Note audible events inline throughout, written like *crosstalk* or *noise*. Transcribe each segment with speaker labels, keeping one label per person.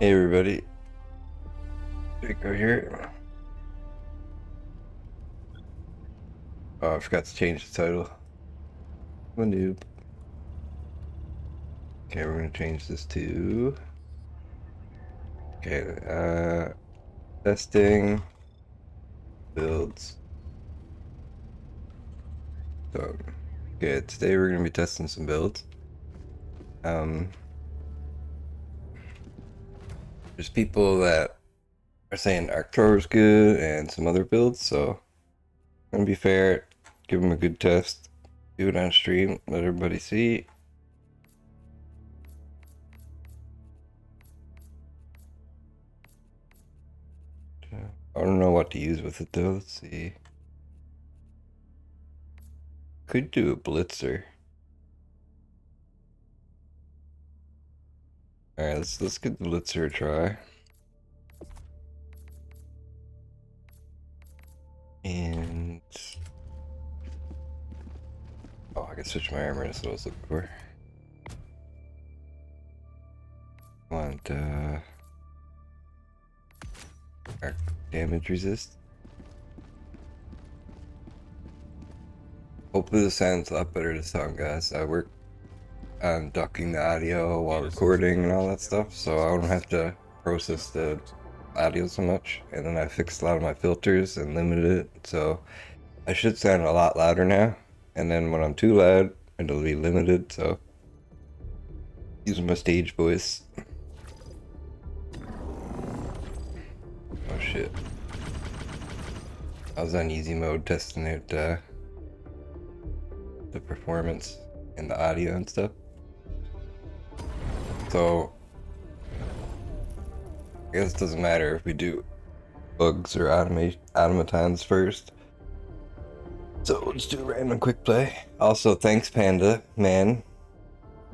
Speaker 1: Hey everybody, Rico here. Oh, I forgot to change the title. A noob. Okay, we're gonna change this to. Okay, uh, testing builds. So, okay, today we're gonna be testing some builds. Um, there's people that are saying arc thrower is good and some other builds, so I'm gonna be fair, give them a good test, do it on stream, let everybody see. I don't know what to use with it though. Let's see. Could do a blitzer. Alright, let's let's give the blitzer a try. And oh, I can switch my armor. That's what I was looking for. Want uh, arc damage resist. Hopefully, the sounds a lot better this time, guys. I work on ducking the audio while recording and all that stuff, so I don't have to process the audio so much. And then I fixed a lot of my filters and limited it, so I should sound a lot louder now. And then when I'm too loud, it'll be limited, so using my stage voice. Oh shit. I was on easy mode testing out uh, the performance and the audio and stuff. So, I guess it doesn't matter if we do bugs or automatons first. So let's do a random quick play. Also, thanks Panda Man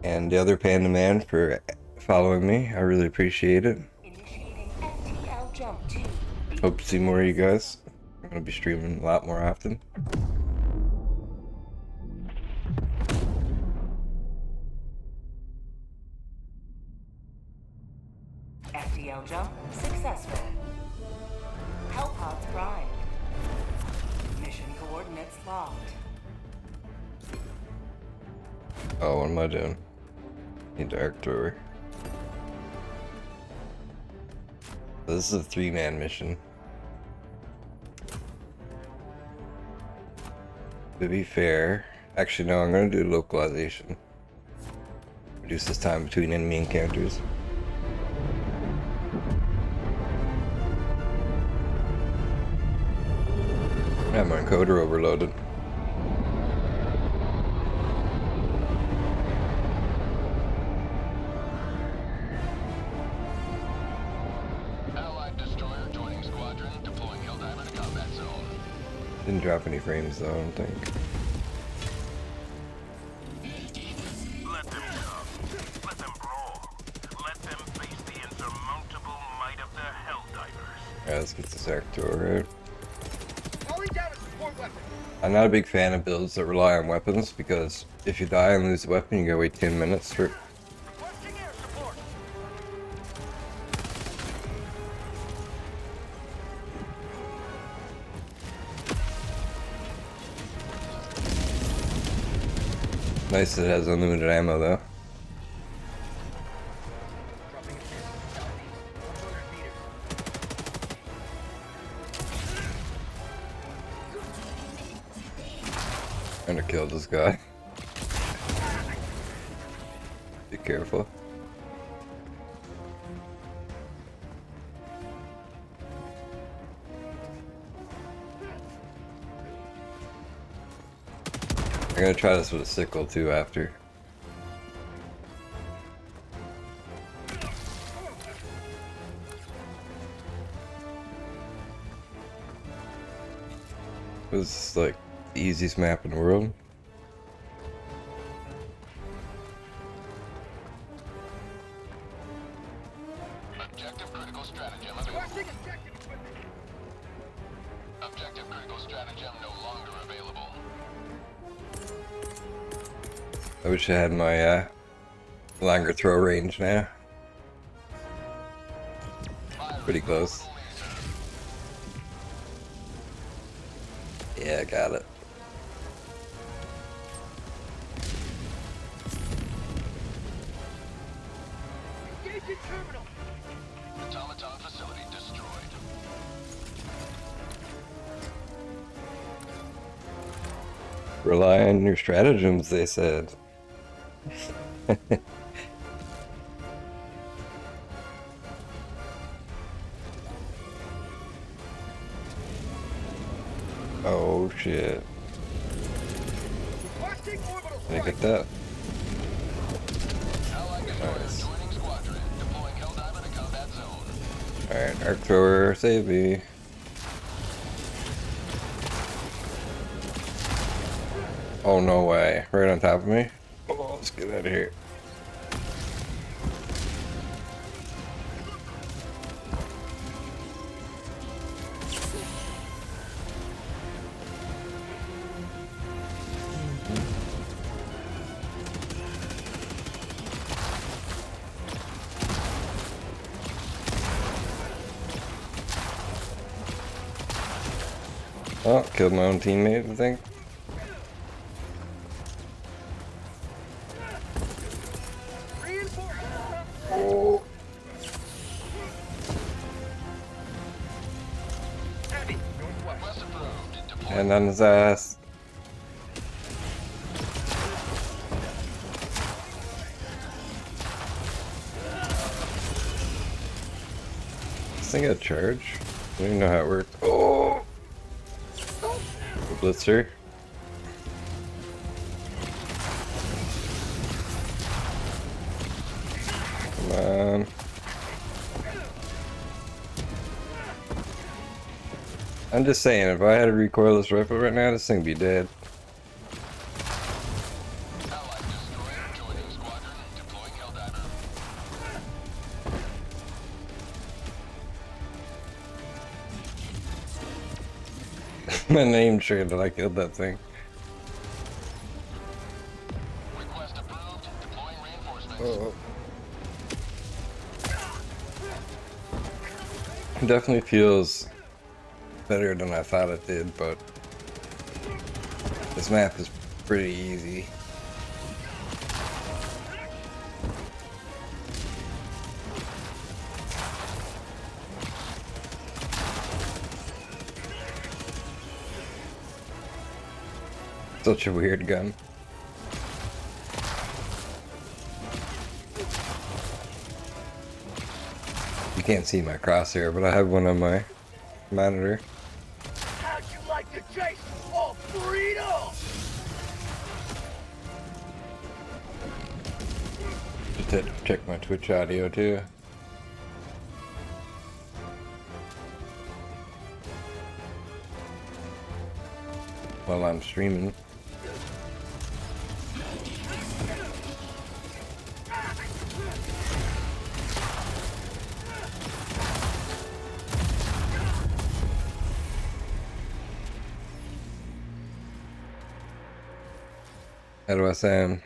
Speaker 1: and the other Panda Man for following me. I really appreciate it. Hope to see more of you guys. I'm gonna be streaming a lot more often. Oh, what am I doing? Need to arc thrower. This is a three-man mission. To be fair, actually no, I'm gonna do localization. Reduce this time between enemy encounters. I have my encoder overloaded. Didn't drop any frames though, I don't think.
Speaker 2: Let them come. Let them brawl. Let them face the insurmountable might of the Helldivers.
Speaker 1: Alright, let's get this arc thrower out. I'm not a big fan of builds that rely on weapons because if you die and lose a weapon, you gotta wait 10 minutes for Nice it has unlimited ammo though. Gonna kill this guy. *laughs* Be careful. I'm gonna try this with a sickle too after. This is like the easiest map in the world. Wish I had my uh, longer throw range now. Pretty close. Yeah, got it.
Speaker 3: Automaton facility destroyed.
Speaker 1: Rely on your stratagems, they said. *laughs* oh shit. Did I get that? Alright, arc thrower, save me. Oh no way. Right on top of me? Get out of here. Oh, killed my own teammate, I think. His ass. This thing got a charge? I don't even know how it works. Oh! The Blitzer. I'm just saying, if I had a recoilless rifle right now, this thing would be dead.
Speaker 3: Allied destroyer joining squadron. Deploying Helldiver.
Speaker 1: My name sure that I killed that thing.
Speaker 3: Request approved. Deploying reinforcements.
Speaker 1: Oh. Definitely feels better than I thought it did, but this map is pretty easy. Such a weird gun. You can't see my crosshair, but I have one on my monitor.
Speaker 2: To
Speaker 1: check my Twitch audio too. While I'm streaming. How do I sound?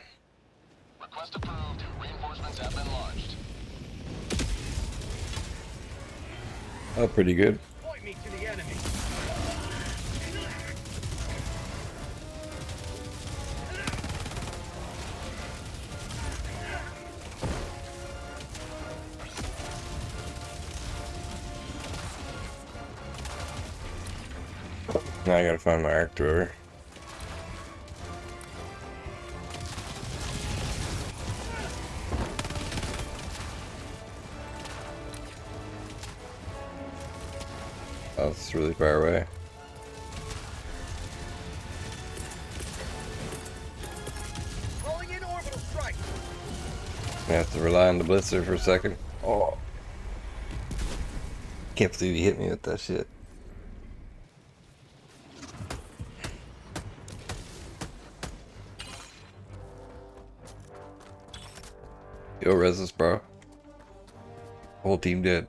Speaker 1: Oh, pretty good. Now I gotta find my arc thrower. It's really far away.
Speaker 2: Calling in orbital strike.
Speaker 1: I have to rely on the blitzer for a second. Oh. Can't believe you hit me with that shit. Yo, Resis, bro. Whole team dead.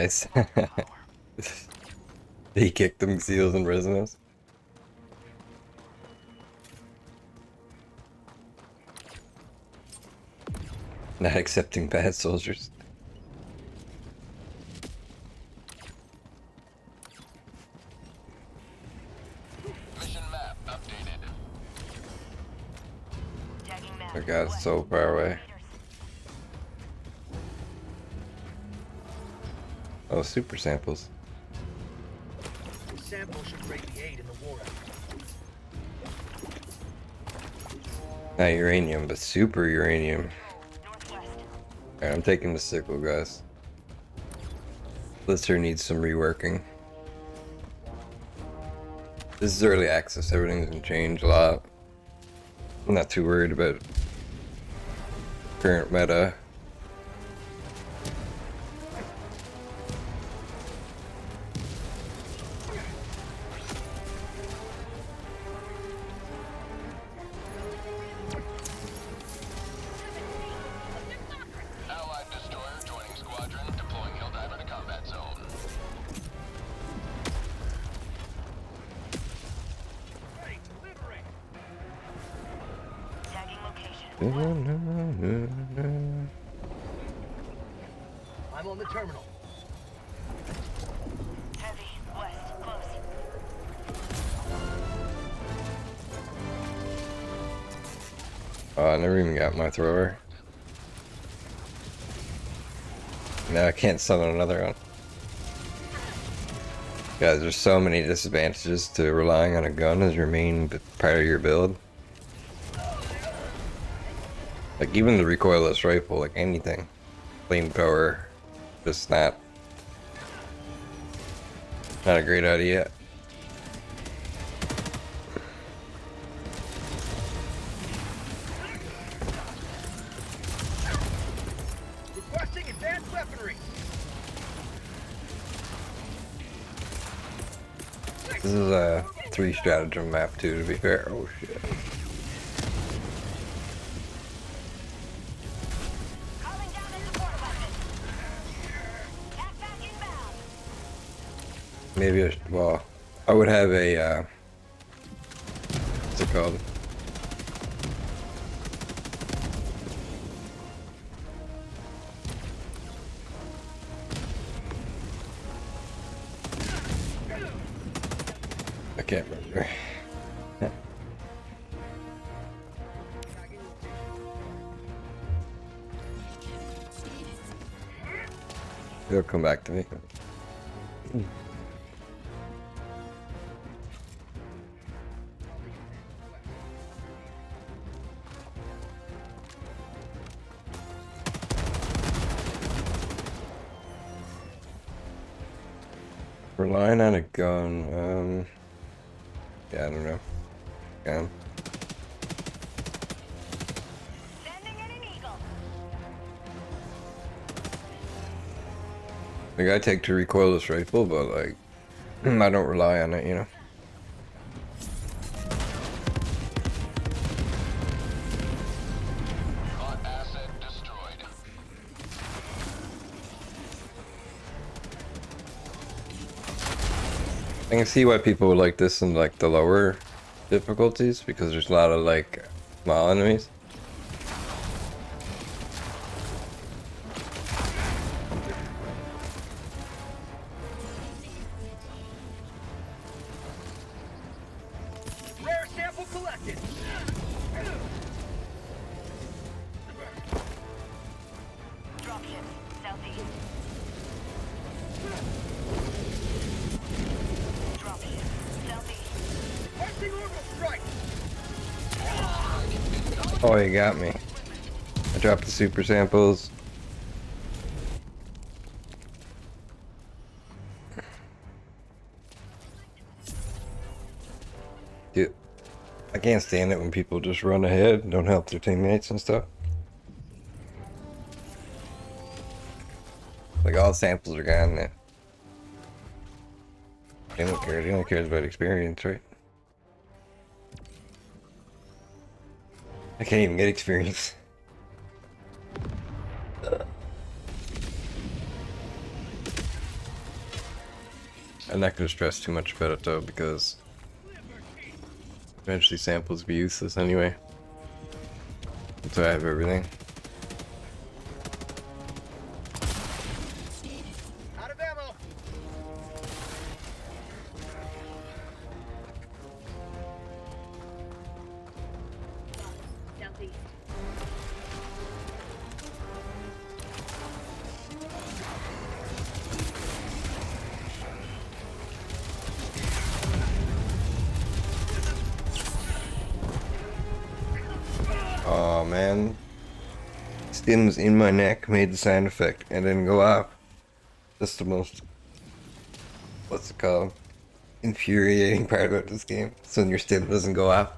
Speaker 1: Nice. *laughs* he kicked them seals and prisoners. Not accepting bad soldiers.
Speaker 3: Mission map updated.
Speaker 1: Oh god, it's so far super samples.
Speaker 4: Sample should greatly in the war.
Speaker 1: Not uranium, but super uranium.
Speaker 5: Northwest.
Speaker 1: Alright, I'm taking the sickle, guys. Blitzer needs some reworking. This is early access, everything's gonna change a lot. I'm not too worried about current meta. Can't summon another one. Guys, there's so many disadvantages to relying on a gun as your main part of your build. Like even the recoilless rifle, like anything. Flamethrower, just not, Not a great idea. Stratagem map too, to be fair. Oh shit.
Speaker 5: Calling down a support weapon. Attack back inbound.
Speaker 1: Maybe I should, well, I would have a, uh, what's it called? It'll come take to recoil this rifle, but like *clears throat* I don't rely on it, you know.
Speaker 3: Hot asset destroyed.
Speaker 1: I can see why people would like this in like the lower difficulties because there's a lot of like small enemies. super samples. Dude, I can't stand it when people just run ahead and don't help their teammates and stuff. Like all samples are gone now. They don't care. They only cares about experience, right? I can't even get experience. I'm not gonna stress too much about it though, because eventually samples will be useless anyway. So I have everything. My neck, made the sound effect, and didn't go off. That's the most what's it called? Infuriating part about this game. So when your stim doesn't go off.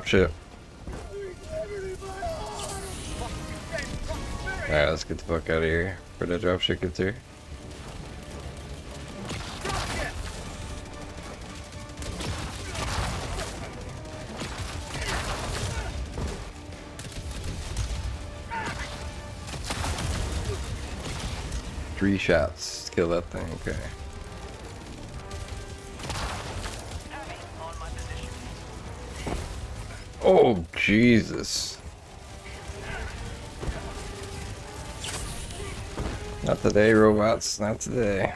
Speaker 1: Dropship. Alright, let's get the fuck out of here. Where the dropship gets here. Three shots. Kill that thing, okay. Oh, Jesus. Not today, robots. Not today.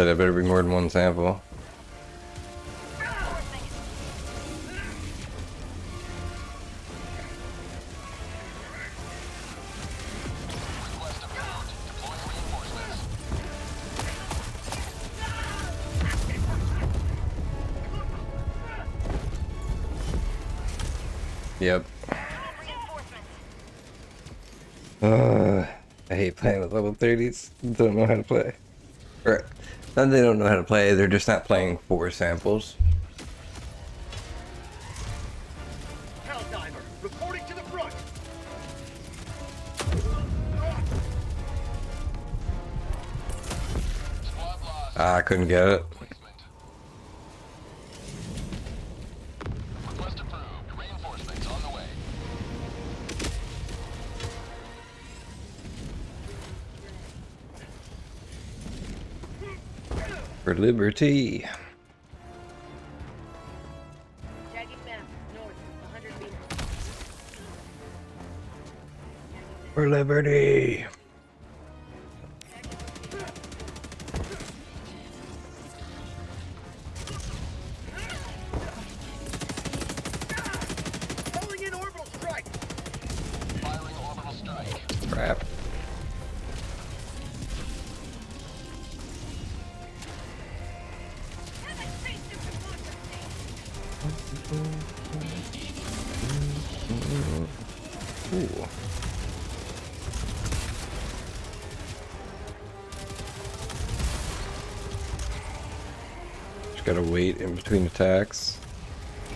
Speaker 1: Said I better bring more than one sample. Yep. Uh, I hate playing with level 30s. Don't know how to play. Not they don't know how to play, they're just not playing four samples.
Speaker 4: Helldiver reporting to the front.
Speaker 3: Squad lost.
Speaker 1: Ah, I couldn't get it. Liberty.
Speaker 5: Jagged map. North. 100 meters.
Speaker 1: For liberty.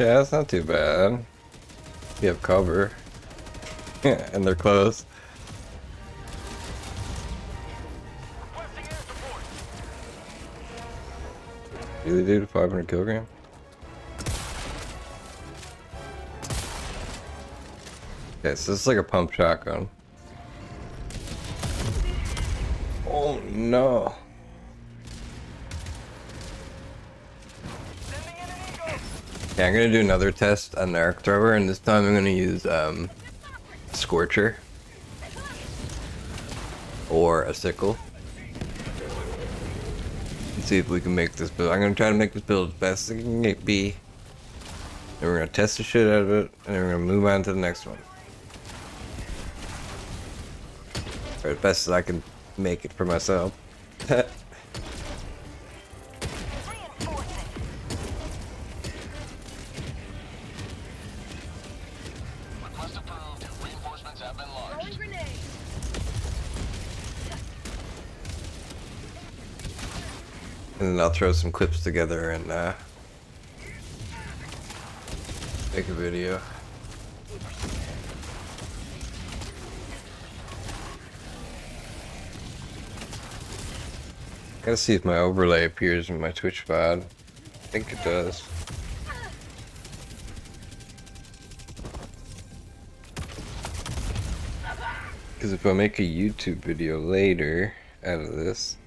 Speaker 1: Okay, that's not too bad. You have cover. Yeah, *laughs* and they're close. Really, dude? 500 kilogram? Okay, so this is like a pump shotgun. I'm gonna do another test on the arc thrower, and this time I'm gonna use um, Scorcher or a sickle. Let's see if we can make this build. I'm gonna try to make this build as best as it can be. And we're gonna test the shit out of it, and then we're gonna move on to the next one. Or as best as I can make it for myself. *laughs* I'll throw some clips together and uh, make a video. Gotta see if my overlay appears in my Twitch VOD. I think it does. Because if I make a YouTube video later out of this,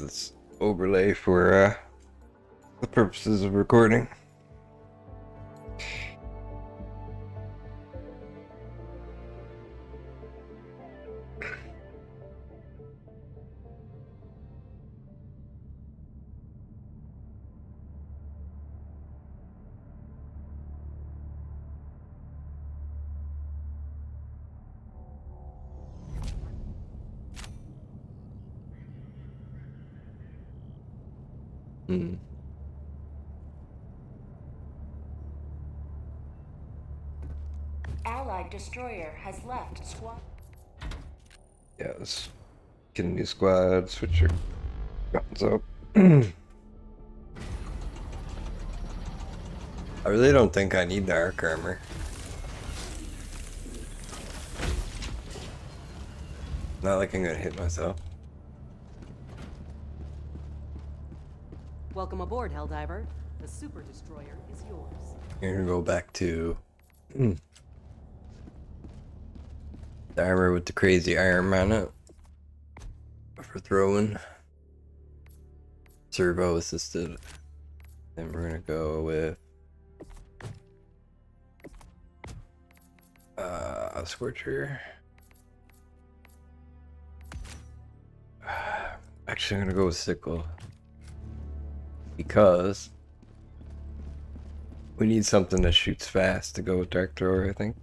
Speaker 1: this overlay for uh, the purposes of recording.
Speaker 6: Squad.
Speaker 1: Yes. Get a new squad, switch your guns up. *clears throat* I really don't think I need the arc armor. Not like I'm gonna hit myself.
Speaker 7: Welcome aboard, Helldiver. The Super Destroyer is yours.
Speaker 1: You're gonna go back to hmm, armor with the crazy arm on it for throwing. Servo assisted. Then we're gonna go with uh, a scorcher. *sighs* Actually, I'm gonna go with sickle because we need something that shoots fast to go with Dark Thrower, I think.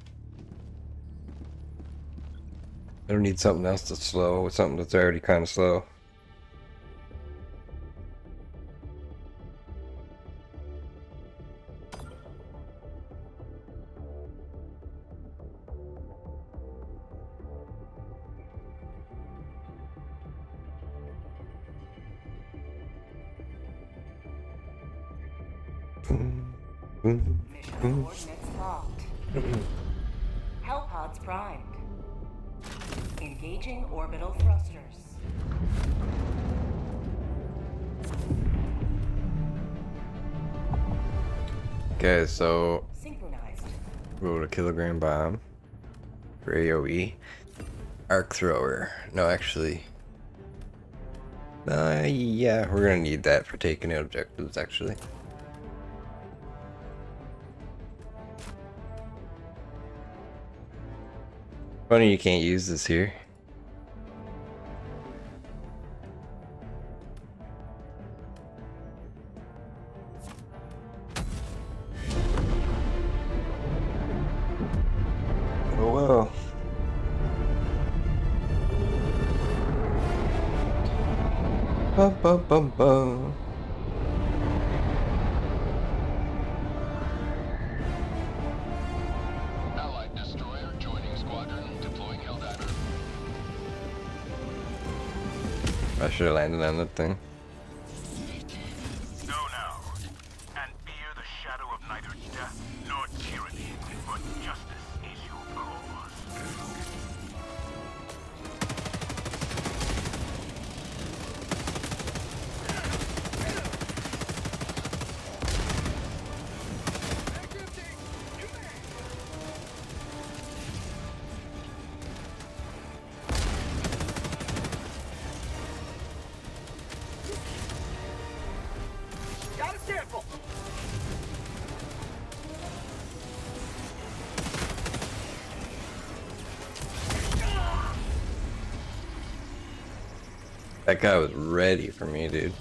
Speaker 1: I don't need something else that's slow, something that's already kind of slow.
Speaker 6: Mission coordinates locked. Hellpods primed. Engaging orbital thrusters.
Speaker 1: Okay, so
Speaker 6: Synchronized.
Speaker 1: roll a kilogram bomb for AoE. Arc thrower. No, actually. Uh, yeah, we're gonna need that for taking out objectives, actually. Funny you can't use this here. Landed on that thing. Guy was ready for me, dude.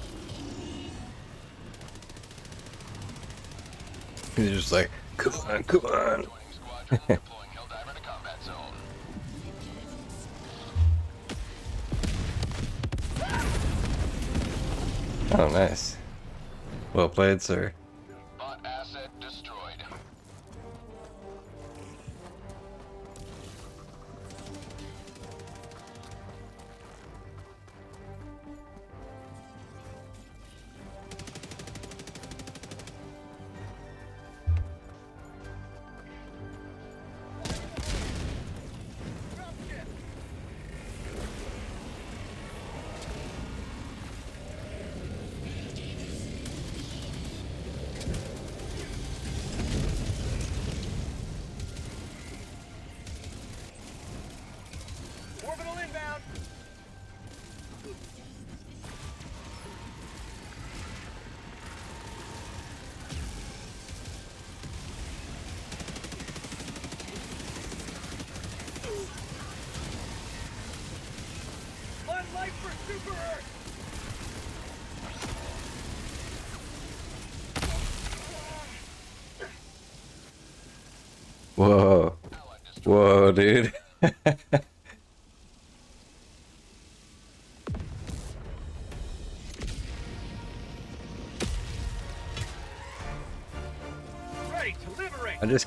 Speaker 1: He's just like, come on, come on. *laughs* Oh, nice. Well played, sir.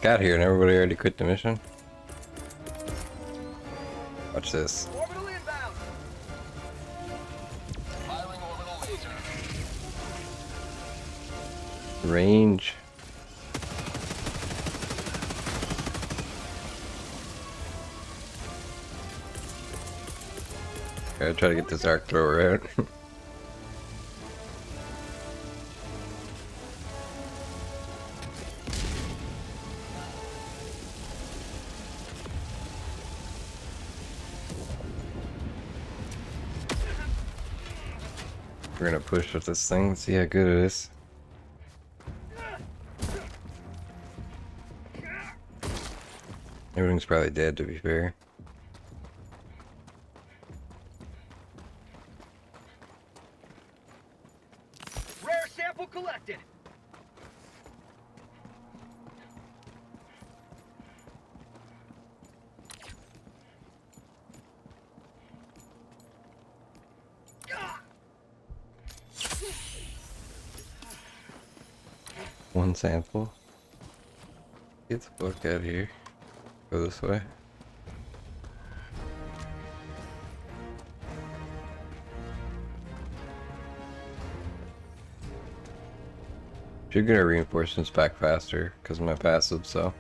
Speaker 1: Got here and everybody already quit the mission. Watch this.
Speaker 4: Orbital inbound.
Speaker 3: Firing orbital laser.
Speaker 1: Range. Gotta try to get this arc thrower out. *laughs* push with this thing, see how good it is. Everything's probably dead to be fair.
Speaker 4: Rare sample collected.
Speaker 1: One sample. Get the fuck out of here. Go this way. Should get our reinforcements back faster because of my passive, so.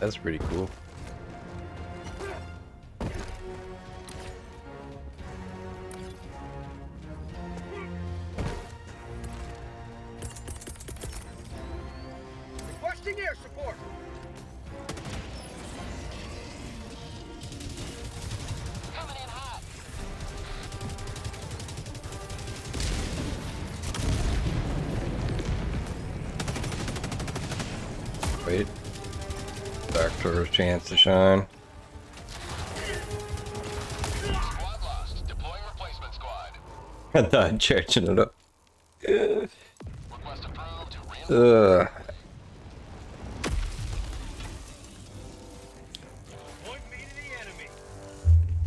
Speaker 1: That's pretty cool. To shine.
Speaker 3: Squad lost. Deploying replacement squad. *laughs*
Speaker 1: I thought charging it up. Ugh.
Speaker 4: Point me to the enemy.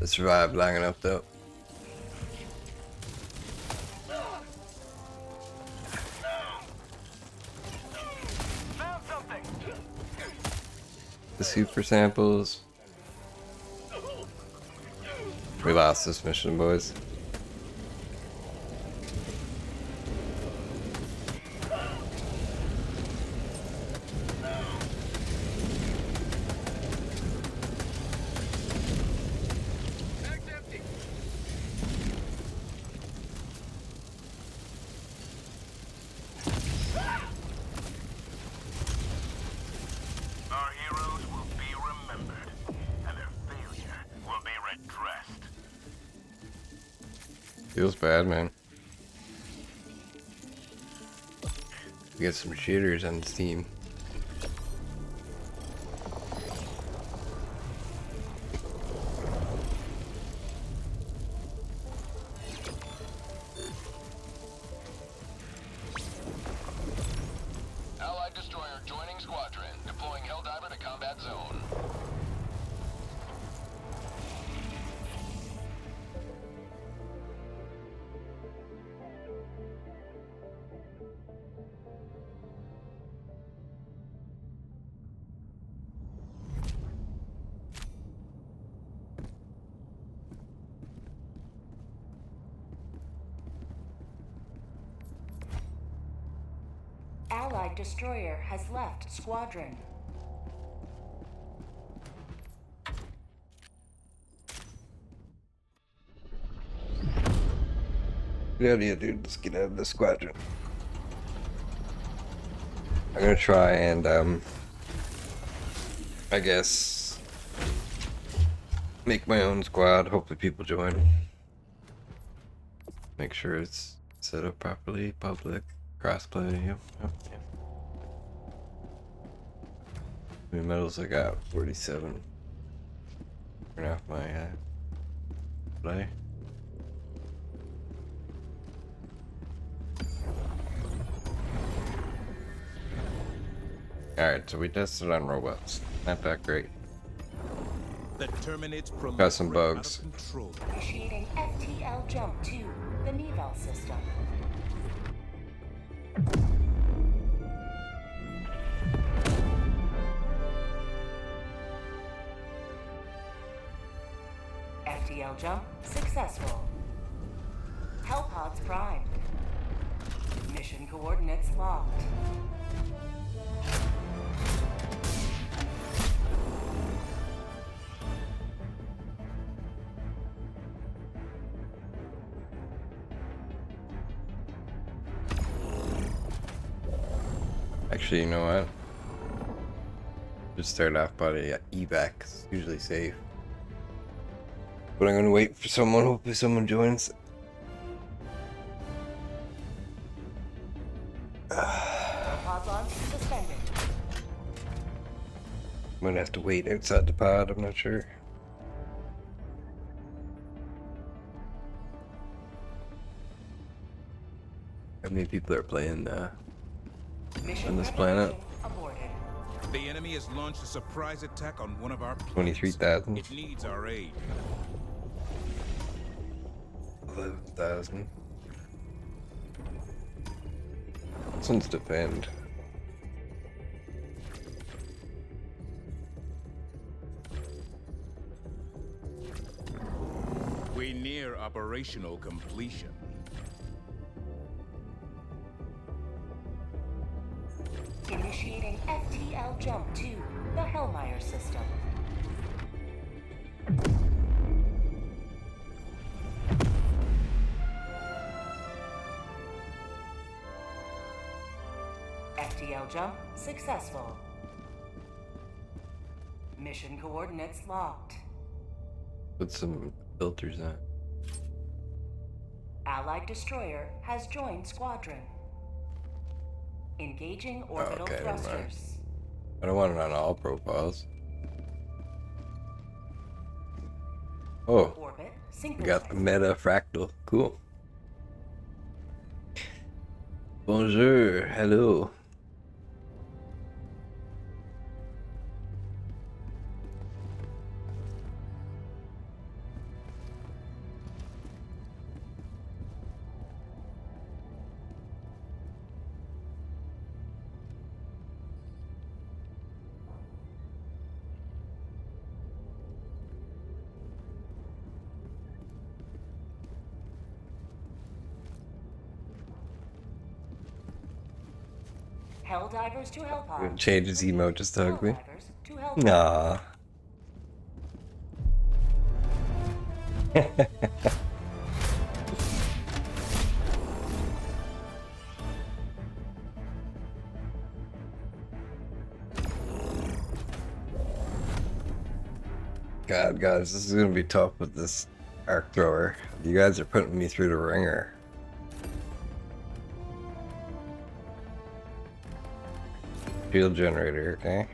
Speaker 1: I survived long enough though. Super samples. We lost this mission, boys. Cheaters
Speaker 3: squadron.
Speaker 1: Yeah, yeah, dude. Let's get out of the squadron. I'm gonna try and, um, I guess, make my own squad. Hopefully, people join. Make sure it's set up properly, public, crossplay. Yep, yep, yep. How many medals I got? 47. Turn off my uh, play. Alright, so we tested on robots. Not that great.
Speaker 8: The
Speaker 1: Got some bugs.
Speaker 8: Out of control.
Speaker 6: Initiating FTL jump to the Neval system. Jump successful. Hellpods primed. Mission coordinates locked.
Speaker 1: Actually, you know what? Just start off by the evac. it's usually safe. But I'm gonna wait for someone. Hopefully, someone joins.
Speaker 6: Pod launch suspended.
Speaker 1: I'm gonna have to wait outside the pod. I'm not sure. How many people are playing? Uh, On this planet?
Speaker 8: The enemy has launched a surprise attack on one of our
Speaker 1: 23,000.
Speaker 8: It needs our aid.
Speaker 1: 11,000. This one's defend.
Speaker 8: We near operational completion.
Speaker 6: Initiating FTL jump to the Hellmire system. Jump successful. Mission coordinates locked.
Speaker 1: Put some filters on.
Speaker 6: Allied destroyer has joined squadron. Engaging orbital
Speaker 1: Okay,
Speaker 6: thrusters.
Speaker 1: I don't want it on all profiles. Oh,
Speaker 6: Orbit
Speaker 1: we got the meta fractal. Cool. Bonjour, hello. Gonna change his emote just to hug me.
Speaker 6: Helldivers to Hellpod. *laughs*
Speaker 1: Nah. God, guys, this is gonna be tough with this arc thrower. You guys are putting me through the ringer. Shield generator, okay?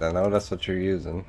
Speaker 1: I know that's what you're using.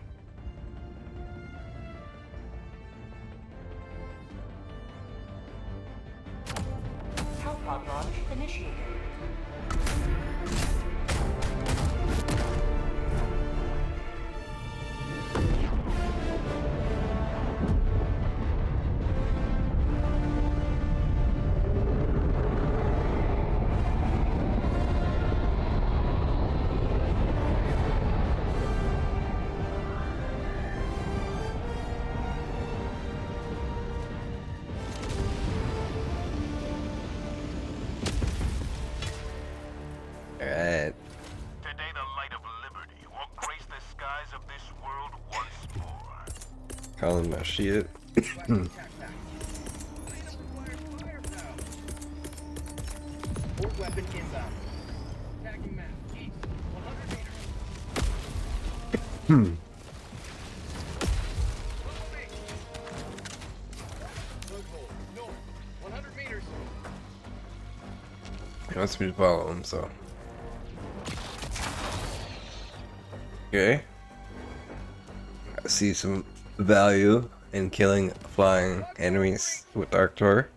Speaker 1: Wants me to follow him, so. Okay. I see some value in killing flying enemies with Dark Tor.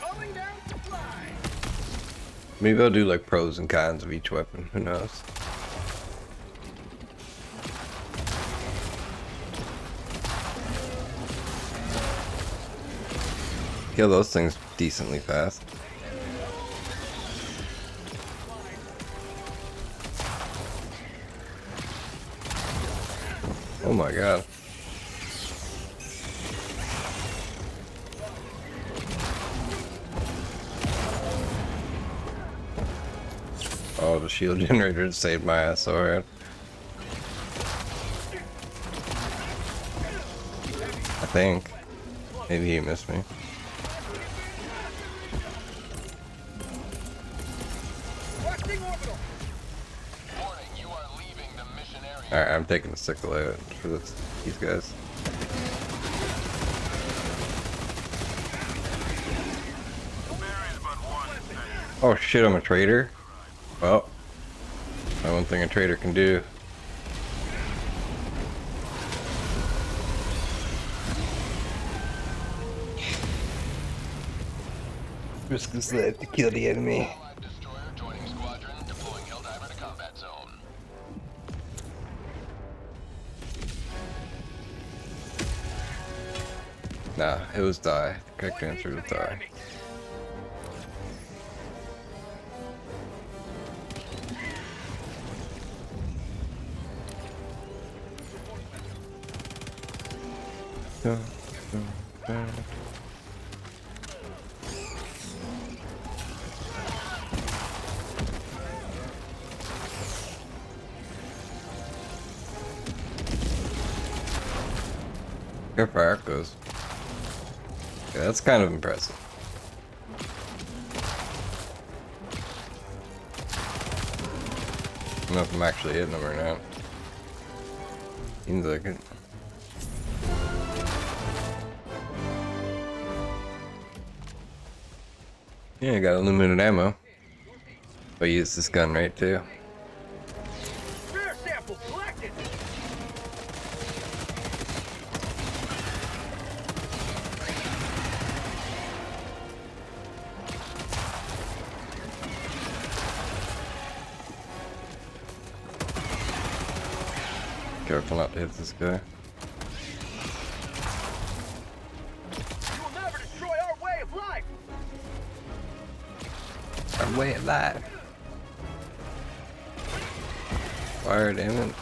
Speaker 4: Calling down to fly.
Speaker 1: Maybe I'll do like pros and cons of each weapon. Who knows? Kill those things decently fast. Oh my god. Oh, the shield *laughs* generator saved my ass, alright. I think. Maybe he missed me. I'm taking the sickle out for this, these guys.
Speaker 2: Is.
Speaker 1: Oh shit, I'm a traitor? Well, my one thing a traitor can do. Risk his life to kill the enemy. It was die. The correct answer was die. That's kind of impressive. I don't know if I'm actually hitting them or not. Seems like it. Yeah, I got unlimited ammo. But I use this gun right too. Fire damn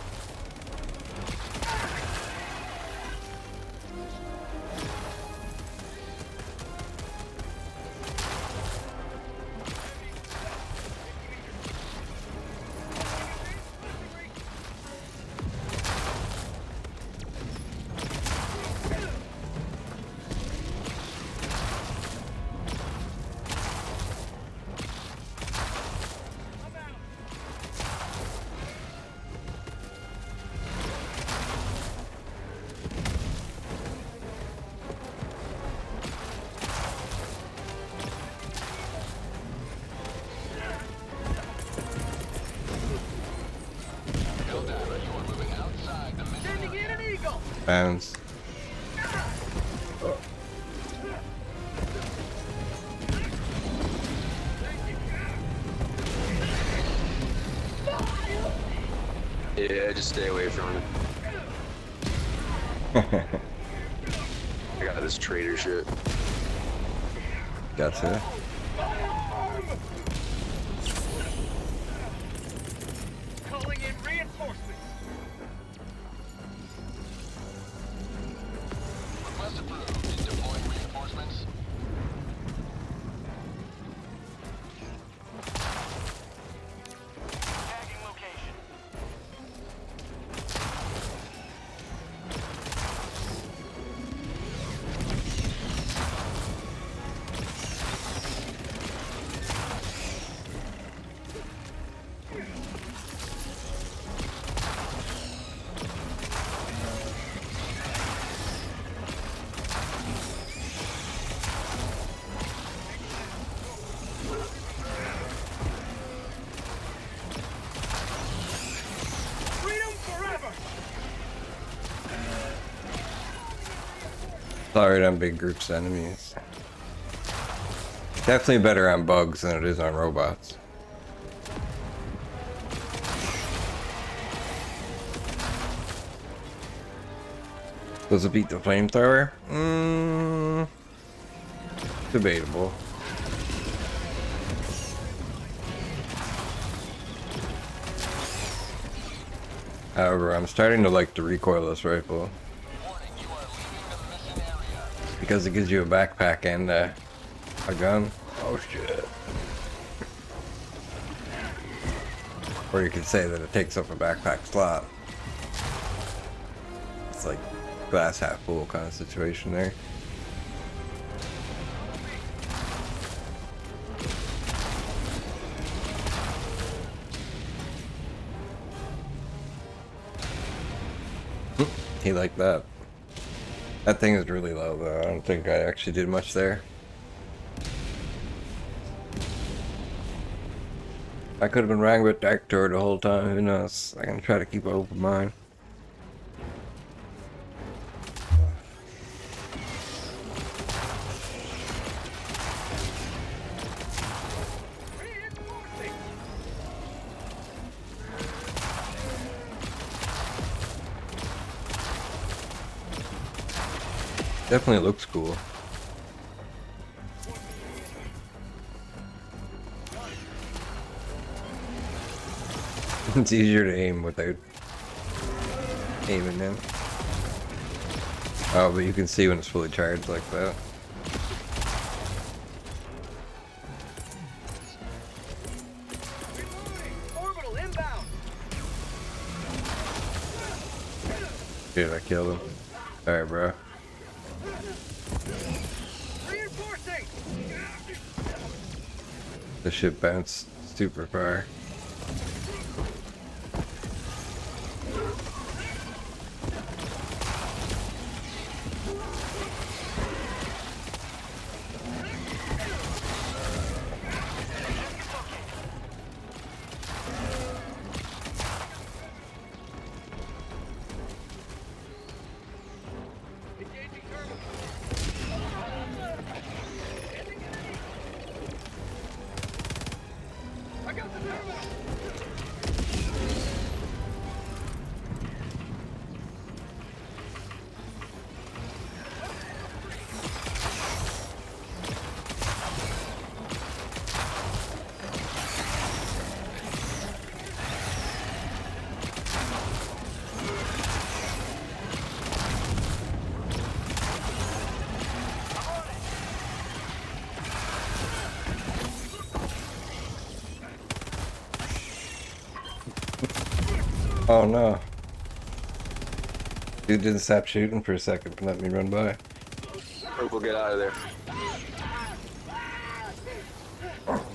Speaker 9: Yeah, just stay away from him. *laughs* I got this traitor shit.
Speaker 1: Gotcha. On big groups of enemies. Definitely better on bugs than it is on robots. Does it beat the flamethrower? Mmm. Debatable. However, I'm starting to like the recoilless rifle because it gives you a backpack and uh, a gun. Oh shit. Or you could say that it takes up a backpack slot. It's like glass half full kind of situation there. He liked that. That thing is really low though. I don't think I actually did much there. I could have been rang with Dark Tour the whole time. Who knows? I can try to keep an open mind. Definitely looks cool. *laughs* it's easier to aim without aiming in. Oh, but you can see when it's fully charged like that. Dude, I killed him. Alright, bro. The ship bounced super far. Oh no. Dude didn't stop shooting for a second and let me run by.
Speaker 9: Purple, get out of there.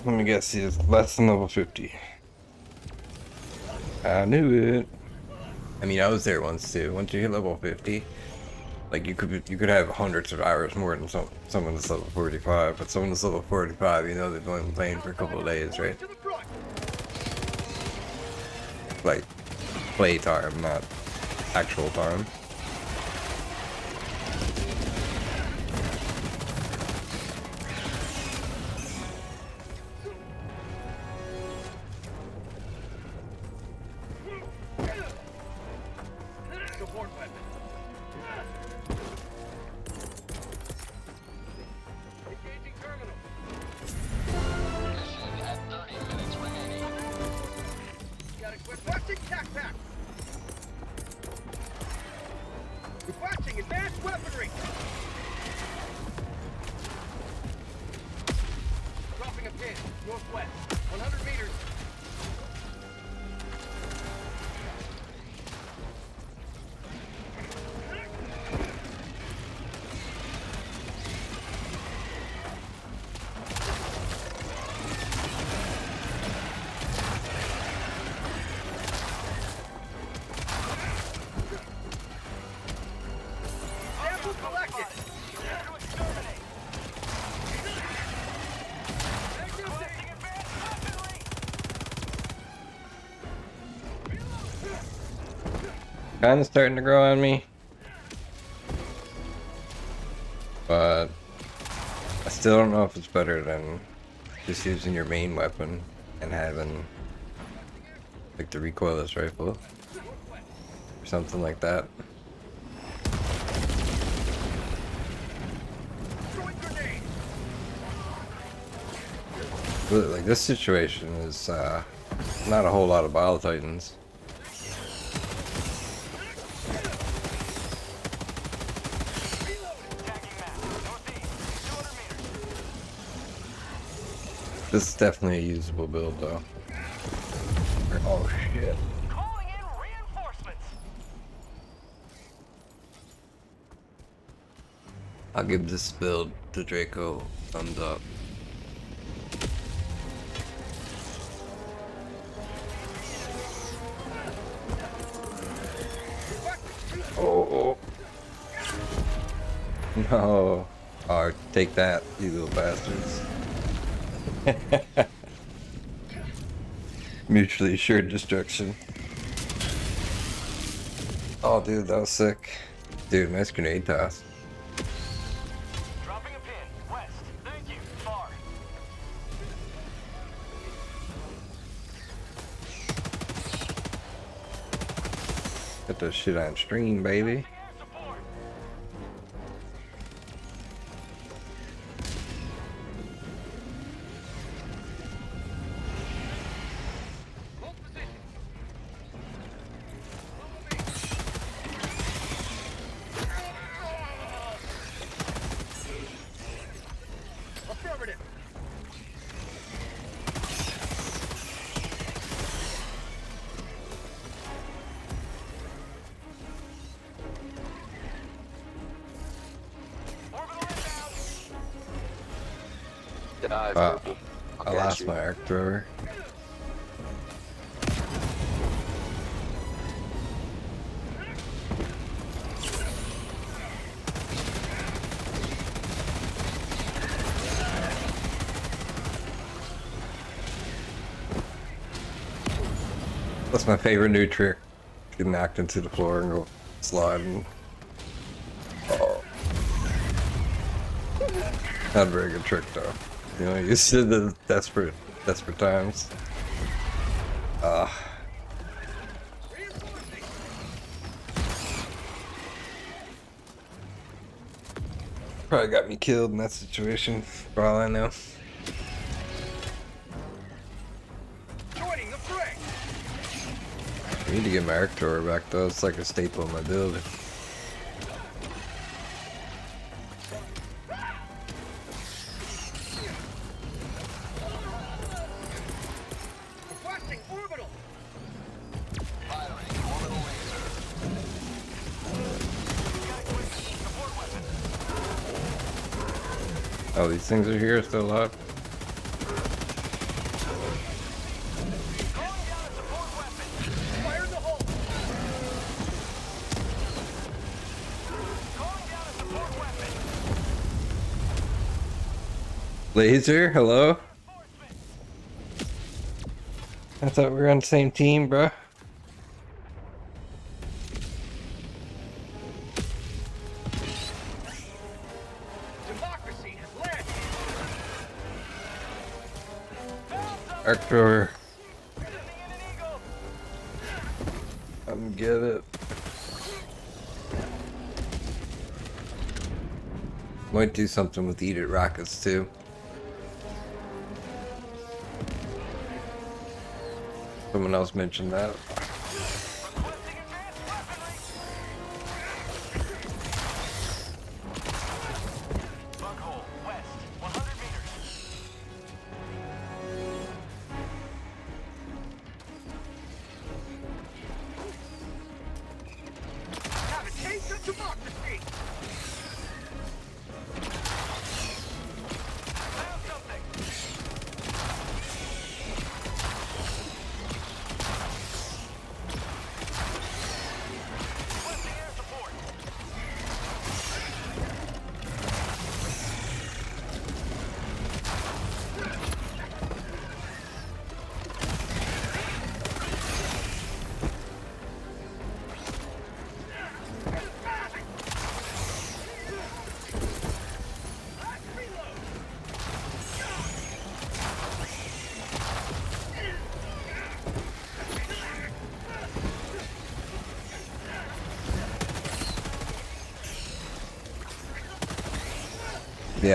Speaker 1: Let me guess, he's less than level 50. I knew it. I mean, I was there once too. Once you hit level 50, like you could you could have hundreds of hours more than some someone that's level 45. But someone that's level 45, you know, they've only been playing for a couple of days, right?
Speaker 4: To the front.
Speaker 1: Like play time, not actual time. Kind of starting to grow on me. But I still don't know if it's better than just using your main weapon and having like the recoilless rifle or something like that. Like this situation is uh, not a whole lot of Bile Titans. This is definitely a usable build though. Oh shit.
Speaker 2: Calling in reinforcements.
Speaker 1: I'll give this build to Draco thumbs up. Oh. *laughs* No. Oh, take that, you little bastards. *laughs* Mutually assured destruction. Oh, dude, that was sick. Dude, nice grenade toss.
Speaker 2: Dropping a pin. West. Thank you. Far.
Speaker 1: Get that shit on stream, baby. That's my favorite new trick. Get knocked into the floor and go sliding. Oh. Not a very good trick though. You know, you see the desperate, desperate times. Ah. Probably got me killed in that situation, for all I know. need to get my arc thrower back though, it's like a staple in my build. Oh, these things are here still
Speaker 4: up.
Speaker 1: Laser, hello? I thought we were on the same team, bruh.
Speaker 4: Democracy has landed!
Speaker 1: arc thrower. Come get it. Might do something with Eat It rockets too. Someone else mentioned that.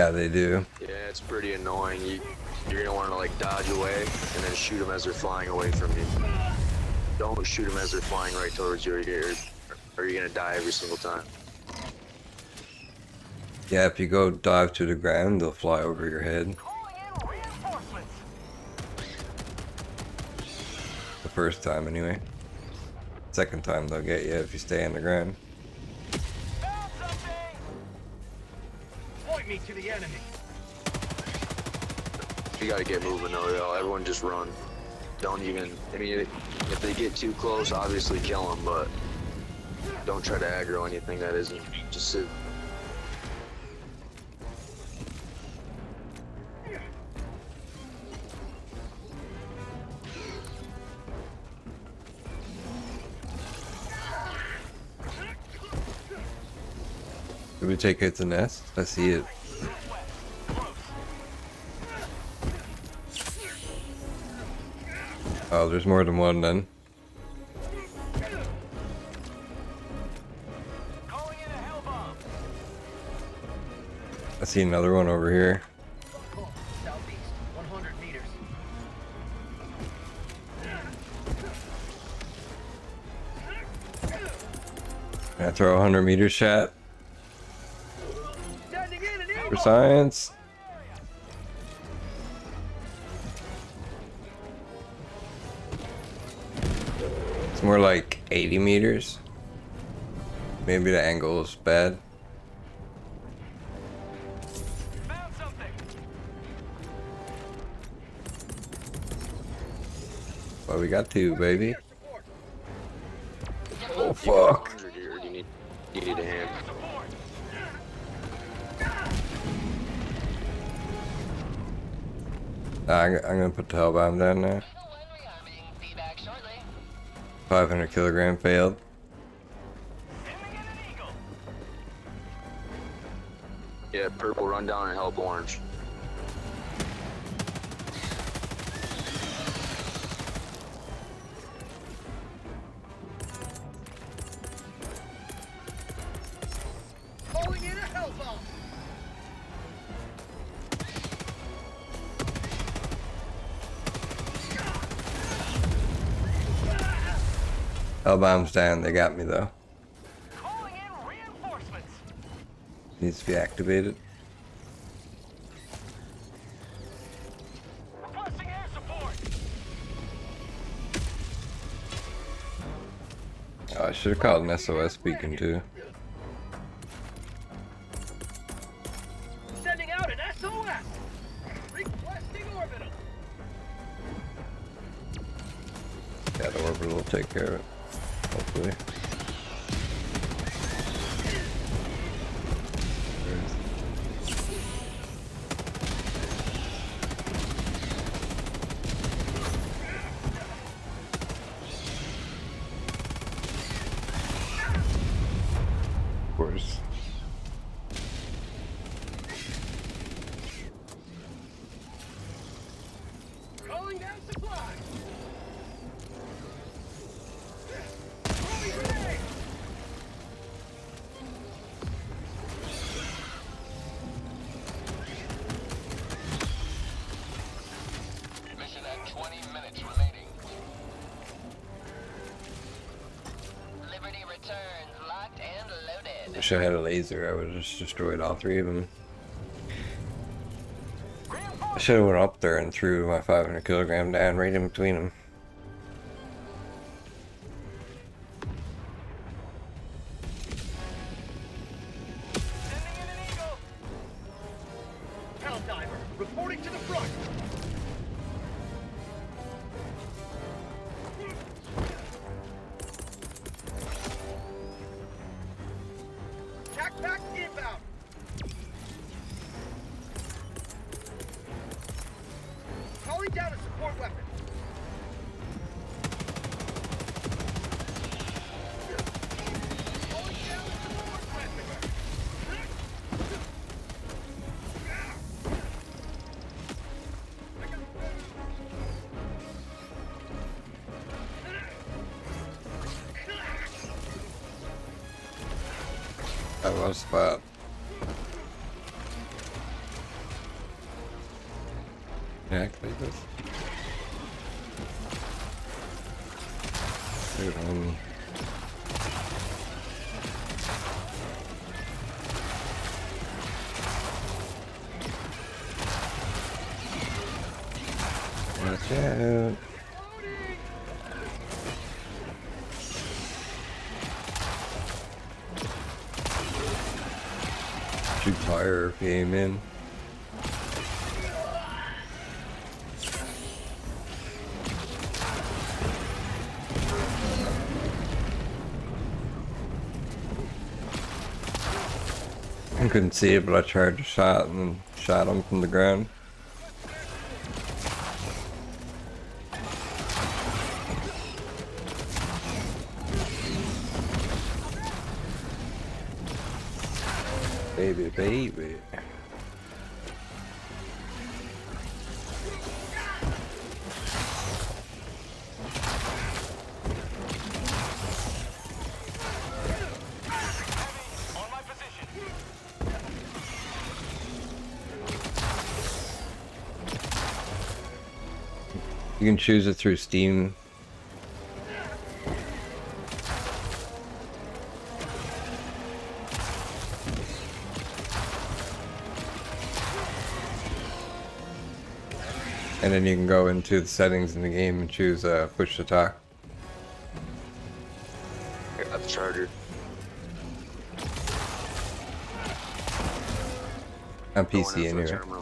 Speaker 1: Yeah, they do.
Speaker 9: Yeah, it's pretty annoying. You, you're gonna want to like dodge away and then shoot them as they're flying away from you. Don't shoot them as they're flying right towards you, or you're, or you're gonna die every single time.
Speaker 1: Yeah, if you go dive to the ground, they'll fly over your head.
Speaker 2: Calling in reinforcements.
Speaker 1: The first time, anyway. Second time, they'll get you if you stay on the ground.
Speaker 9: Get moving though, yo. Everyone just run. Don't even. I mean, if they get too close, obviously kill them, but don't try to aggro anything that isn't. Just sit.
Speaker 1: Did we take out the nest? I see it. Oh, there's more than one then. I see another one over here.
Speaker 4: Bug hole, southeast, 100 meters.
Speaker 1: Can I throw a 100 meter shot for science? 80 meters. Maybe the angle is bad. But we got two, baby. Oh, fuck.
Speaker 9: 100 here. You need, you need a hand.
Speaker 2: Support.
Speaker 1: Nah, I'm, I'm gonna put the hell bomb down there. 500 kilogram failed.
Speaker 9: Yeah, purple run down and help orange.
Speaker 4: Hell
Speaker 1: bomb's down. They got me though.
Speaker 2: Calling in reinforcements.
Speaker 1: Needs to be activated.
Speaker 2: Requesting air support.
Speaker 1: Oh, I should have called an SOS beacon too. I would have just destroyed all three of them. I should have went up there and threw my 500 kilogram down right in between them. Couldn't see it, but I charged a shot and shot him from the ground. Baby, baby. Can choose it through Steam. And then you can go into the settings in the game and choose uh, push to talk.
Speaker 9: I got the charger.
Speaker 1: On PC anyway.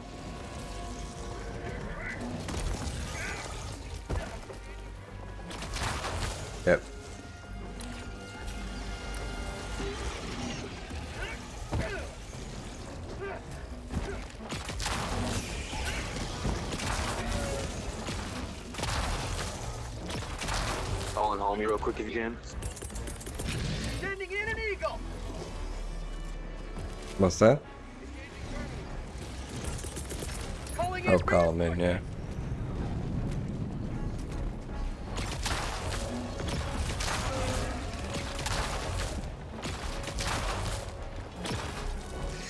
Speaker 9: Real you.
Speaker 4: Sending in an eagle.
Speaker 1: What's that?
Speaker 4: Calling
Speaker 1: Oh, call him in, yeah.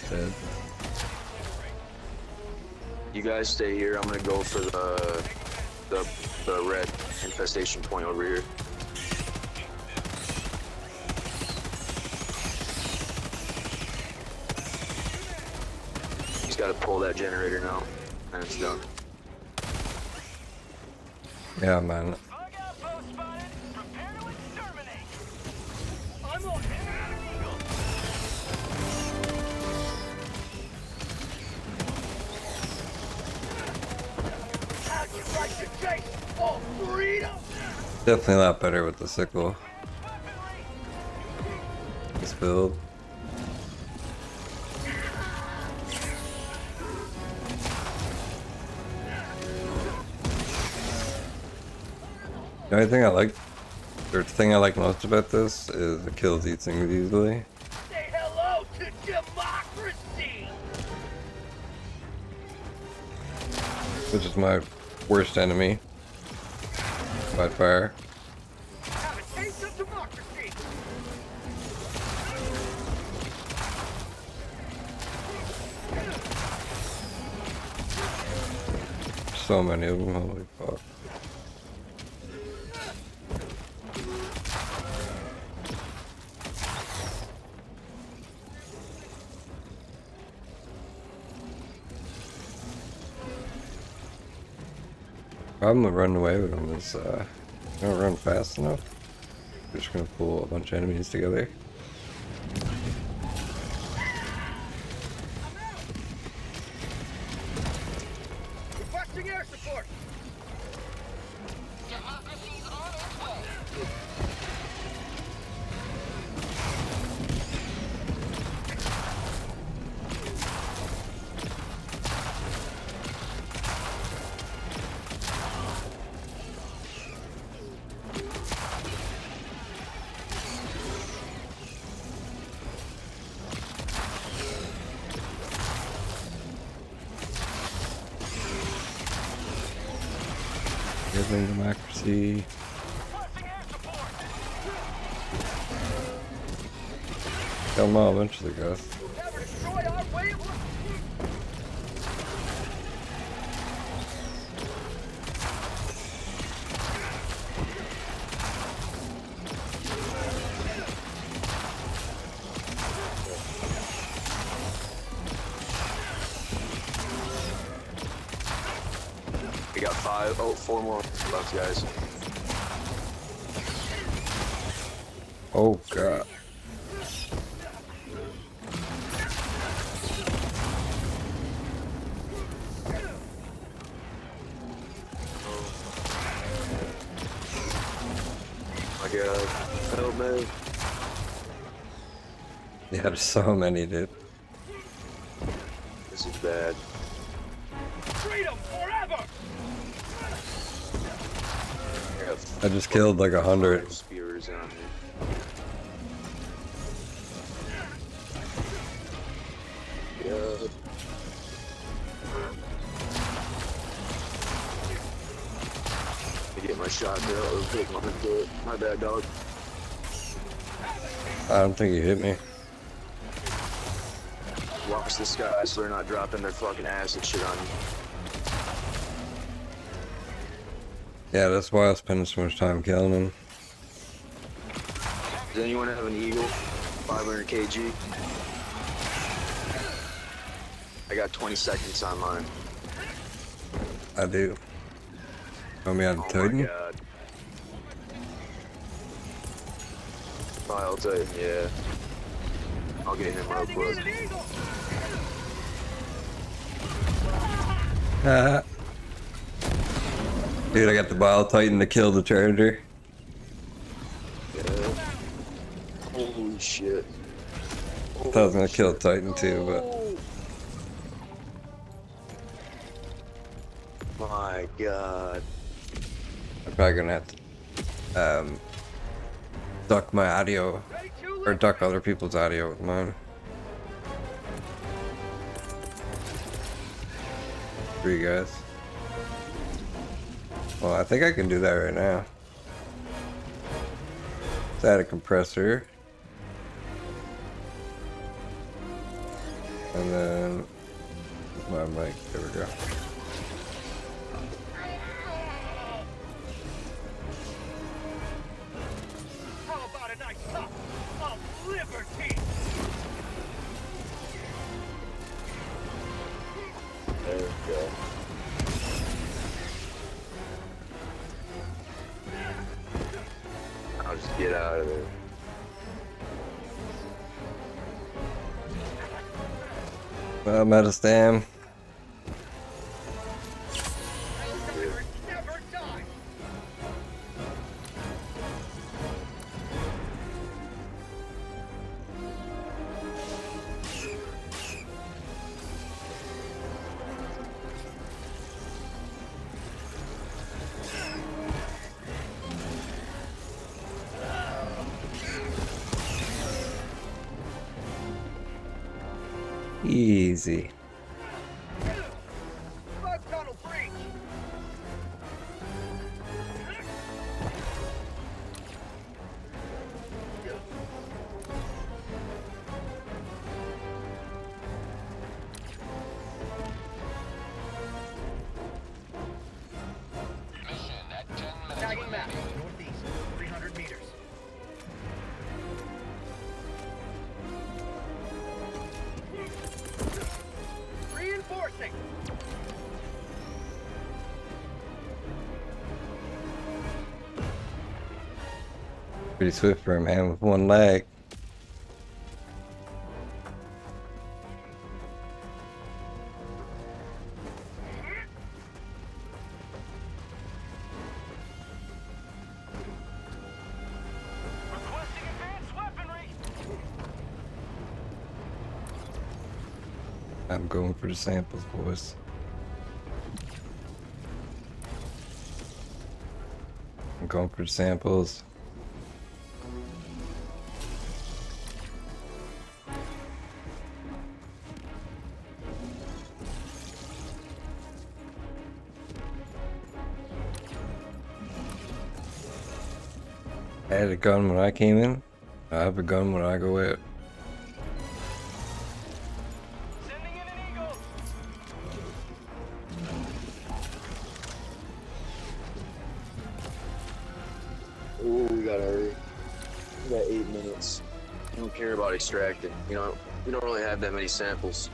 Speaker 1: Dead.
Speaker 9: You guys stay here. I'm gonna go for the the the red infestation point over here. That generator now, and it's done.
Speaker 1: Yeah, man.
Speaker 2: Bug outpost spotted. Prepare to exterminate.
Speaker 4: I'm on
Speaker 2: Sending in an eagle.
Speaker 4: How'd you like to chase? Oh, freedom!
Speaker 1: Definitely a lot better with the sickle. is filled. The only thing I like, or the thing I like most about this is it kills these things easily.
Speaker 4: Say hello to democracy!
Speaker 1: Which is my worst enemy. By far.
Speaker 4: Have a taste of democracy!
Speaker 1: So many of them, holy fuck. Problem with running away with them is uh, you don't run fast enough. You're just gonna pull a bunch of enemies together. Them all eventually, guys.
Speaker 4: Of!
Speaker 9: We got five, oh, four more left, guys. *laughs*
Speaker 1: Yeah, there's so many, dude.
Speaker 9: This is bad.
Speaker 4: Freedom forever!
Speaker 9: I
Speaker 1: just killed like a hundred.
Speaker 9: spears on me. Yeah. Get my shot there. I'll take my do it. My bad, dog.
Speaker 1: I don't think you hit me.
Speaker 9: This guy so they're not dropping their fucking acid shit on you.
Speaker 1: Yeah, that's why I was spending so much time killing him.
Speaker 9: Does anyone have an Eagle? 500 kg? I got 20 seconds on mine.
Speaker 1: I do. Want me on
Speaker 9: Oh my
Speaker 1: Titan?
Speaker 9: god. I'll Titan, yeah. I'll get him real quick.
Speaker 1: Dude, I got the Bile Titan to kill the Charger.
Speaker 9: Yeah. Holy shit.
Speaker 1: I thought I was gonna kill Titan too, but
Speaker 9: My god.
Speaker 1: I'm probably gonna have to um, duck my audio or duck other people's audio with mine. For you guys. Well, I think I can do that right now. Let's add a compressor. And then my mic. There we go. Well, Metastam. Easy. Pretty swift for a man with one leg. I'm going for the samples, boys. I'm going for the samples. Gun when I came in. I have a gun when I go out.
Speaker 2: In.
Speaker 9: Ooh, we gotta hurry. We got eight minutes. You don't care about extracting. You know, we don't really have that many samples.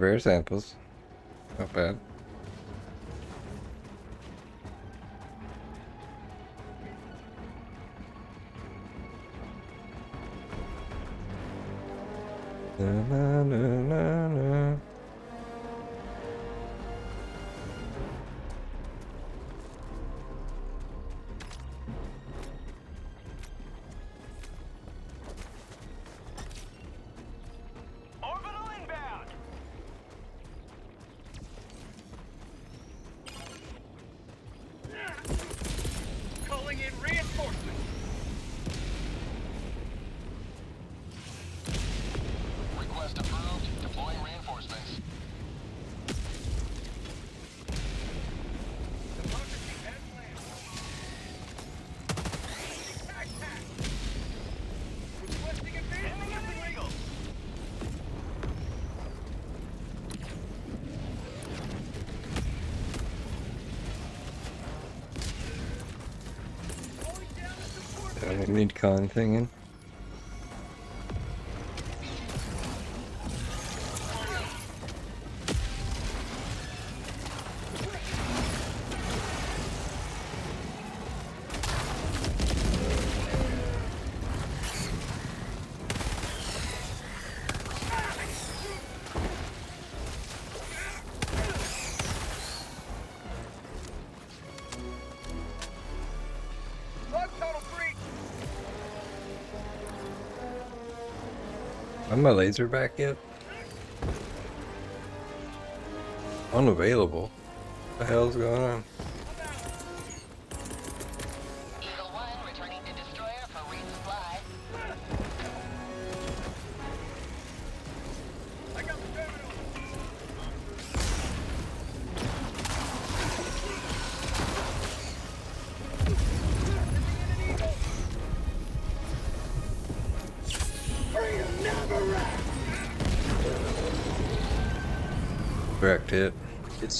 Speaker 1: Rare samples. Not bad. I don't need my laser back yet? Unavailable. What the hell's going on?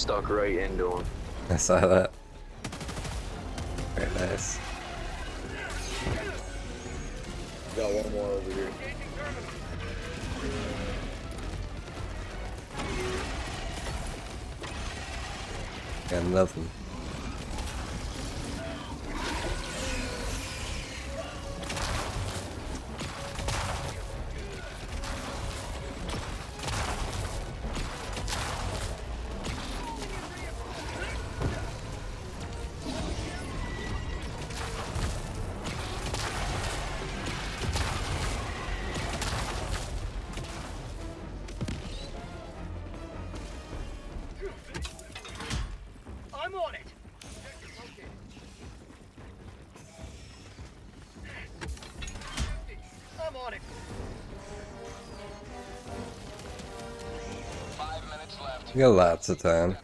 Speaker 9: Stuck right into him.
Speaker 1: I saw that.
Speaker 9: Got
Speaker 1: lots of time.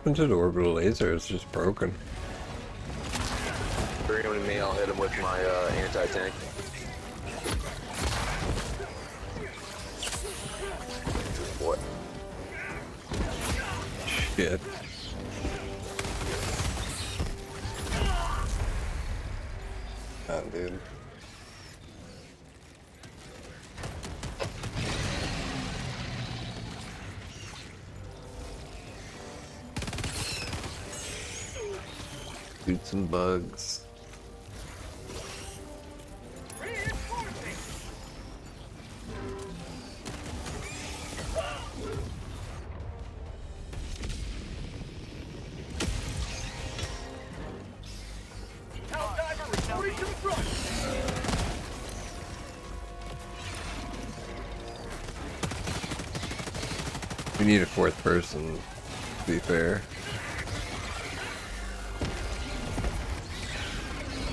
Speaker 1: Happened to the orbital laser? It's just broken.
Speaker 9: Bring him to me, I'll hit him with my uh, anti-tank.
Speaker 1: Need a fourth person, to be fair.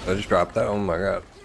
Speaker 1: I just dropped that? Oh my god. God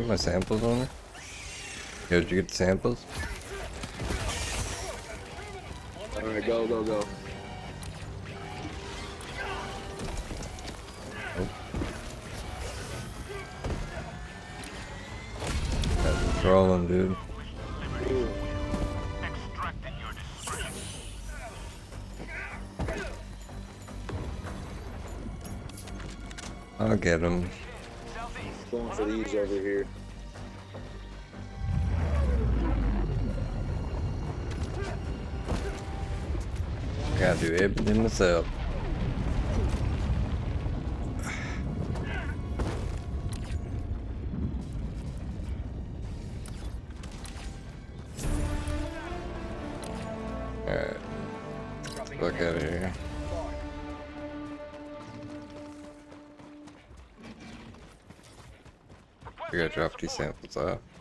Speaker 4: get
Speaker 1: my samples on her? Yo, did you get the samples?
Speaker 9: Alright, go, go, go.
Speaker 1: That's trolling, dude. I'll get him. Myself. Alright, fuck out of here. We gotta drop these samples off.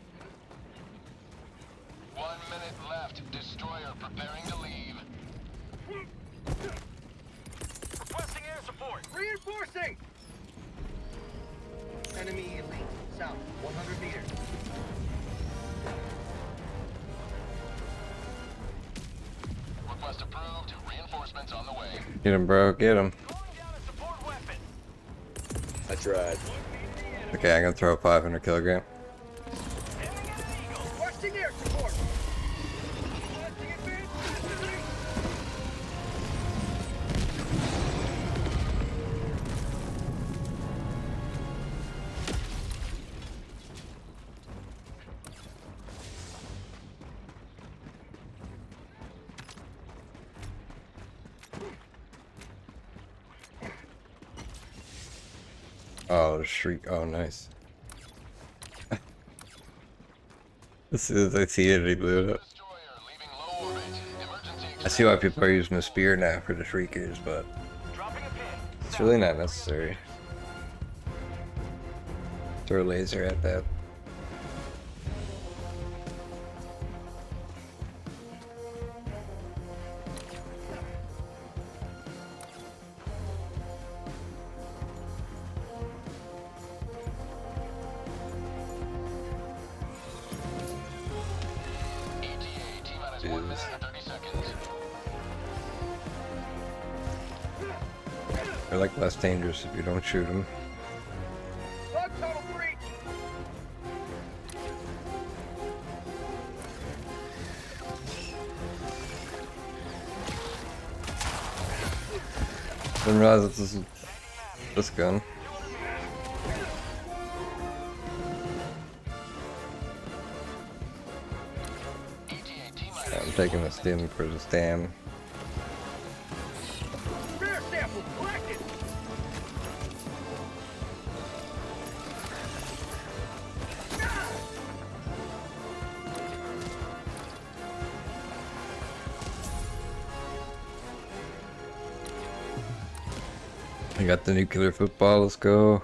Speaker 1: Him, bro, get him.
Speaker 2: Calling down a support weapon.
Speaker 9: I tried.
Speaker 1: Okay, I'm gonna throw a 500 kilogram. oh, nice. *laughs* as soon as I see it, he blew it up. I see why people are using the spear now for the shriekers, but it's really not necessary. Throw a laser at that. If you don't shoot them. Didn't realize this is this gun. I'm taking a stim for the stam. Nuclear football. Let's go.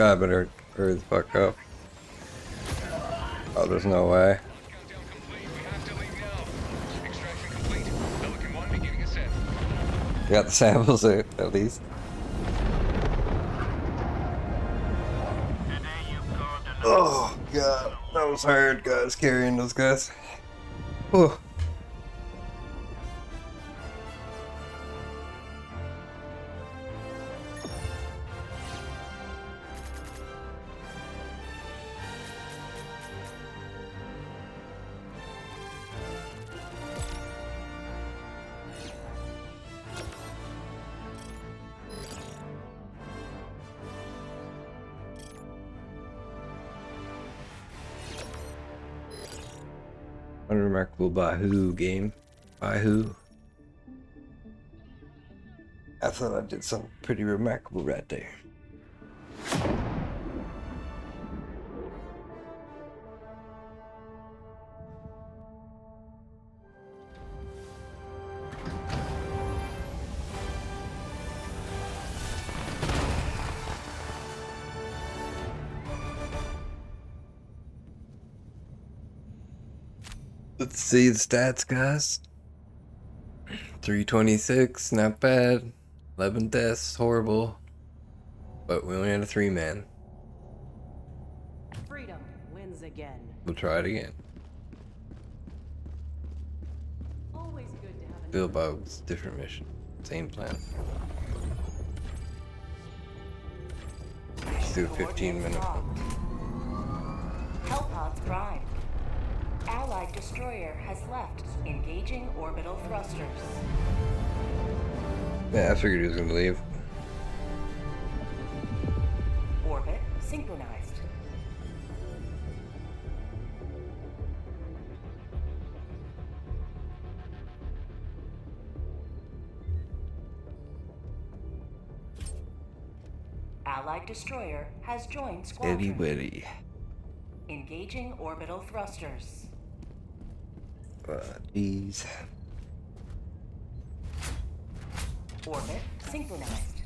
Speaker 1: Guy better hurry the fuck up. Oh, there's no way.
Speaker 2: Countdown complete. We have to leave now. Extraction complete. Pelican 1 beginning ascent.
Speaker 1: You got the samples *laughs* at, least. Oh god, that was hard, guys, carrying those guys. Whew. Unremarkable by who game? By who? I thought I did something pretty remarkable right there. Stats, guys. 326, not bad. 11 deaths, horrible. But we only had a three man.
Speaker 7: Freedom wins again.
Speaker 1: We'll try it again.
Speaker 7: Always good to have
Speaker 1: Bill Bugs, different mission. Same plan. Let's do a 15 minute.
Speaker 6: Hellpods primed. Allied destroyer has left. Engaging orbital thrusters.
Speaker 1: Yeah, I figured he was gonna leave.
Speaker 6: Orbit synchronized. Allied destroyer has joined
Speaker 1: Eddie
Speaker 6: squadron.
Speaker 1: Weddy.
Speaker 6: Engaging orbital thrusters.
Speaker 1: Jeez.
Speaker 6: Uh, Orbit synchronized.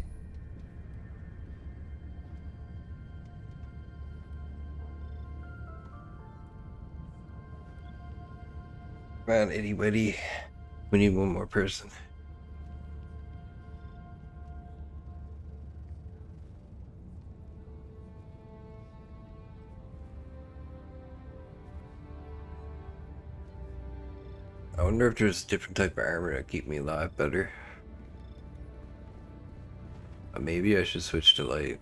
Speaker 1: Man, itty bitty. We need one more person. Wonder if there's a different type of armor that keep me alive better. Uh, maybe I should switch to light.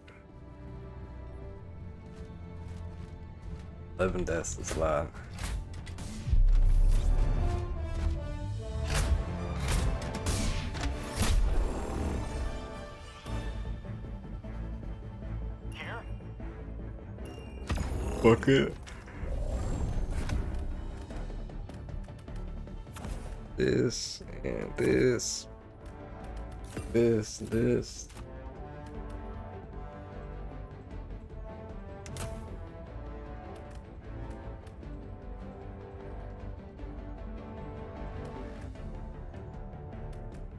Speaker 1: 11 deaths is a lot. Fuck it. This and this. This, this.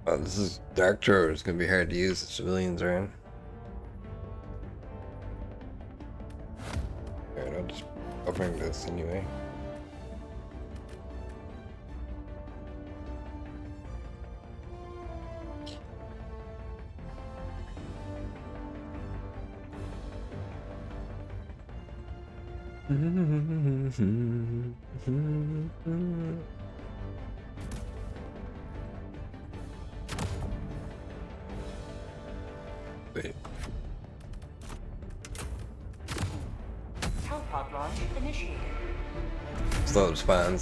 Speaker 1: Oh, this is arc thrower. It's gonna be hard to use if civilians are in. Alright, I'll just I'll bring this anyway.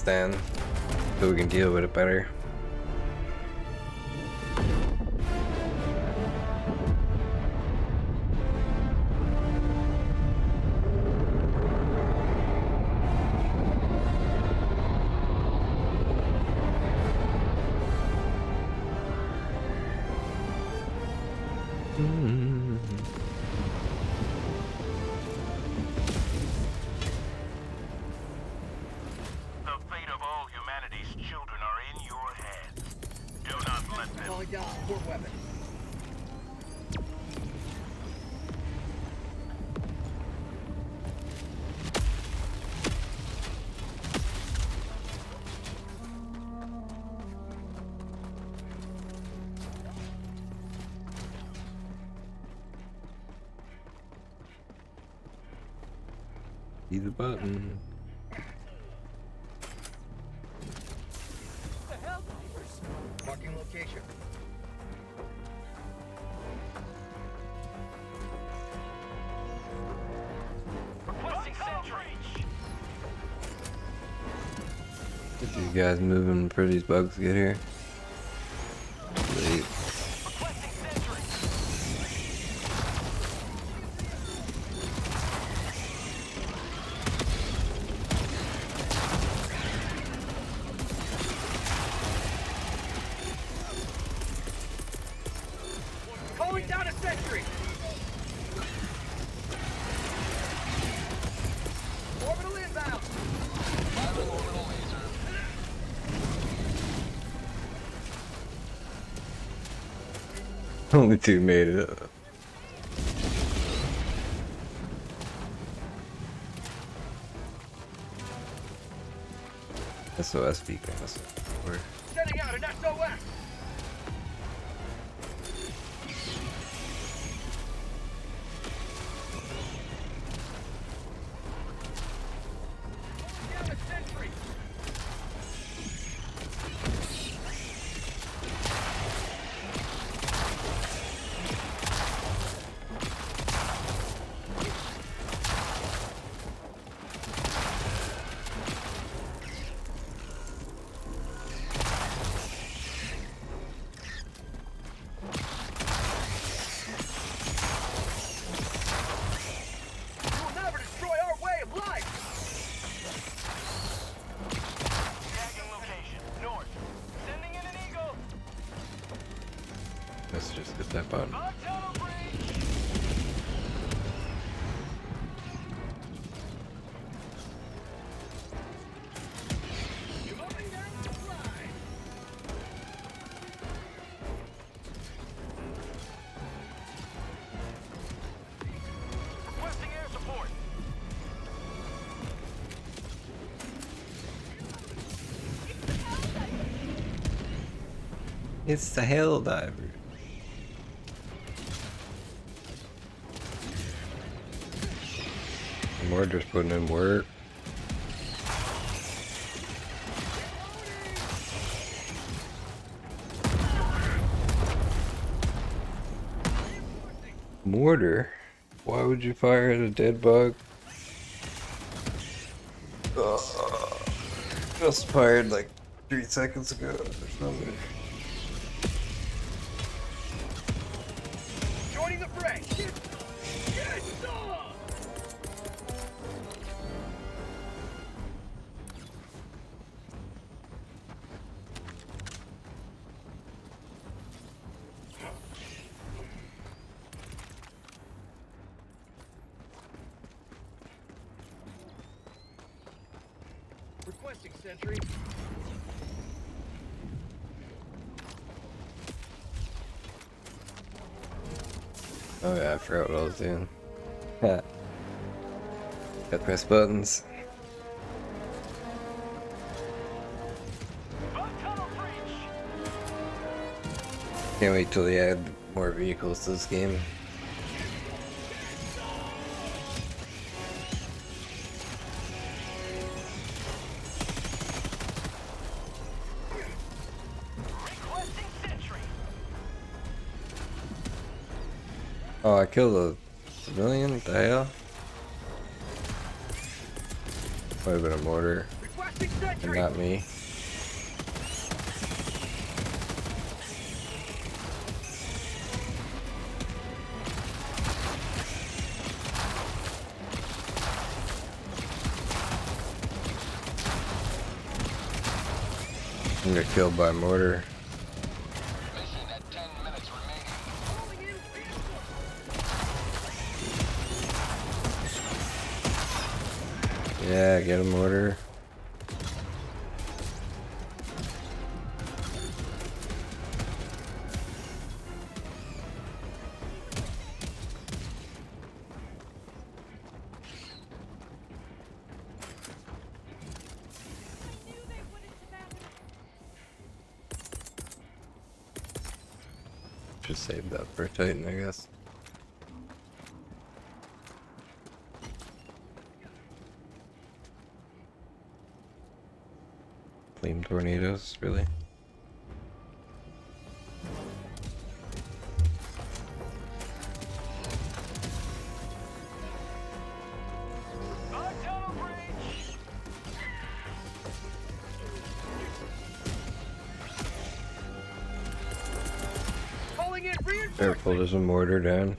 Speaker 1: The spawns down so we can deal with it better. Guys moving before these bugs get here. Two made it. SOS beacons. Or
Speaker 4: Sending
Speaker 1: It's the Helldiver. Mortar's putting in work. Mortar? Why would you fire at a dead bug? Uh, just fired like three seconds ago or something. Was doing. Yeah. Gotta press buttons. Can't wait till they add more vehicles to this game. Killed a civilian? What the hell? Have been a mortar, and not me. I'm gonna killed by mortar. Get a mortar. Should save that for Titan, I Careful, there's a mortar down.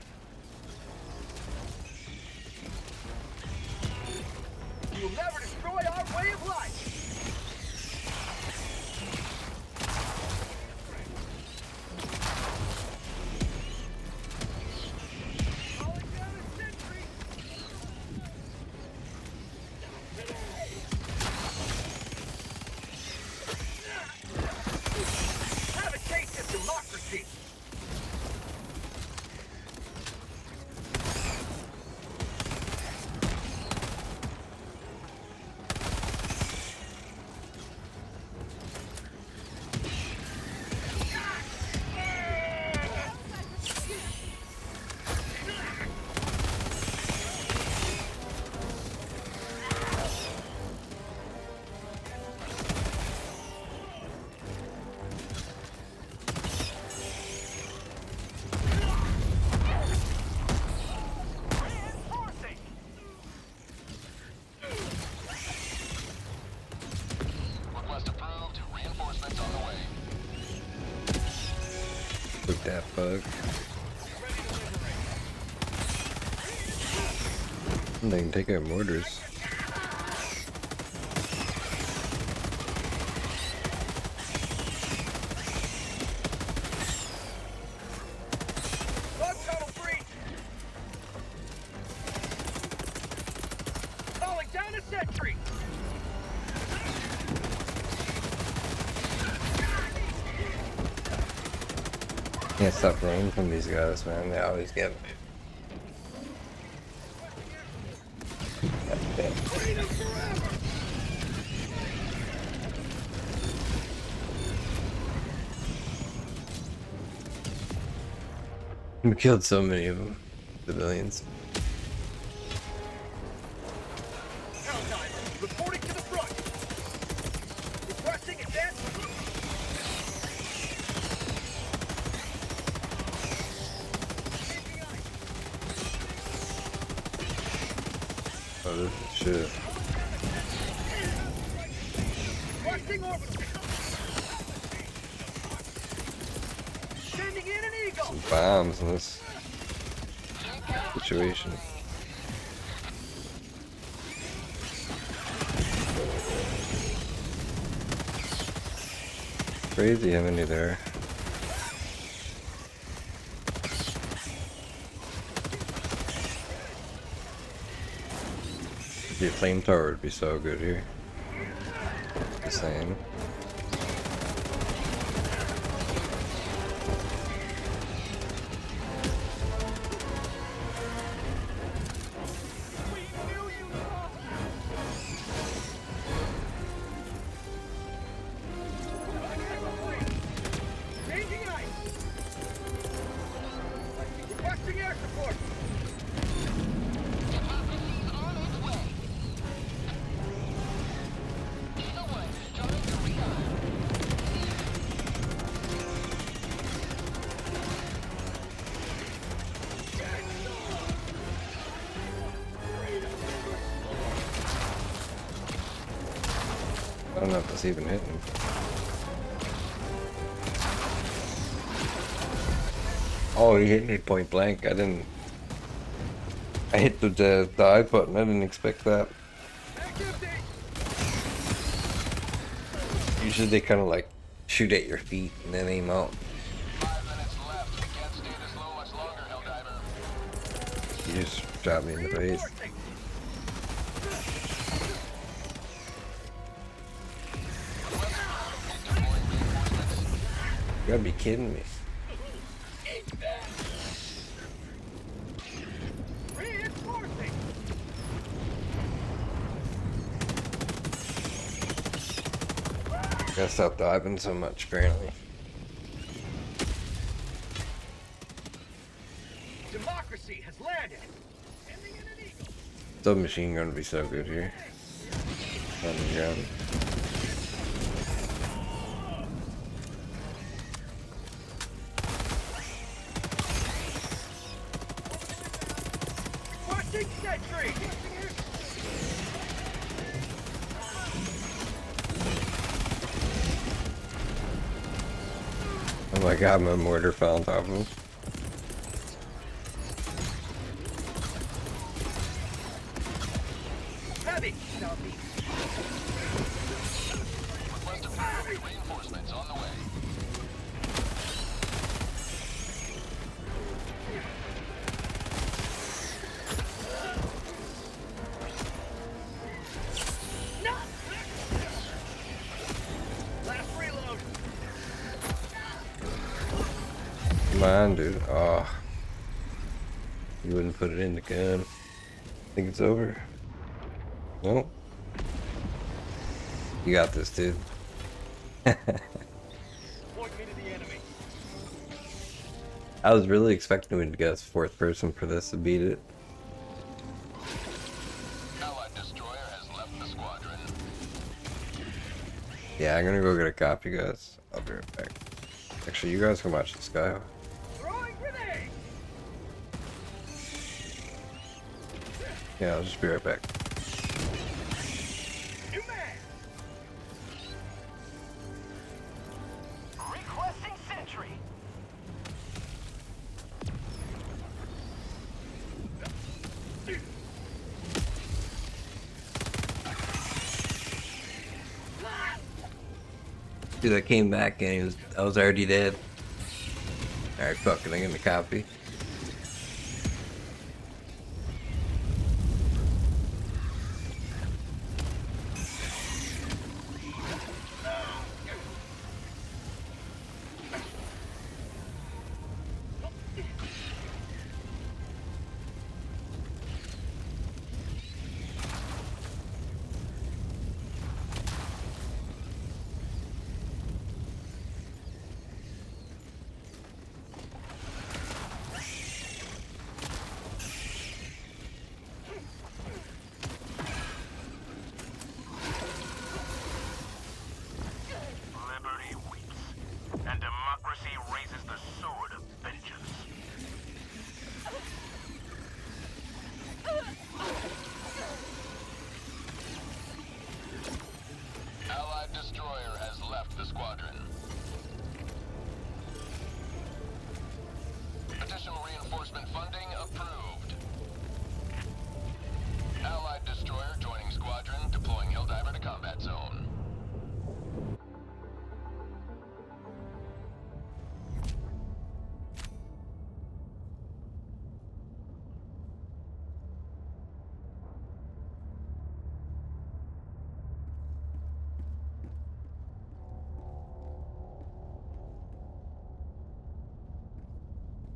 Speaker 1: Take out mortars.
Speaker 4: Bug tunnel down a sentry.
Speaker 1: Can't stop running from these guys, man. They always get me. We killed so many of them. Civilians.
Speaker 4: Helldiver, reporting to the front. Requesting advance. Changing eyes.
Speaker 1: Oh, this is shit.
Speaker 4: Requesting orbital. Sending in an eagle.
Speaker 1: Bombs in this situation. Crazy how many there. The flame tower would be so good here. Just saying. He hit me point blank. I didn't. I hit the the, the I button. I didn't expect that. Usually they kind of like shoot at your feet and then aim out. You just shot me in the face. You gotta be kidding me.
Speaker 4: Reinforcing.
Speaker 1: Gotta stop diving so much, apparently.
Speaker 4: Democracy has landed. Sending in an eagle.
Speaker 1: Submachine gun would be so good here. On the ground. God, my mortar fell on top of him. Wouldn't put it in the gun. Think it's over? No. You got this, dude.
Speaker 4: Point me to the enemy.
Speaker 1: I was really expecting we to get a fourth person for this to beat it.
Speaker 3: Destroyer has left the squadron.
Speaker 1: Yeah, I'm gonna go get a copy, guys. I'll be right back. Actually, you guys can watch this guy. Yeah, I'll just be right back.
Speaker 4: New man. Requesting sentry.
Speaker 1: Dude, I came back and he was, I was already dead. Alright, fuck it, I'm gonna copy.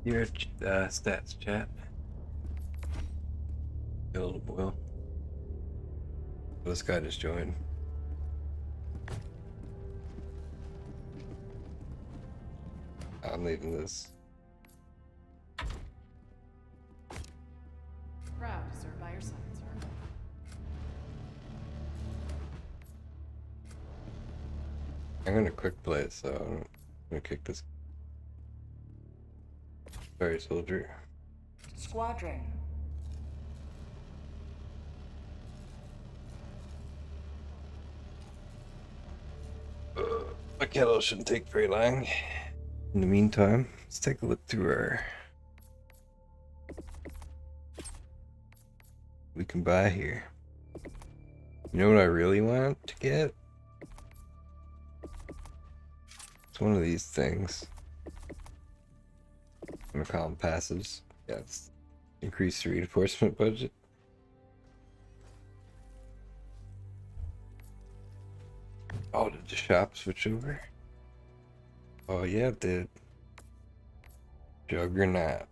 Speaker 1: Your uh, stats chat. Get a little boil. This guy just joined. I'm leaving this.
Speaker 7: Proud to serve by your side, sir.
Speaker 1: I'm gonna quick play it, so I'm gonna kick this. Sorry, soldier.
Speaker 6: Squadron.
Speaker 1: Uh, My kettle shouldn't take very long. In the meantime, let's take a look through our. We can buy here. You know what I really want to get? It's one of these things. I'm gonna call them passives. Yeah, increase the reinforcement *laughs* budget. Oh, did the shop switch over? Oh yeah, it did. Juggernaut.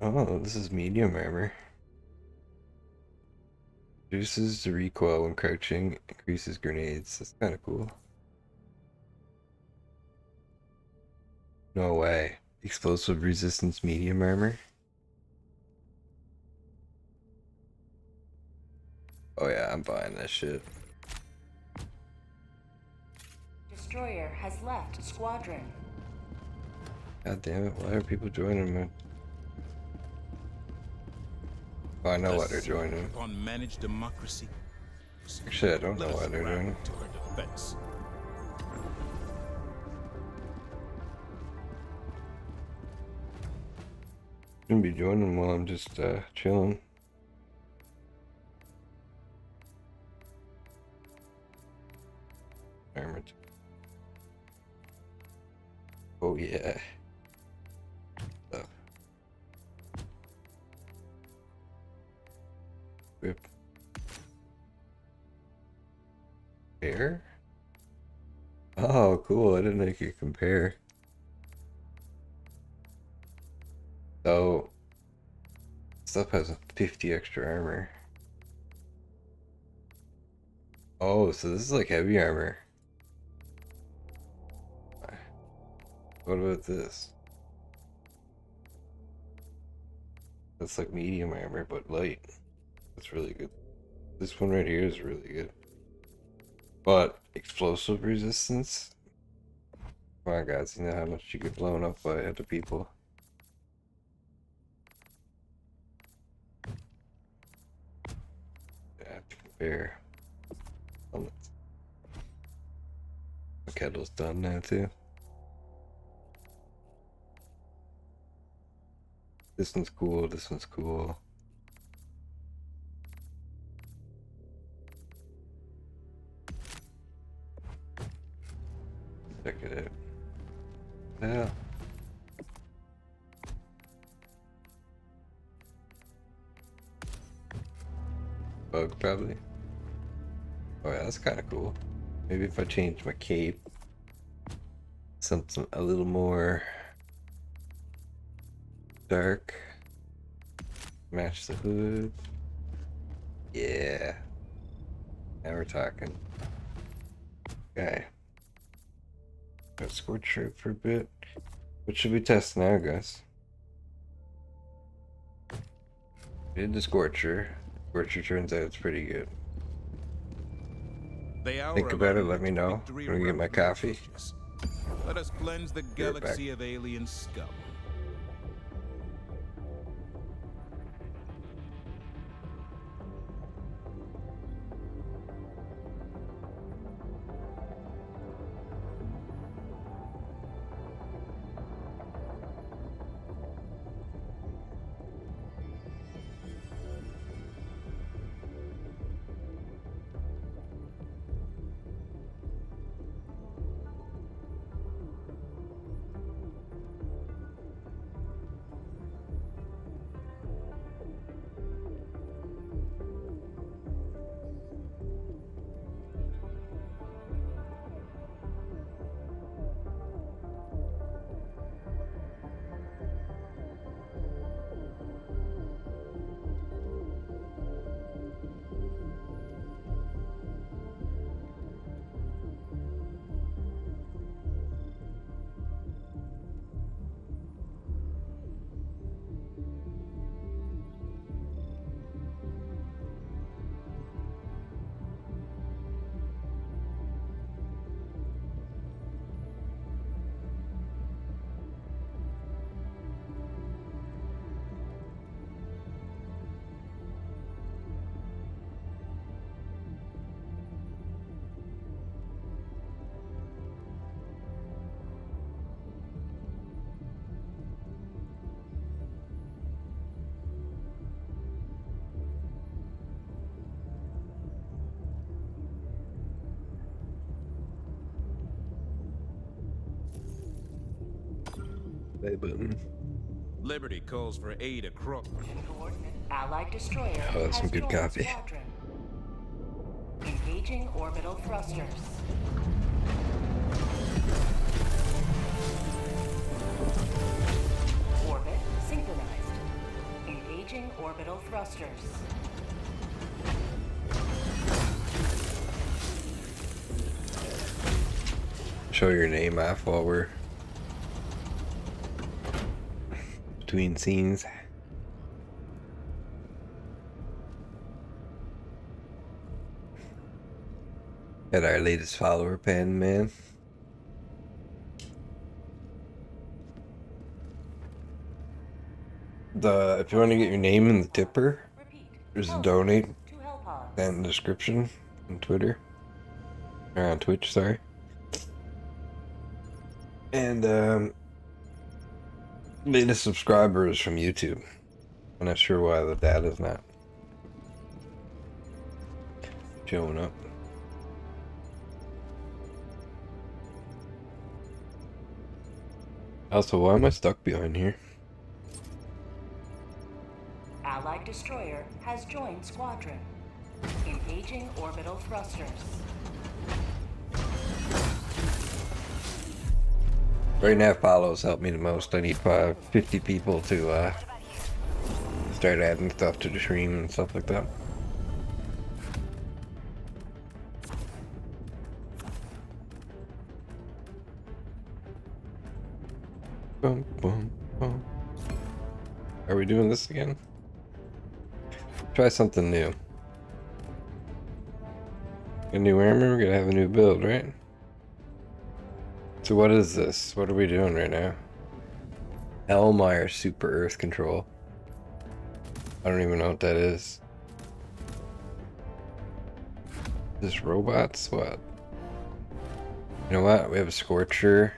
Speaker 1: Oh, this is medium armor. Reduces the recoil when crouching, increases grenades. That's kind of cool. No way. Explosive resistance medium armor. Oh yeah, I'm buying that shit.
Speaker 6: Destroyer has left squadron.
Speaker 1: God damn it, why are people joining me? Oh, I know why they're joining.
Speaker 8: Upon managed democracy.
Speaker 1: Actually, I don't know why they're joining.
Speaker 8: to her defense.
Speaker 1: Shouldn't be joining while I'm just uh, chilling. Oh yeah. Compare? Oh, cool. I didn't think you compare. So, stuff has 50 extra armor. Oh, so this is like heavy armor. What about this? That's like medium armor, but light. That's really good. This one right here is really good. But explosive resistance? Come on, guys. You know how much you get blown up by other people. To compare. Oh, The kettle's done now too. This one's cool, this one's cool. Check it out. Yeah. Bug probably. Oh yeah, that's kind of cool. Maybe if I change my cape, something a little more dark, match the hood. Yeah. Now we're talking. Okay. Got scorch out for a bit. What should we test now, guys? We did the Scorcher. Scorcher turns out it's pretty good. Think about it, let me know. Let me get my coffee.
Speaker 8: Let us cleanse the galaxy of alien scum. Liberty calls for aid across.
Speaker 6: Coordinate. Allied destroyer
Speaker 1: Oh, that's some good
Speaker 6: joined
Speaker 1: copy.
Speaker 6: squadron. Engaging orbital thrusters. Orbit synchronized. Engaging orbital thrusters.
Speaker 1: Show your name off while we're between scenes. At our latest follower pen, man. The if you want to get your name in the tipper, there's a donate
Speaker 6: to help pods.
Speaker 1: in the description on Twitter. Or on Twitch, sorry. And um latest subscriber is from YouTube. I'm not sure why the data's not showing up. Also, why am I stuck behind here?
Speaker 6: Allied destroyer has joined squadron. Engaging orbital thrusters.
Speaker 1: Right now, follows help me the most. I need five, 50 people to uh, start adding stuff to the stream and stuff like that. Boom, boom, boom. Are we doing this again? Try something new. A new armor, we're gonna have a new build, right? So what is this? What are we doing right now? Hellmire Super Earth Control. I don't even know what that is. This robots? What? You know what? We have a Scorcher.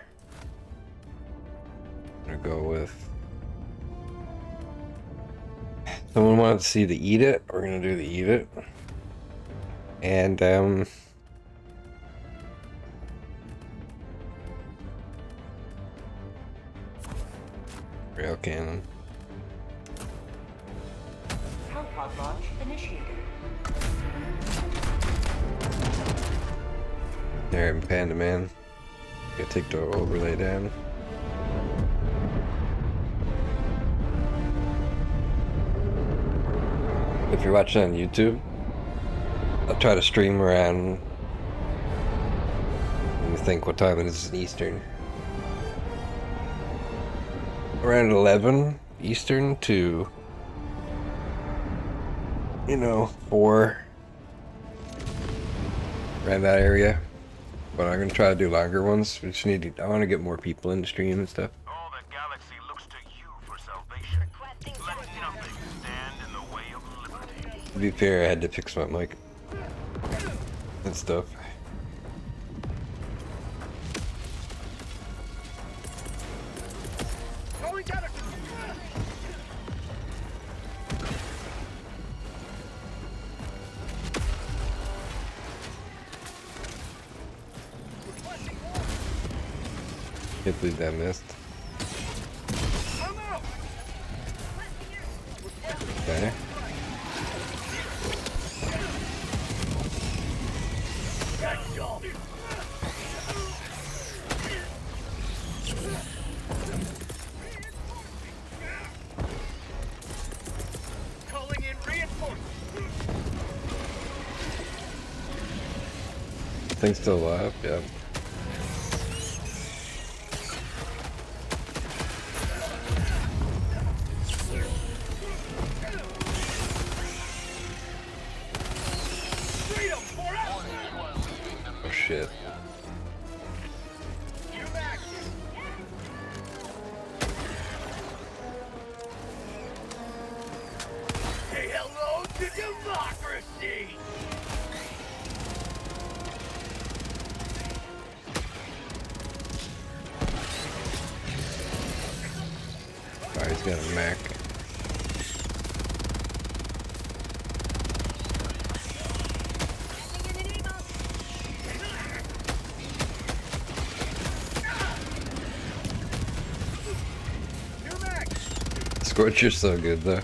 Speaker 1: I'm gonna go with. Someone wanted to see the Eat It. We're gonna do the Eat It. And, um. Rail cannon.
Speaker 6: Hellpod launch initiated.
Speaker 1: There, Panda Man. Gotta take the overlay down. If you're watching on YouTube, I'll try to stream around. Let me think what time it is in Eastern. Around 11 Eastern to, you know, 4 around that area. But I'm gonna try to do longer ones. We just need to, I want to get more people in the stream and stuff.
Speaker 2: All the galaxy looks to you for salvation.
Speaker 5: Requesting
Speaker 2: Let
Speaker 5: telemetry.
Speaker 2: nothing stand in the way of liberty.
Speaker 1: To be fair, I had to fix my mic and stuff. That missed. Scorcher's so good though.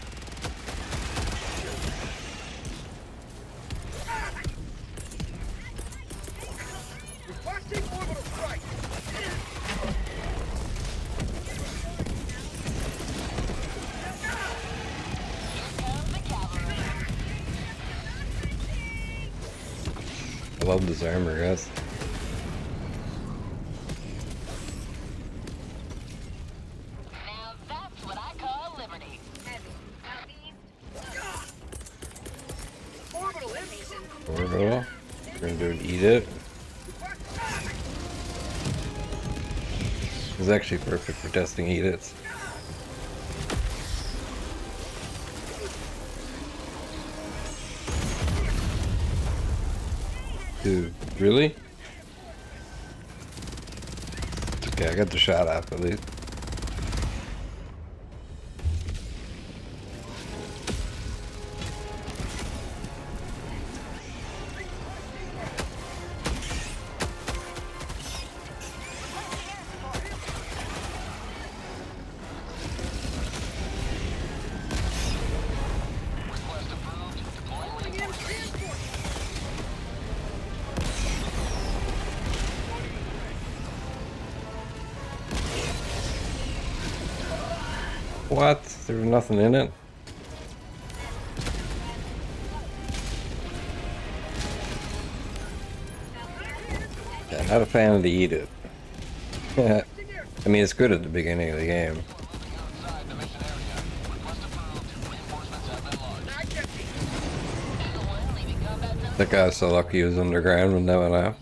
Speaker 1: I love this armor, guys. At least. Nothing in it? Yeah, not a fan of the eat it. *laughs* I mean, it's good at the beginning of the game. That guy was so lucky he was underground with no one out.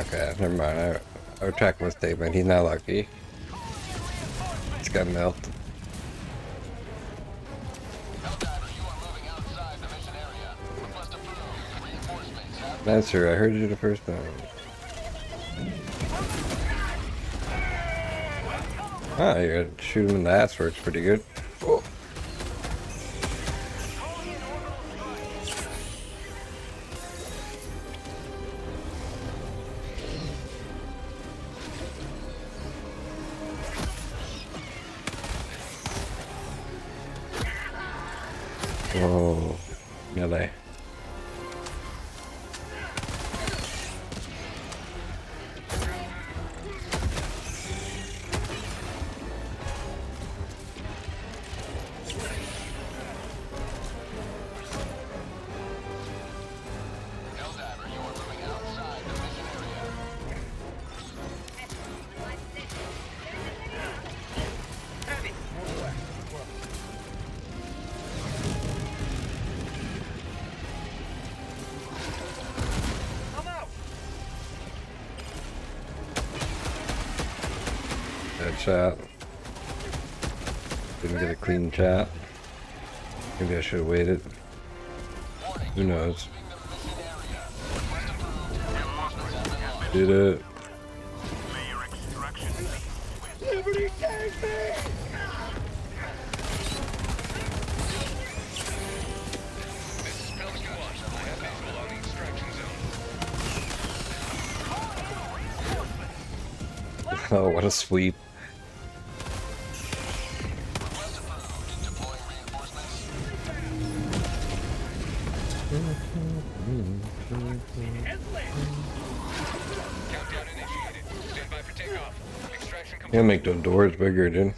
Speaker 1: Okay, never mind. I retract my statement. He's not lucky. That's true. I heard you the first time. Ah, you gotta shoot him in the ass works pretty good. Make those doors bigger, dude.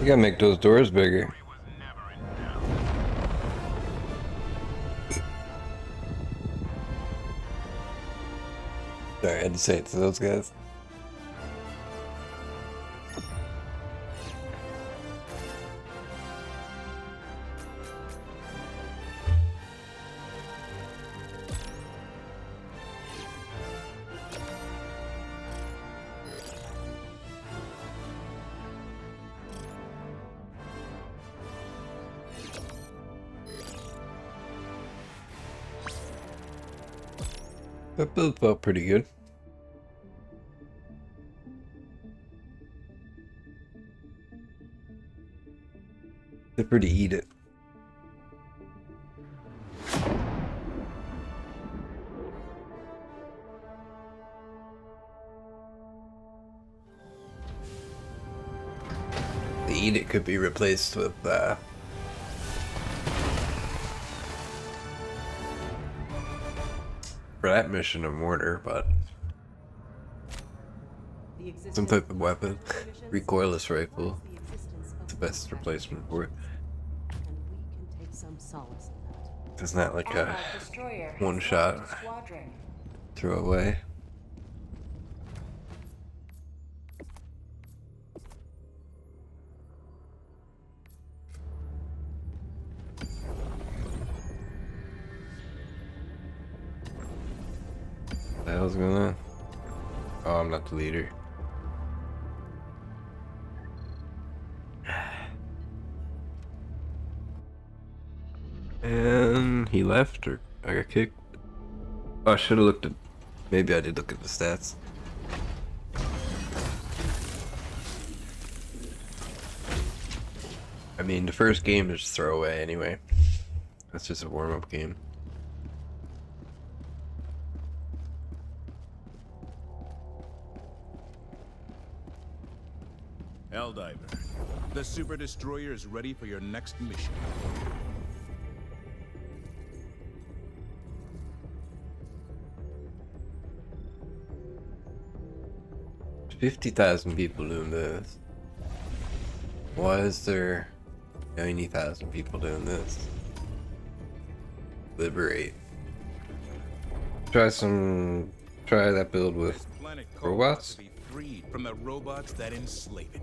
Speaker 1: You gotta make those doors bigger. Sorry, I had to say it to those guys. that felt pretty good. They're pretty eat it. The eat it could be replaced with uh, for that mission a mortar, but some type of weapon, recoilless rifle,
Speaker 7: the
Speaker 1: the best replacement for it.
Speaker 7: And we can take some solace in that.
Speaker 1: It's not like a
Speaker 6: Allied destroyer has
Speaker 1: one shot. Throw away. Hell's going on? Oh, I'm not the leader. And he left, or I got kicked. Oh, I should have looked at. Maybe I did look at the stats. I mean, the first game is throwaway anyway. That's just a warm up game.
Speaker 8: The Super Destroyer is ready for your next mission.
Speaker 1: Fifty thousand people doing this. Why is there ninety thousand people doing this? Liberate. Try some. Try that build with
Speaker 8: This planet calls
Speaker 1: robots.
Speaker 8: freed from the robots that enslave it.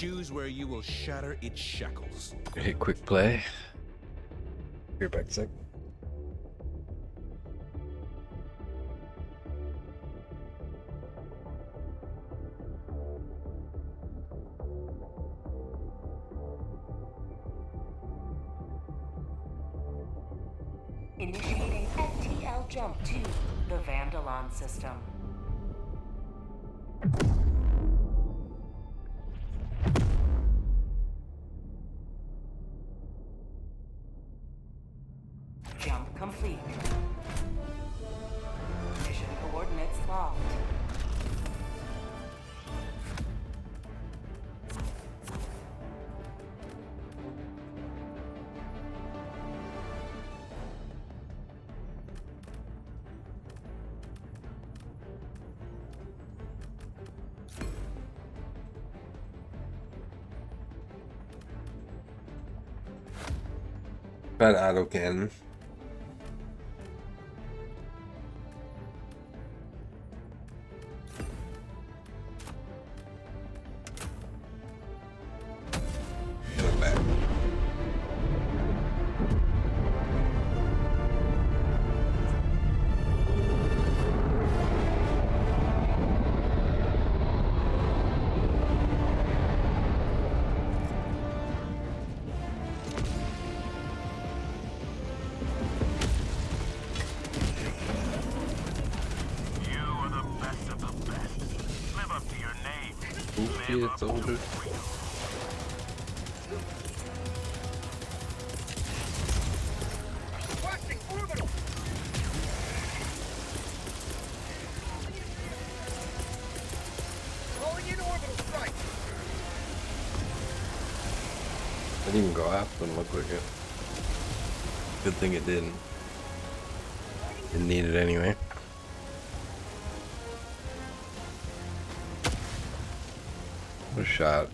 Speaker 8: Choose where you will shatter its shackles.
Speaker 1: Hit quick play. Here back a sec.
Speaker 6: Initiating FTL jump to the Vandalon system.
Speaker 1: That auto it. Good thing it didn't. Didn't need it anyway. What a shot.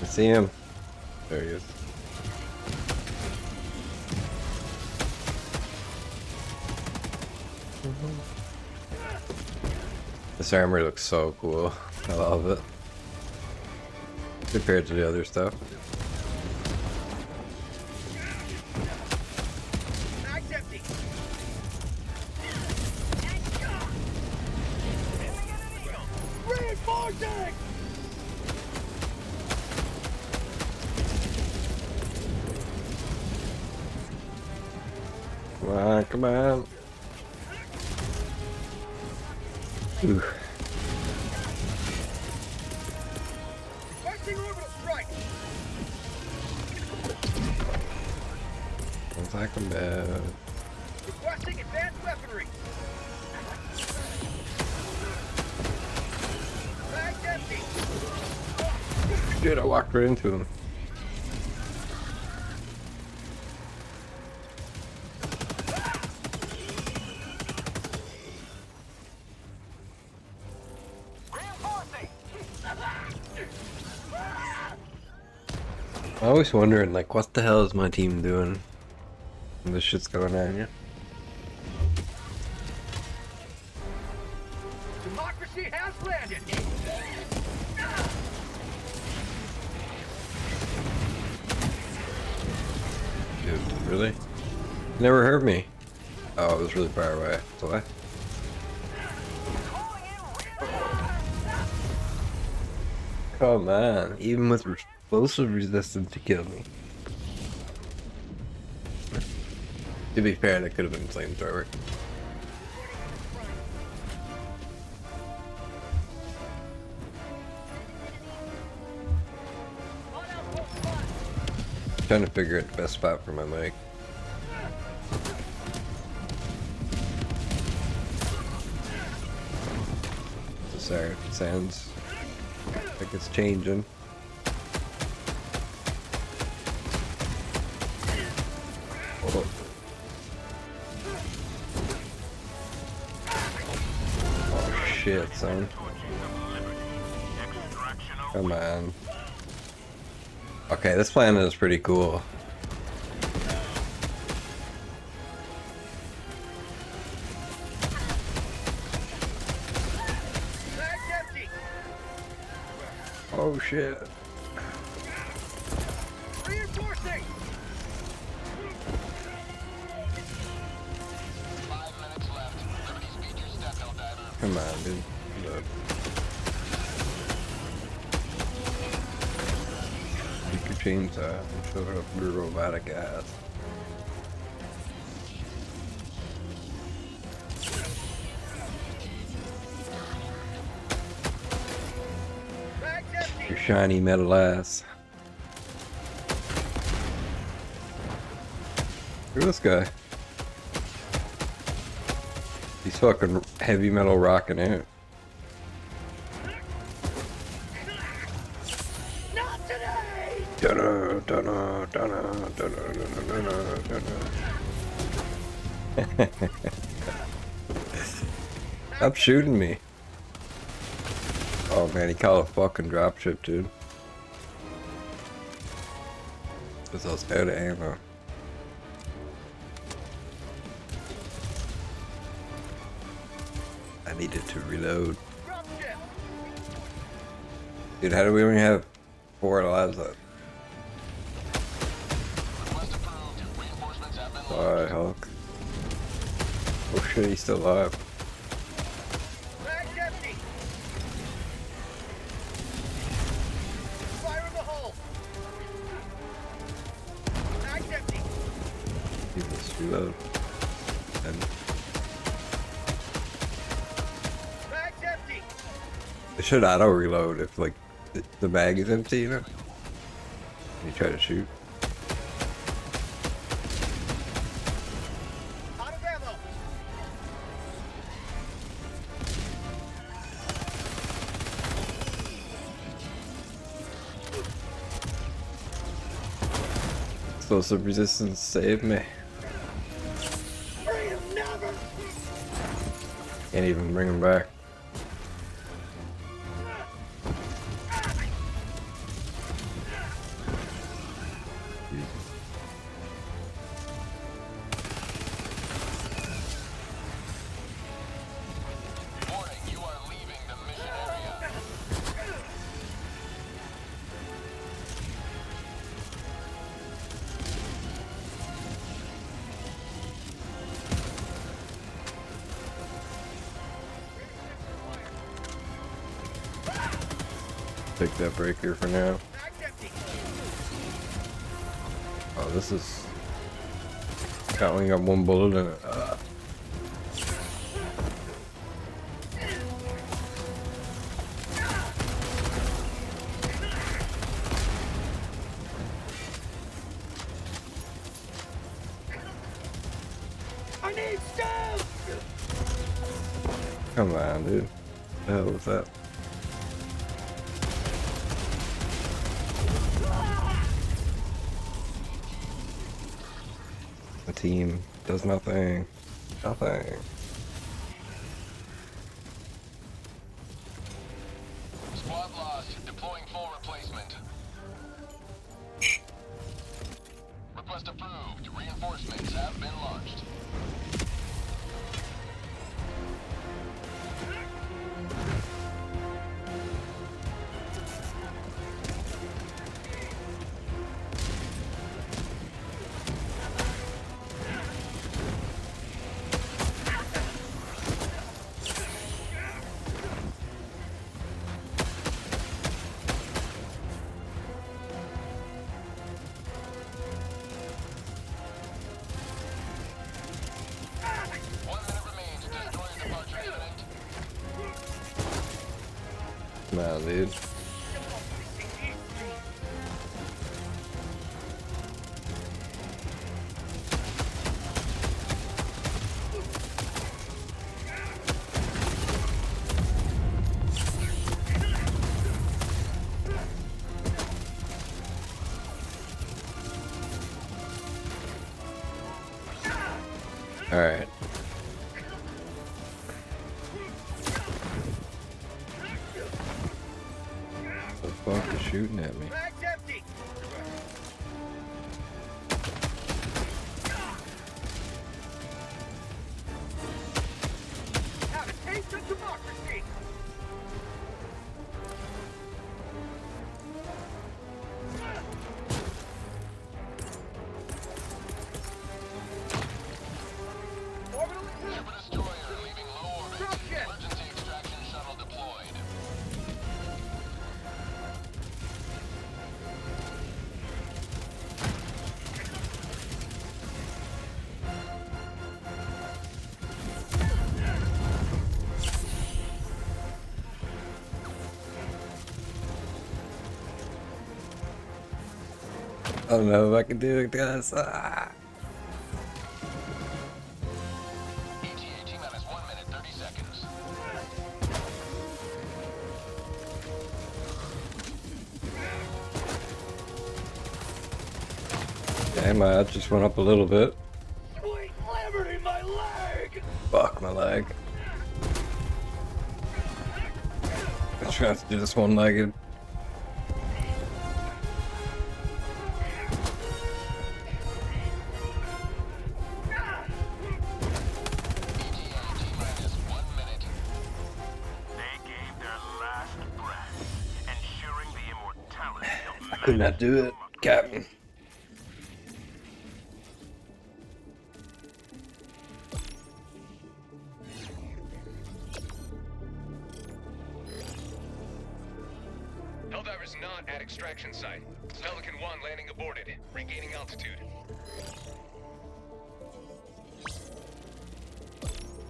Speaker 1: I see him. This armor looks so cool. I love it. Compared to the other stuff. Right into him.
Speaker 4: Reinforcing.
Speaker 1: I always wondering, like, what the hell is my team doing? when This shit's going on, yeah. Hurt me. Oh, it was really far away. So I. Come on, even with explosive resistance to kill me. To be fair, that could have been flamethrower. Trying to figure out the best spot for my mic. Sounds like it's changing. Oh. Oh shit, son. Come on. Okay, this planet is pretty cool. Shiny metal ass. Look at this guy. He's fucking heavy metal rocking out. Dunna, dunna, dunna. Stop shooting me. Man, he called a fucking dropship, dude. Cause I was out of ammo. I needed to reload. Dude, how do we only have four lives left? Alright. Hulk. Oh shit, he's still alive. Reload. And it should auto reload if like the, bag is empty, you know? You try to shoot. Explosive resistance saved me. Can't even bring him back. Breaker for now. Oh, this is. Got only got one bullet in it. Uh, I don't know if I can do it, guys. Ah.
Speaker 3: ETA T minus one minute, 30 seconds.
Speaker 1: Damn, my odds just went up a little bit.
Speaker 4: Liberty, my leg!
Speaker 1: Fuck my leg. I try to do this one
Speaker 2: of
Speaker 1: I could not do it, Captain.
Speaker 10: Helldiver's not at extraction site. Pelican 1 landing aborted. Regaining altitude.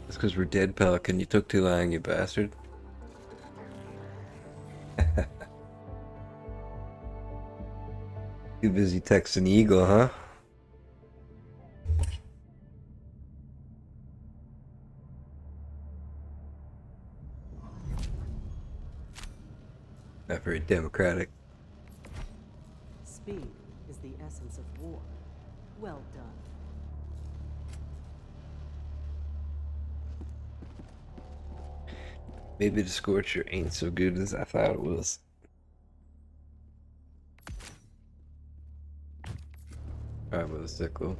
Speaker 1: It's because we're dead, Pelican. You took too long, you bastard. *laughs* Too busy texting Eagle, huh? Not very democratic.
Speaker 7: Speed is the essence of war. Well done.
Speaker 1: Maybe the Scorcher ain't so good as I thought it was. Alright, with a sickle.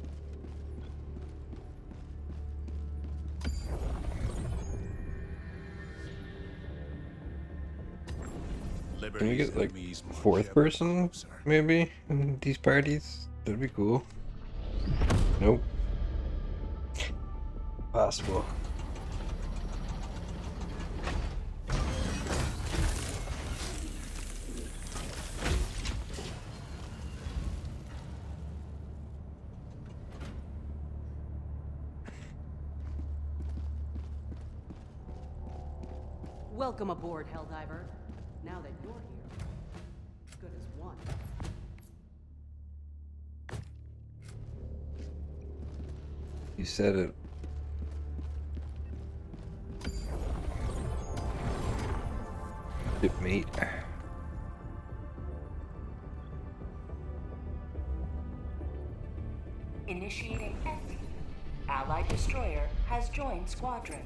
Speaker 1: Can we get like fourth person, maybe, in these parties? That'd be cool. Nope. Possible.
Speaker 7: Welcome aboard, Helldiver. Now that you're here, good as one.
Speaker 1: You said it. Dip meat.
Speaker 6: Initiating Allied destroyer has joined squadron.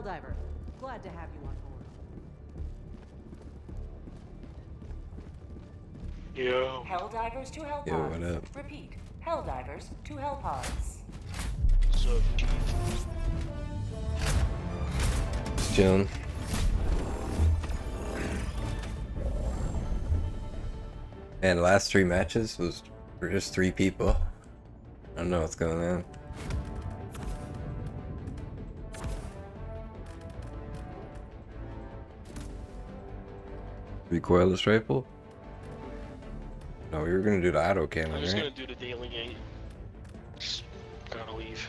Speaker 7: Helldiver, glad to have you on board.
Speaker 9: Yo.
Speaker 6: Helldivers to Hellpods.
Speaker 1: Yo, what up?
Speaker 6: Repeat. Helldivers to Hellpods.
Speaker 9: So,
Speaker 1: Chilling. And last three matches was for just three people. I don't know what's going on. Recoilless rifle? No, we were gonna do the auto cannon,
Speaker 11: I'm just
Speaker 1: right?
Speaker 11: gonna do the daily gate. Just gotta leave.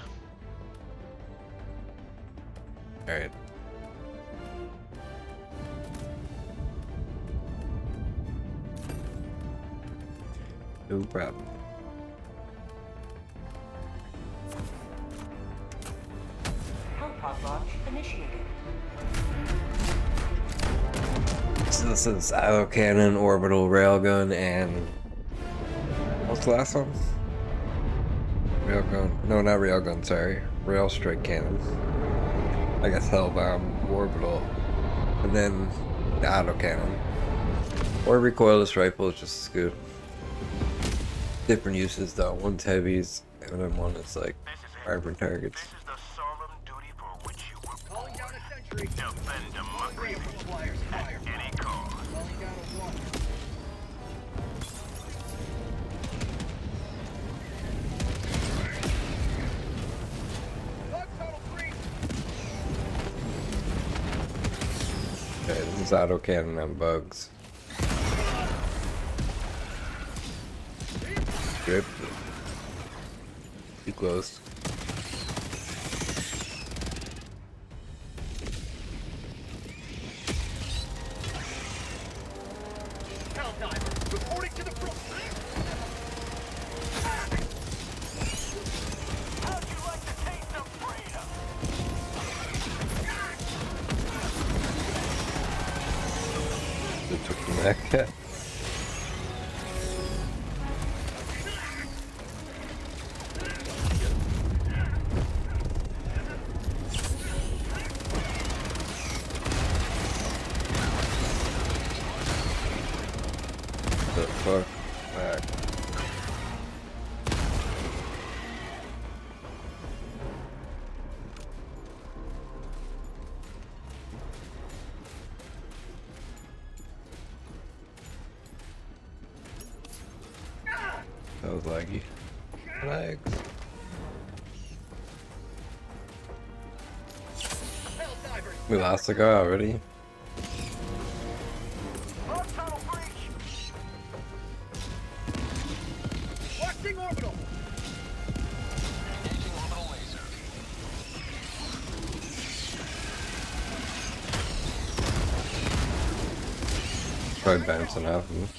Speaker 1: Alright. No problem.
Speaker 6: Hellpod launch initiated.
Speaker 1: So this is auto cannon, orbital railgun, and what's the last one? Railgun. No, not railgun. Sorry, rail strike cannon. I guess hellbound, orbital, and then the auto cannon. Or recoilless rifle is just as good. Different uses though. One's heavies, and then one is like armored targets.
Speaker 2: This is
Speaker 1: Auto cannon and bugs. Good. Too close.
Speaker 3: Engaging orbital laser.
Speaker 1: Tried bouncing off him.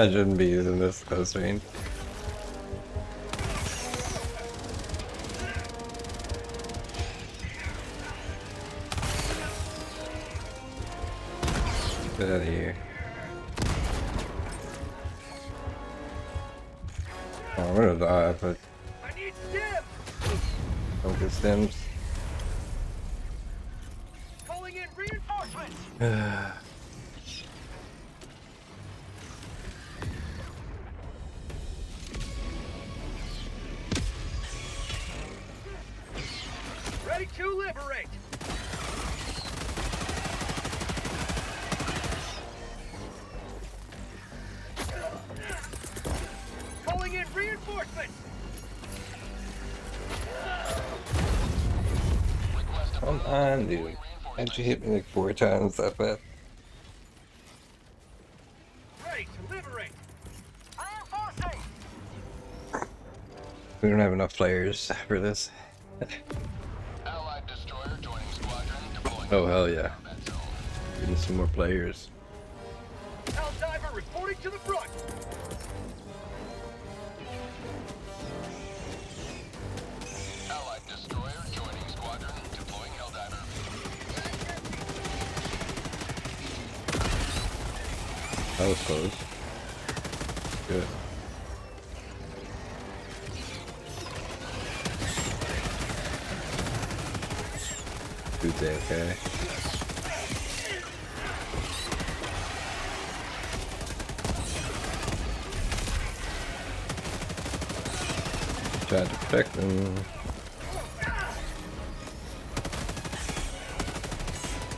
Speaker 1: I shouldn't be using this close range. Get out of here. Oh, I'm gonna die, but
Speaker 4: I need stim.
Speaker 1: don't get stems. You hit me like four times that bad?
Speaker 4: To liberate.
Speaker 1: We don't have enough players for this.
Speaker 3: Allied destroyer joining squadron. Deploying
Speaker 1: Oh hell yeah. We need some more players.
Speaker 4: To.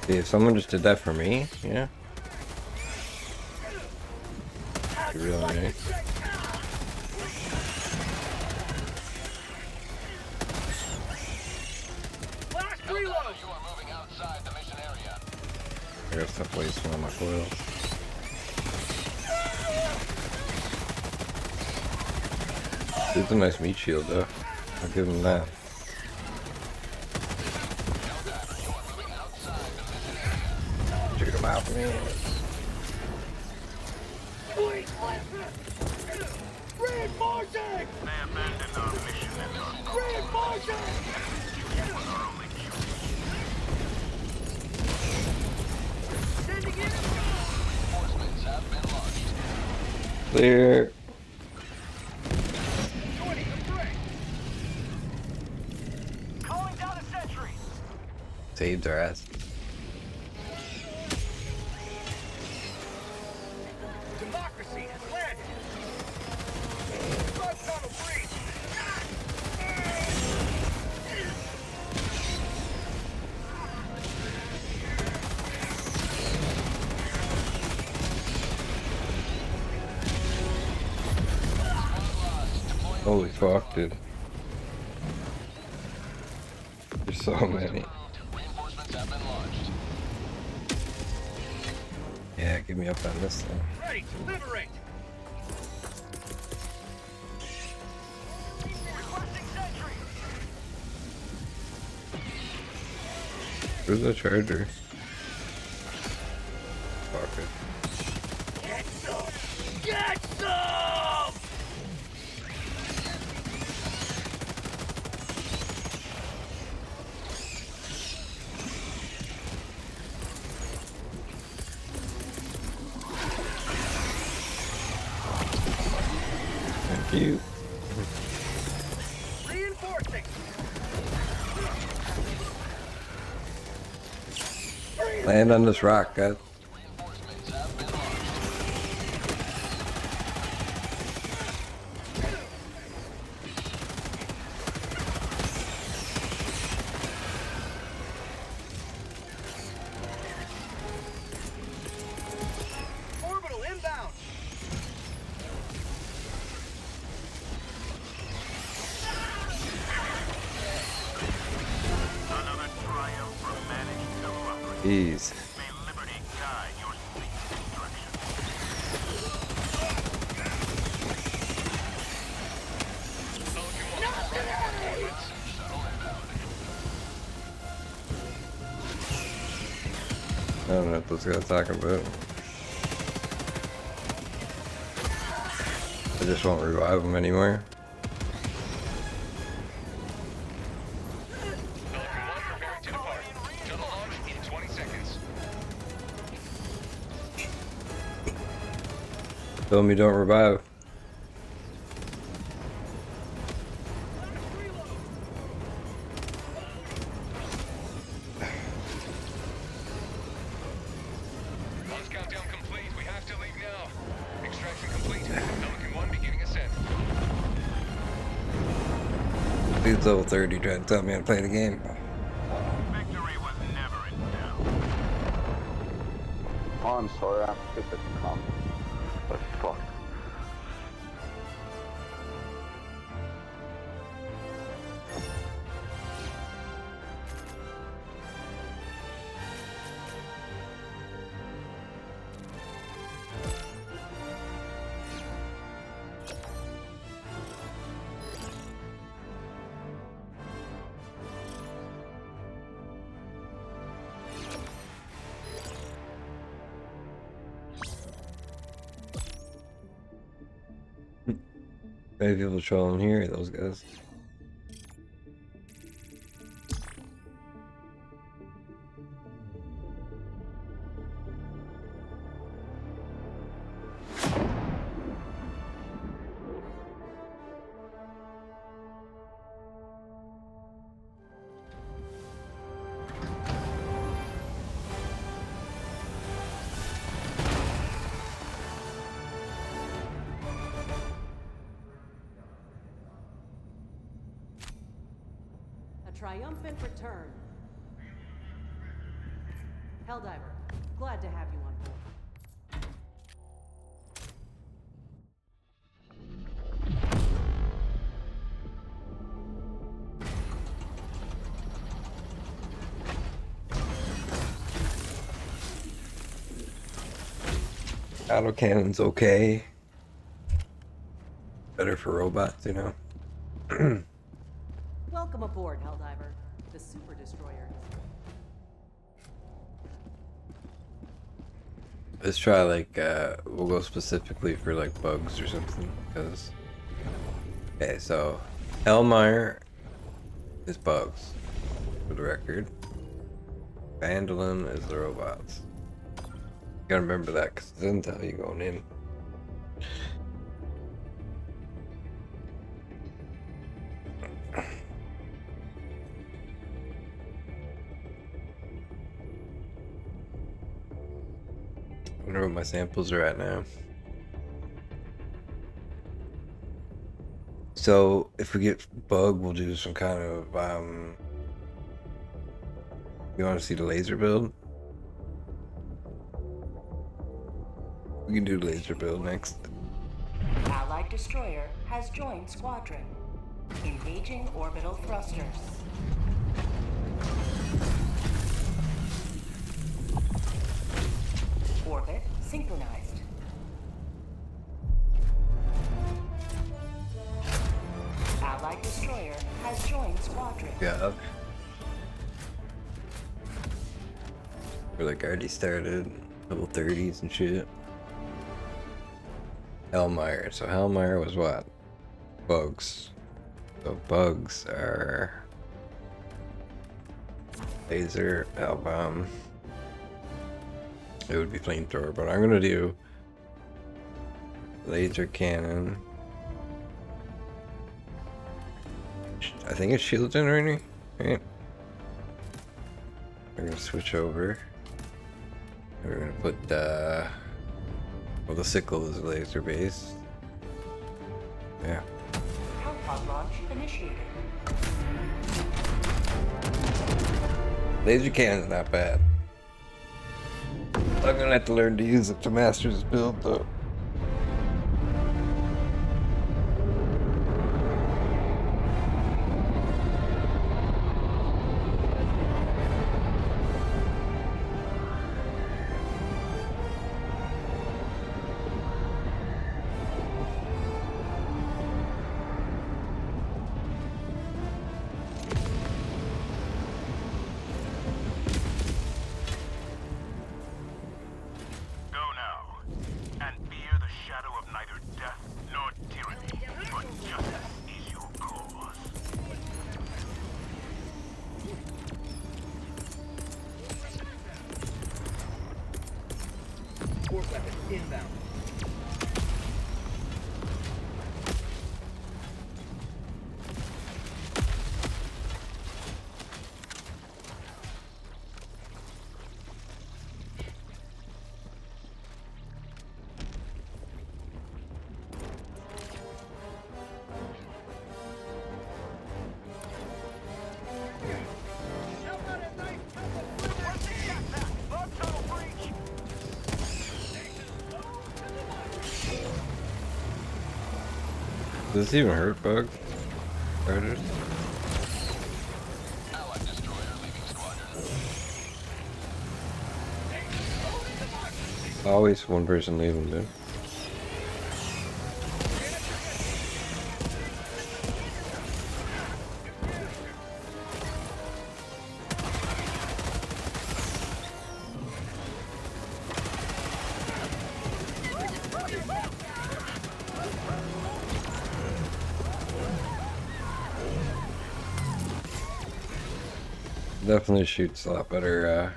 Speaker 1: See, if someone just did that for me, yeah. Really right.
Speaker 4: Last reload.
Speaker 3: You are moving outside the mission area.
Speaker 1: I gotta stop wasting on my coils. It's a nice meat shield though. I'll give him that. Check him out, man.
Speaker 4: The
Speaker 1: charger? On this rock, guys. Know what those about. I just won't revive them anymore.
Speaker 10: Pelican 1 preparing to depart. Shuttle launch in 20 seconds.
Speaker 1: Tell me don't revive. Dude's level 30 trying to tell me how to play the game.
Speaker 2: Victory was never in doubt.
Speaker 9: I'm sorry, I'm stupid.
Speaker 1: People trolling here, those guys.
Speaker 7: Triumphant return. Helldiver, glad to have you on board.
Speaker 1: Autocannon's okay. Better for robots, you know. *clears throat* try like uh we'll go specifically for like bugs or something because okay so Hellmire is bugs for the record. Vandalon is the robots. You gotta remember that because it doesn't tell you going in. My samples are at now. So if we get bug, we'll do some kind of um. You want to see the laser build? We can do laser build next.
Speaker 6: Allied destroyer has joined squadron. Engaging orbital thrusters. Synchronized. Allied destroyer has joined squadron.
Speaker 1: Yeah. We're like already started level 30s and shit. Hellmire. So Hellmire was what? Bugs. So bugs are laser album. It would be flamethrower, but I'm gonna do laser cannon. I think it's shield generator, right? We're gonna switch over. We're gonna put uh well the sickle is laser based. Yeah. Laser cannon's not bad. I'm gonna have to learn to use it to master this build though. Does even hurt bug? Always one person leaving, dude. Definitely shoots a lot better uh,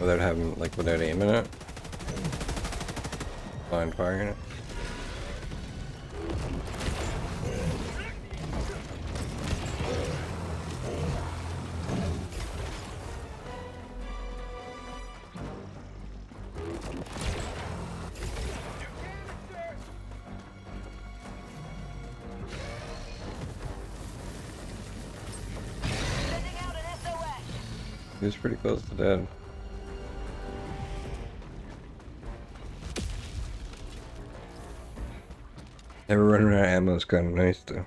Speaker 1: without having, like, without aiming it. Blind firing it. Dead. Never running out of ammo is kind of nice though.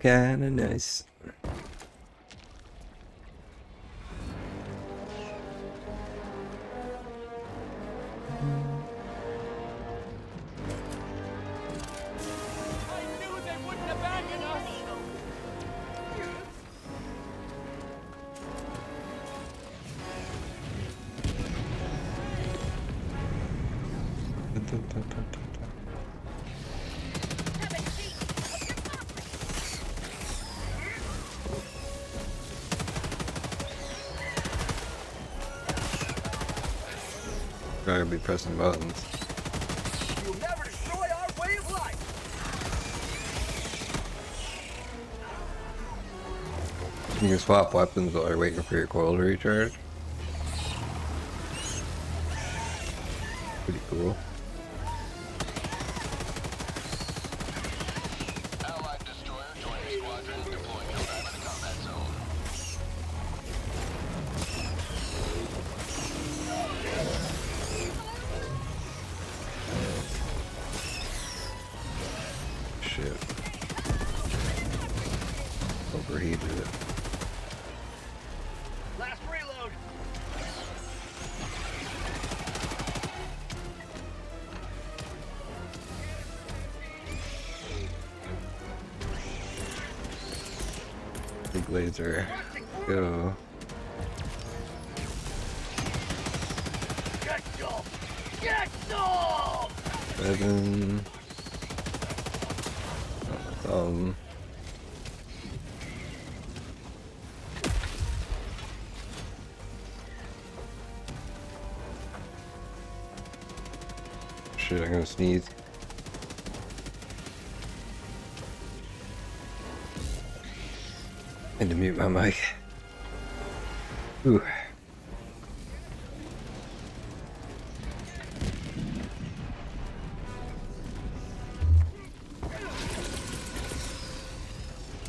Speaker 1: Kind of nice. Pressing buttons.
Speaker 4: You'll never destroy our way of life!
Speaker 1: You can swap weapons while you're waiting for your coil to recharge. Big laser. Go. Seven. Um. Shit, I'm gonna sneeze. Need to mute my mic. Ooh.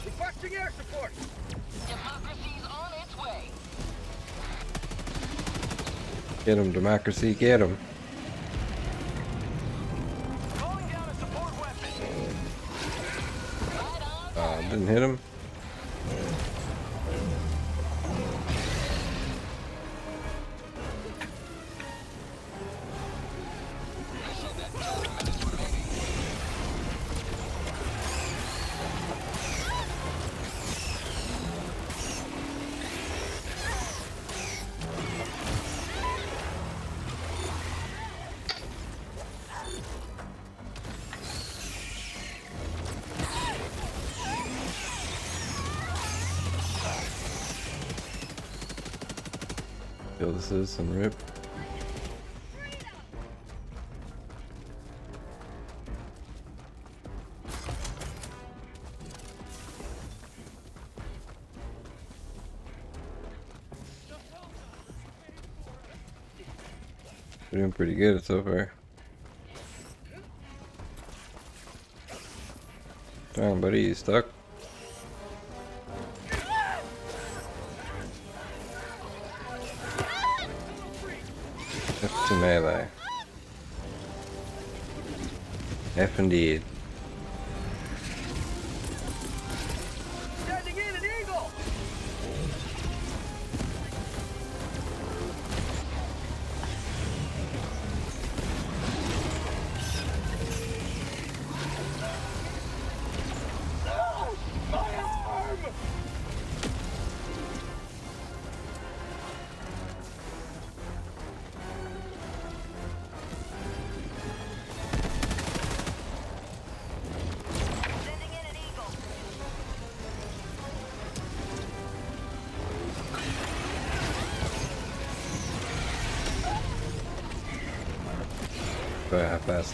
Speaker 4: Requesting air support!
Speaker 5: Democracy's on its way.
Speaker 1: Get him, democracy, get him. This is some rip. We're doing pretty good so far. Damn, buddy, you stuck? Indeed.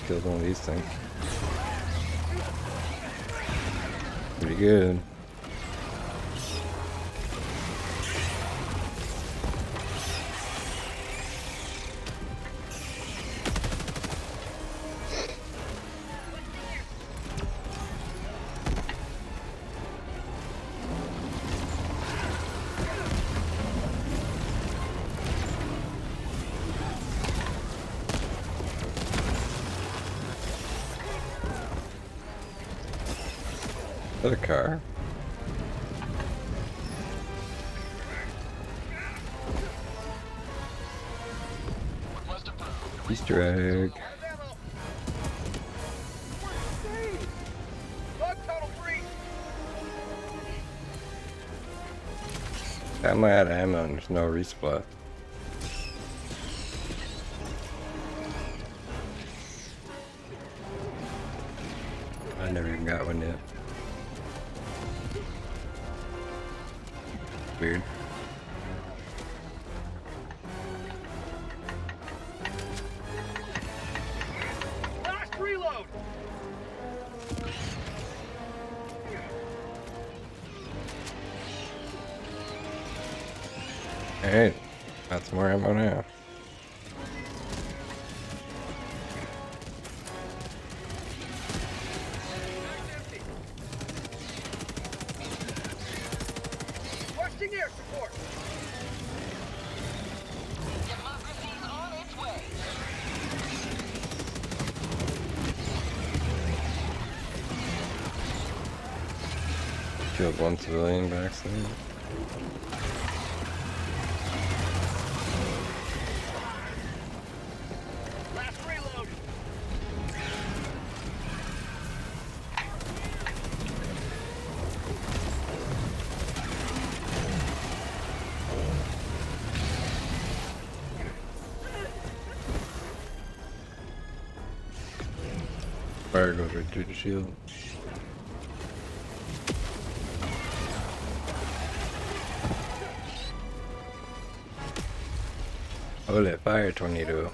Speaker 1: Killed one of these things. Pretty good.
Speaker 4: Breach!
Speaker 1: I'm out of ammo and there's no respawn. Civilian by accident. Fire goes right through the shield. Fire tornado.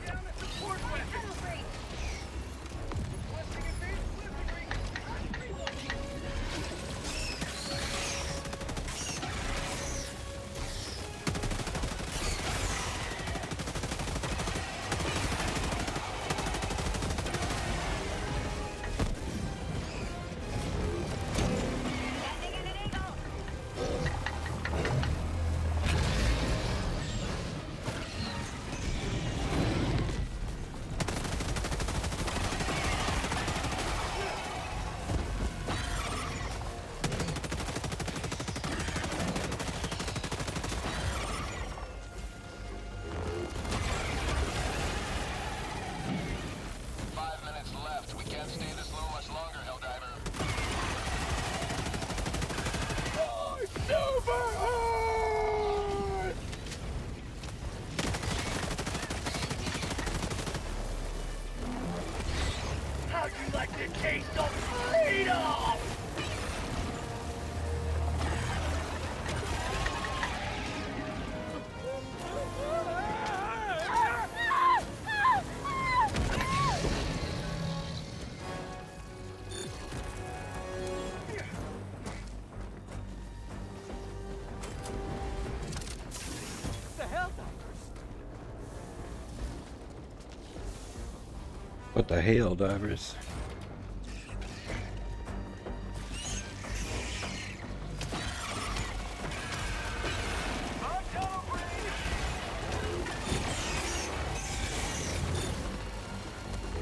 Speaker 1: What the hell, divers?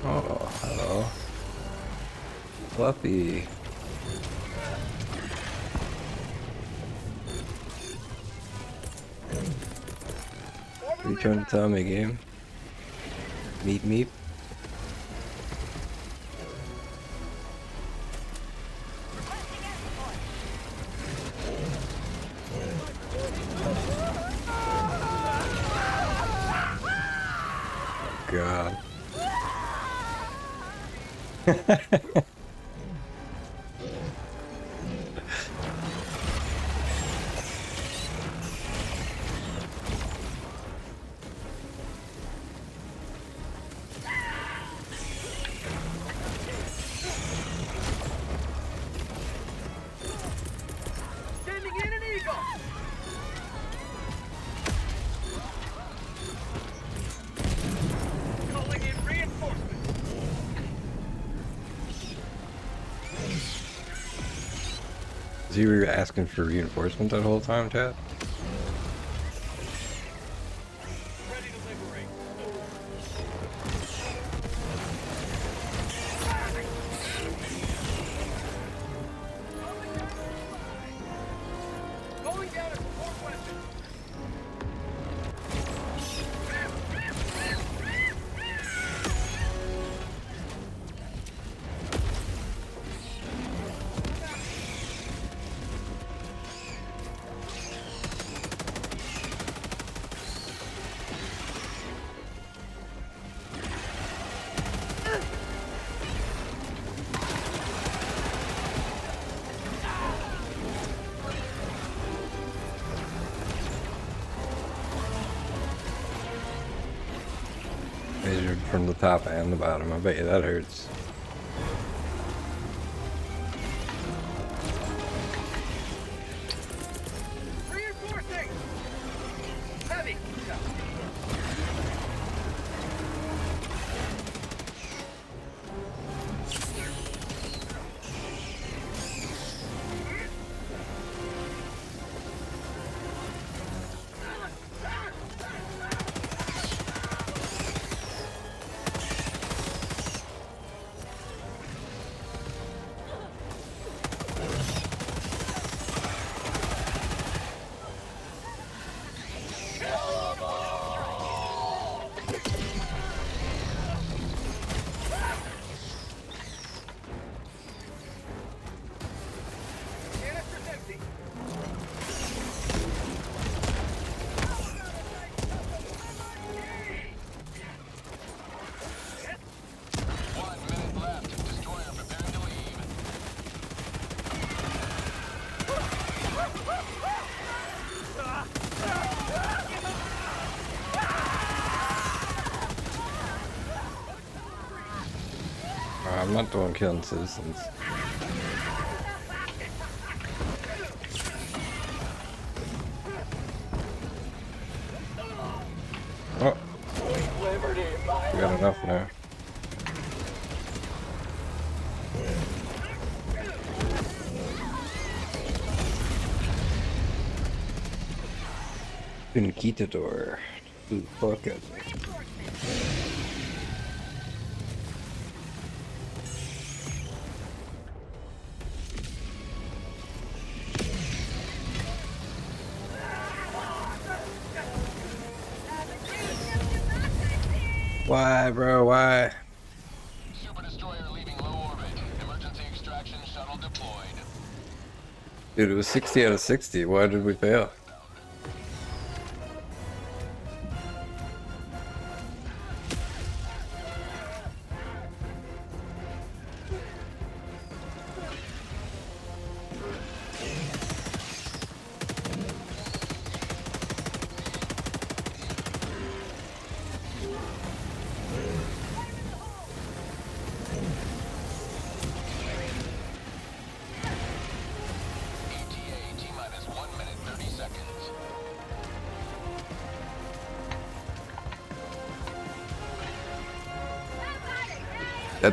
Speaker 1: Oh, hello. Fluffy. Are you trying to tell me, game? Meep meep. You were asking for reinforcement that whole time, Chad? The bottom. I bet you that hurts. Not doing killing citizens. Oh. We got enough now. Inquitador. Who the fuck it? Dude, it was 60 out of 60. Why did we fail?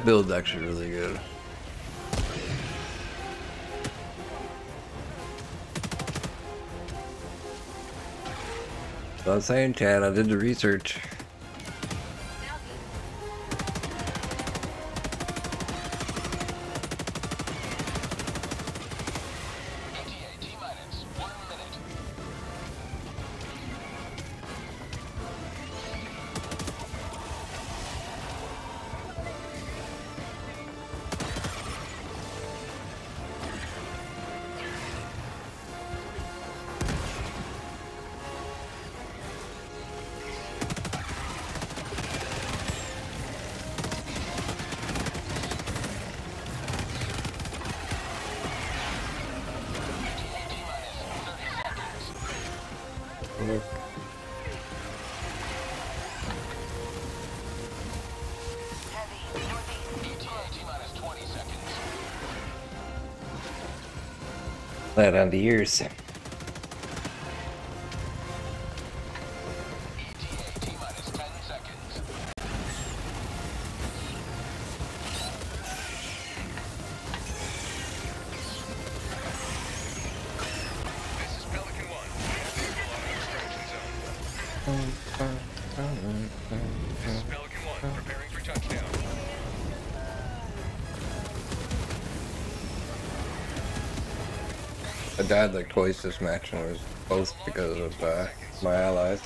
Speaker 1: Build's actually really good. So I was saying, Chad, I did the research. The ears. Died like twice this match and it was both because of uh, my allies.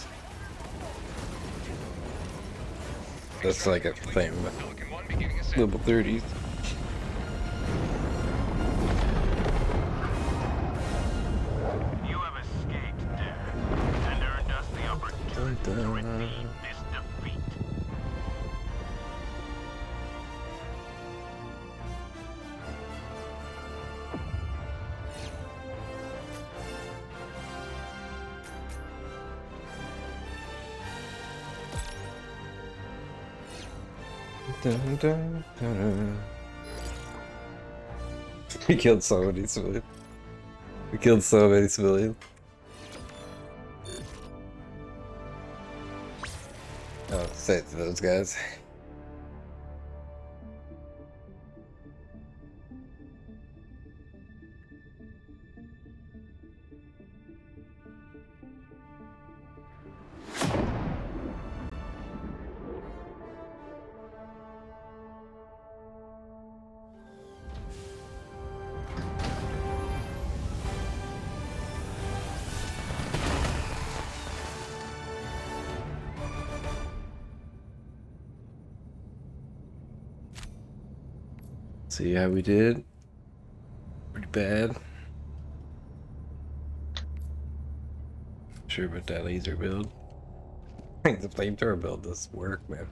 Speaker 1: That's like a flame
Speaker 10: Pelican 1 beginning ascent.
Speaker 1: level 30s. We killed so many civilians. We killed so many civilians. Oh, say it to those guys. See how we did? Pretty bad. Sure about that laser build. I *laughs* think the flamethrower build does work, man.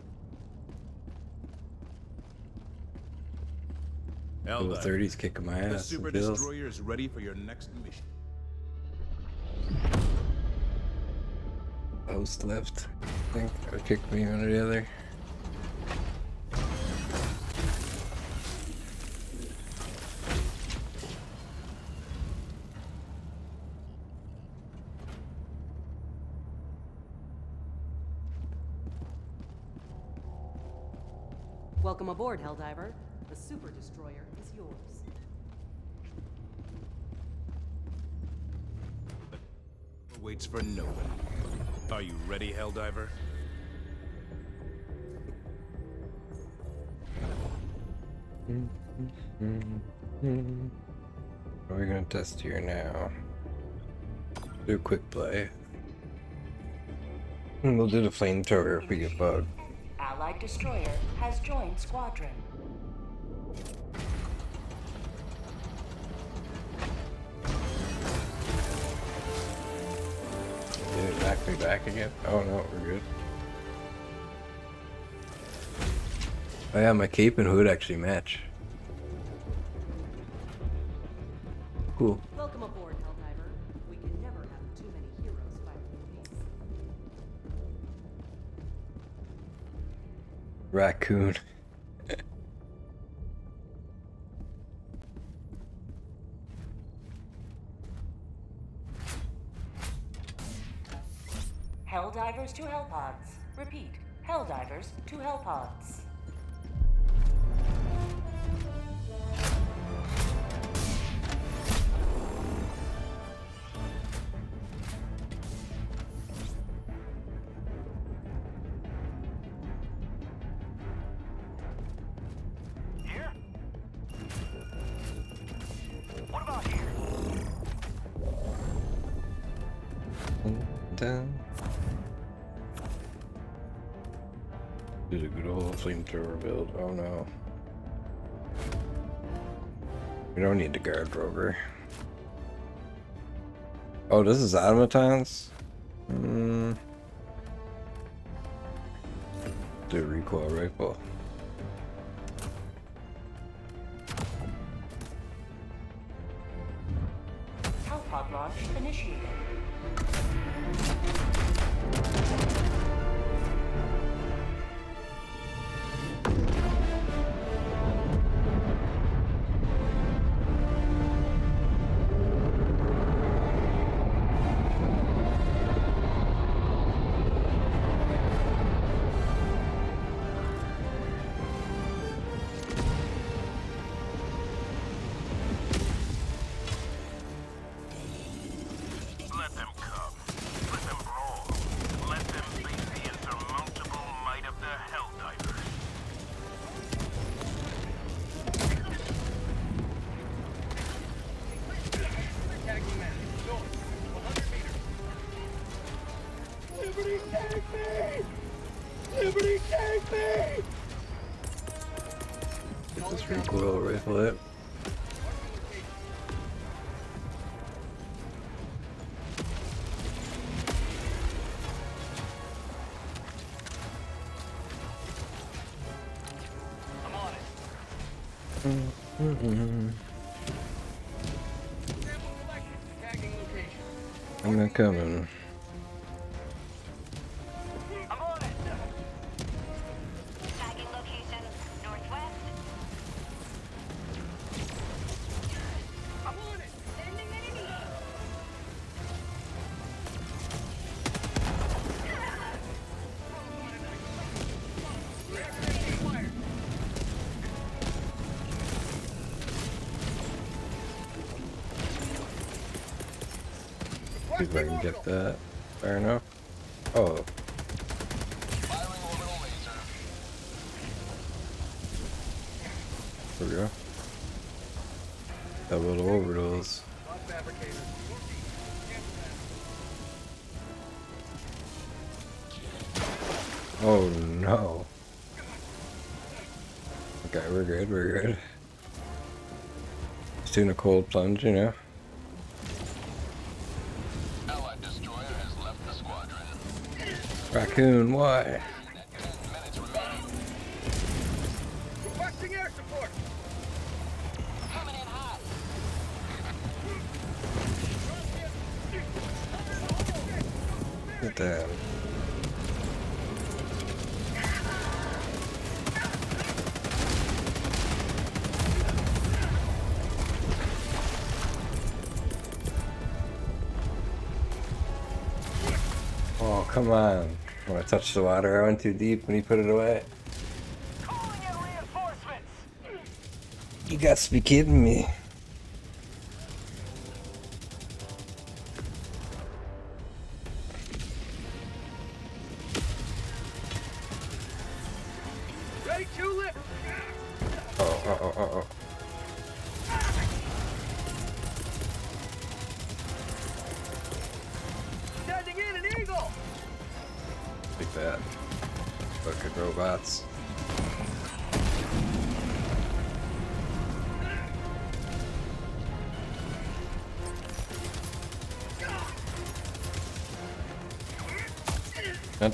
Speaker 8: Helldiver,
Speaker 1: 30's kicking my ass. the. Super.
Speaker 8: Destroyer is ready for your next mission.
Speaker 1: Host left, I think, or kicked me one or the other.
Speaker 8: Waits for no one. Are you ready, Helldiver?
Speaker 1: What are we gonna test here now? Do a quick play. And we'll do the flamethrower if we get bugged.
Speaker 6: Allied destroyer has joined squadron.
Speaker 1: Did it knock me back again? Oh no, we're good. Oh yeah, my cape and hood actually match. Cool.
Speaker 7: Welcome aboard, Helldiver. We can never have too many heroes fighting.
Speaker 1: Raccoon.
Speaker 6: Helldivers to Hellpods. Repeat. Helldivers to Hellpods.
Speaker 1: Good old flamethrower build. Oh no. We don't need the guard rover. Oh, this is automatons? Hmm. Do recoil rifle.
Speaker 6: Hellpod launch initiated.
Speaker 1: Mm-hmm. Mm-hmm.
Speaker 4: I'm
Speaker 1: not coming. If I can get that. Fair enough. Oh, there we go. Double.
Speaker 4: Not.
Speaker 1: Oh no. Okay, we're good, we're good. Just doing a cold plunge, you know?
Speaker 3: Allied destroyer has left the squadron.
Speaker 1: Raccoon, why? Touched the water, I went too deep when he put it away.
Speaker 4: Calling in reinforcements.
Speaker 1: You got to be kidding me.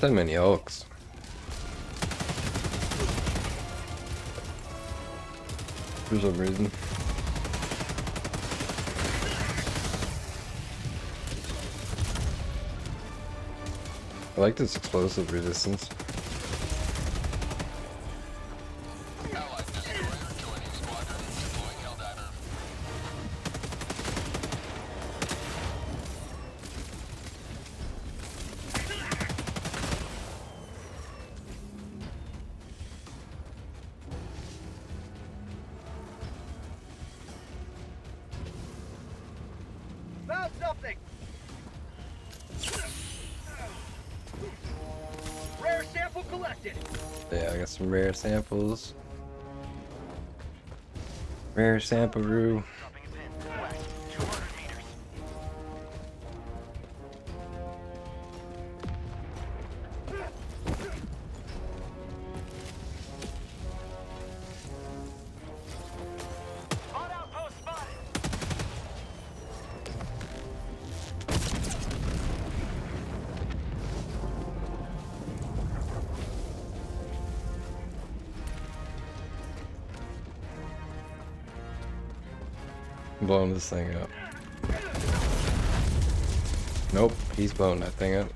Speaker 1: That many elks. For some reason. I like this explosive resistance. Samples. Rare sample roo. This thing up. Nope, he's blowing that thing up.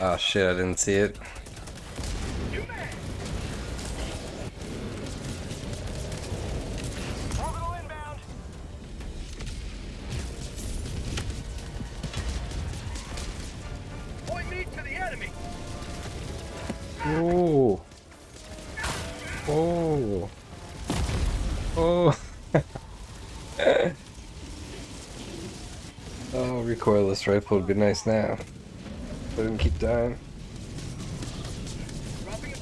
Speaker 1: Oh shit, I didn't see it. would be nice now. Let him keep dying.
Speaker 4: Dropping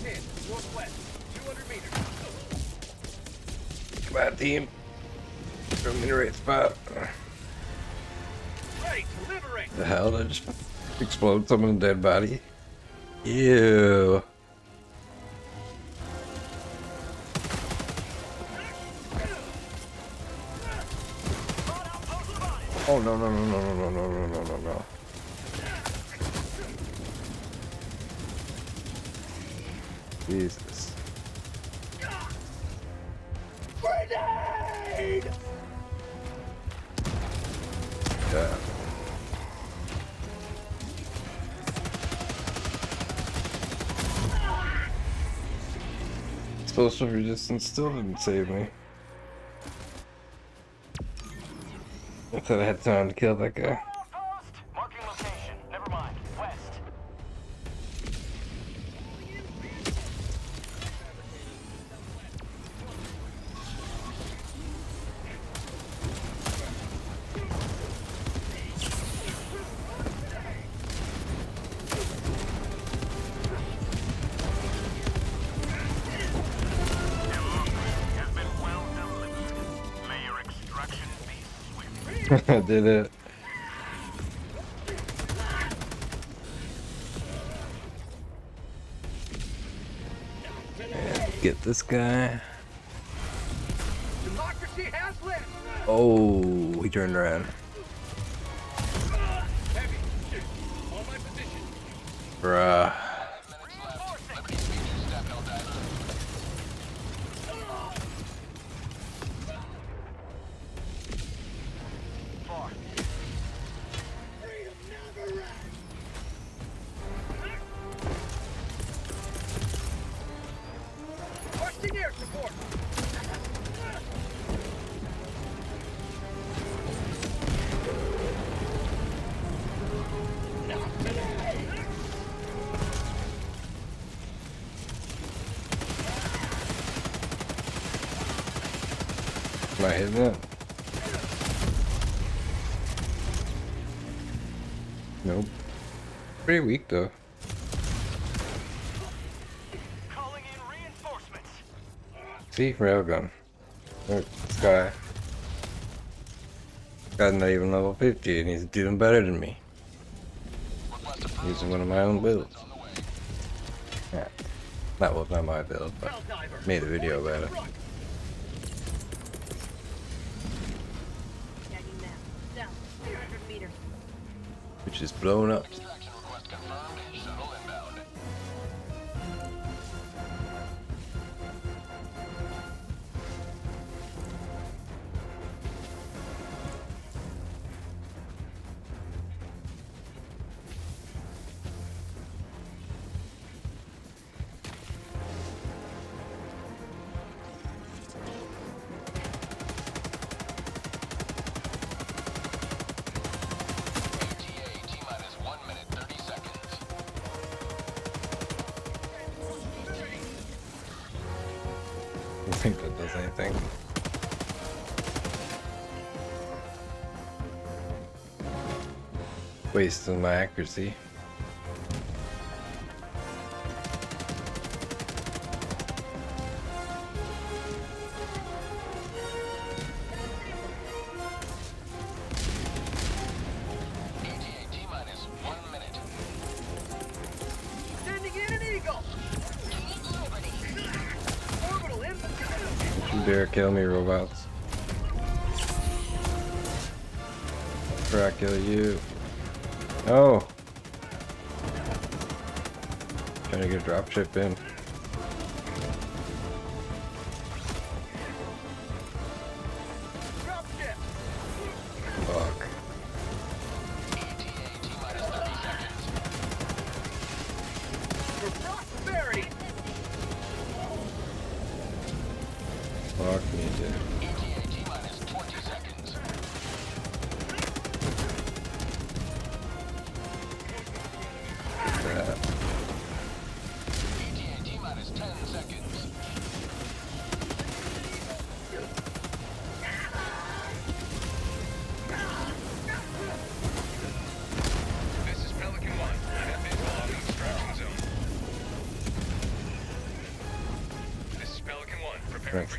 Speaker 1: Come on, team. From the right spot. The hell? Did I just explode someone's dead body? Ew. social resistance still didn't save me. I thought I had time to kill that guy. I *laughs* did it. Get this guy. Oh, he turned around. Bruh. Amen. Nope. Pretty weak though. See, railgun. This guy. Got guy's not even level 50 and he's doing better than me. Using one of my own builds. Yeah. That was not my build, but made a video about it. which is blown up. Based on my accuracy.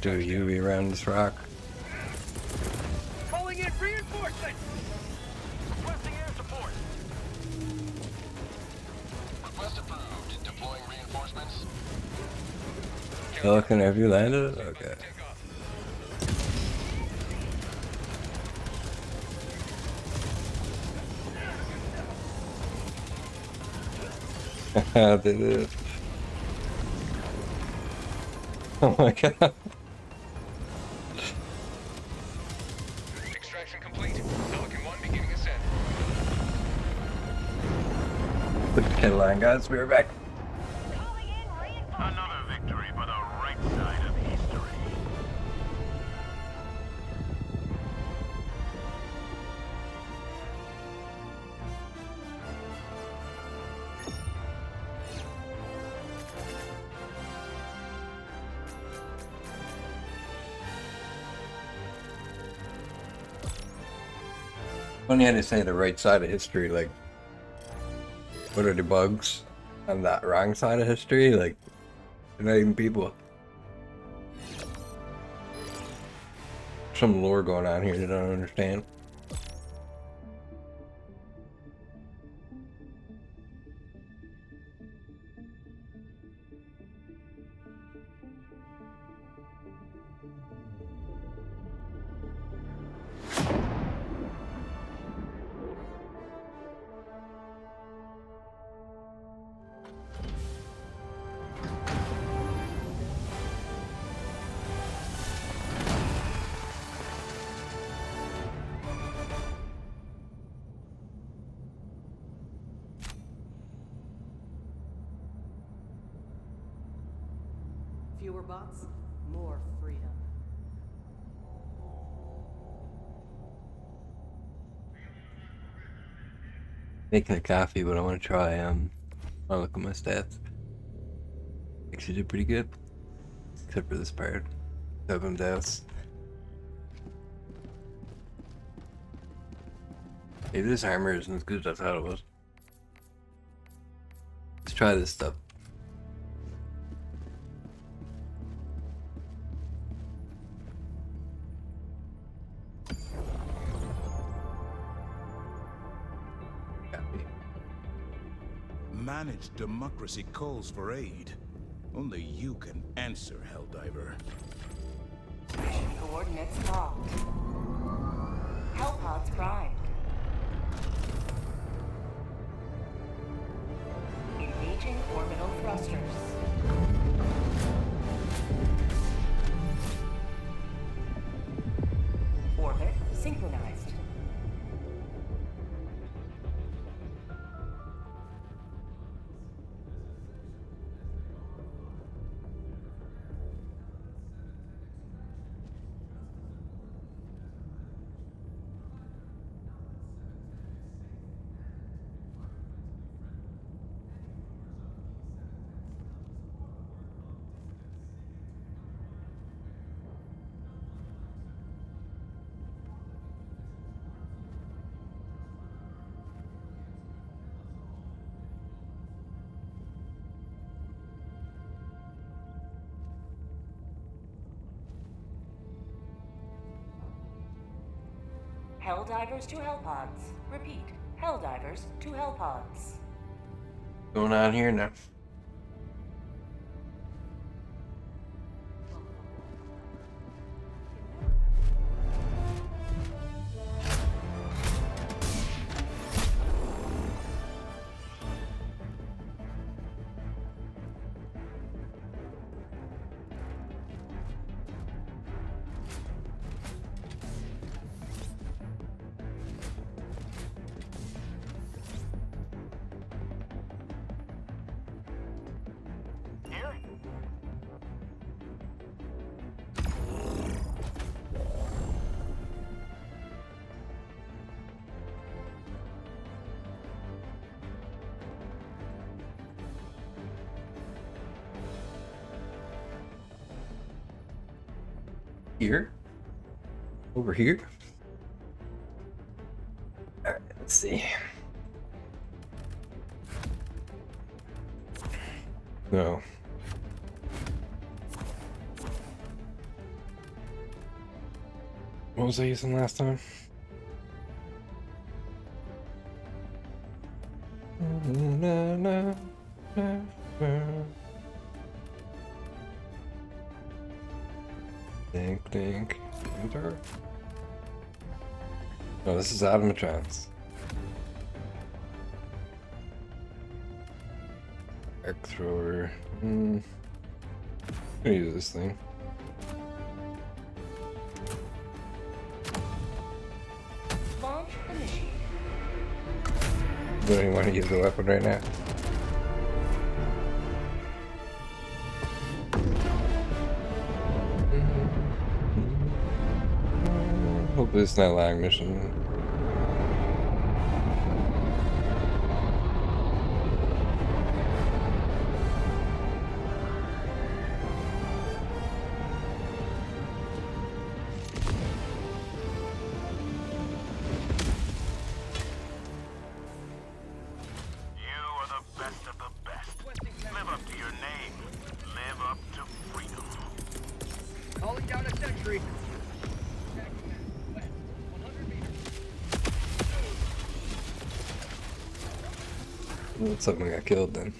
Speaker 1: do a UV around this rock.
Speaker 4: Calling in reinforcements.
Speaker 2: Requesting air support. Request approved. Deploying reinforcements.
Speaker 1: Pelican, have you landed? Okay. *laughs* they did. Oh my *laughs* god. Guys. We are back.
Speaker 2: Another victory for the right side of history.
Speaker 1: Funny how they say the right side of history, like, what are the bugs on that wrong side of history? Like, they're not even people. Some lore going on here that I don't understand. Making a coffee, but I want to try, um, I'll look at my stats. Actually did pretty good. Except for this part. Seven deaths. Maybe this armor isn't as good as I thought it was. Let's try this stuff.
Speaker 8: Managed democracy calls for aid. Only you can answer, Helldiver.
Speaker 6: Mission coordinates locked. Hellpods primed. Engaging orbital thrusters. Helldivers to Hellpods. Repeat. Helldivers to Hellpods.
Speaker 1: Going on here now.
Speaker 2: Here?
Speaker 1: Over here? Alright, let's see. No. What was I using last time? Is Adamatrans. Egg thrower. Hmm. Use this thing. Don't even want to use the weapon right now. Hopefully it's not lag mission. Something got killed then.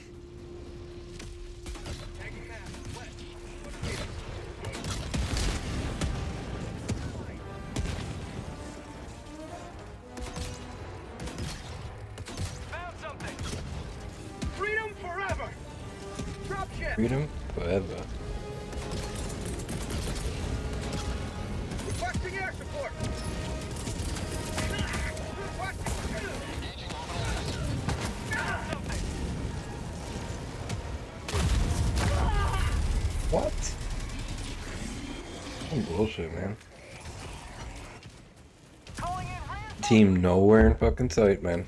Speaker 1: Team nowhere in fucking sight, man.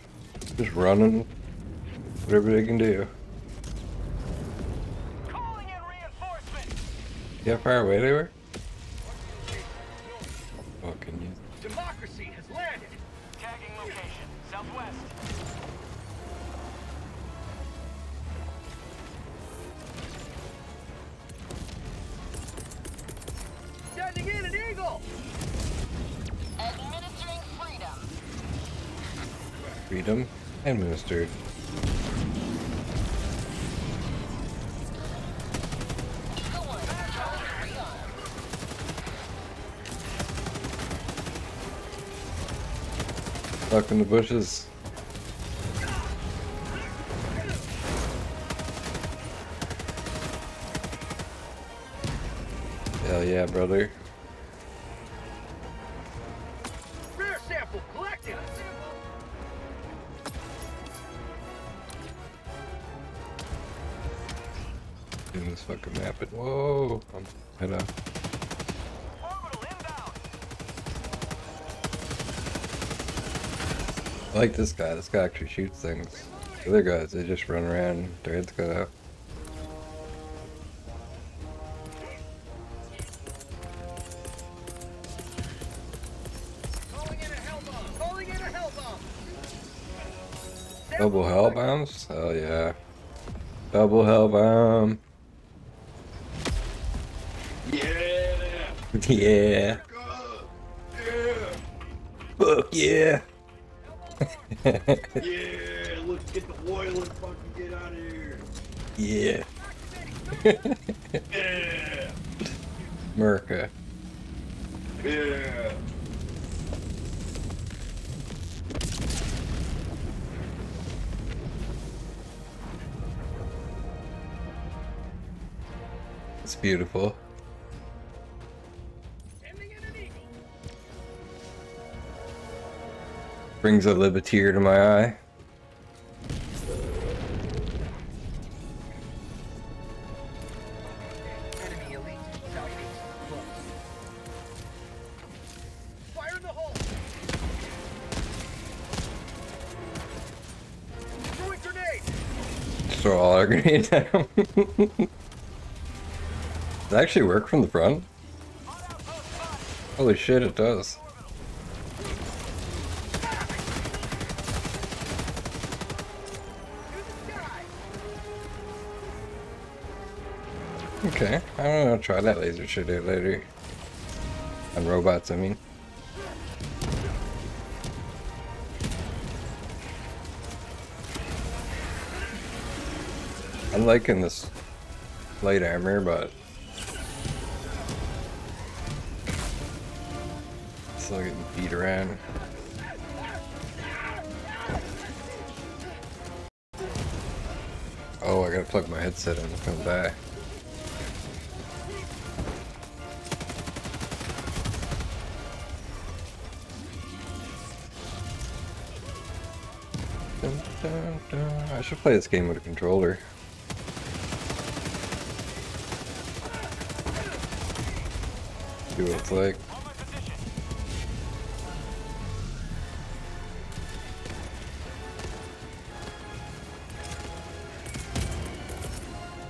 Speaker 1: Just running whatever they can do. See how far away they were? Administered. Stuck in the bushes. Hell yeah, brother. Like this guy. This guy actually shoots things. The other guys, they just run around. Their heads cut out. Yeah.
Speaker 12: Yeah.
Speaker 1: It's beautiful. Brings a tear to my eye. Him. *laughs* Does it actually work from the front? Holy shit, it does. Okay, I am going to try that laser shit out later. On robots, I mean. I'm liking this light armor, but Still getting beat around. Oh, I gotta plug my headset in to come back. I should play this game with a controller. See what it's like.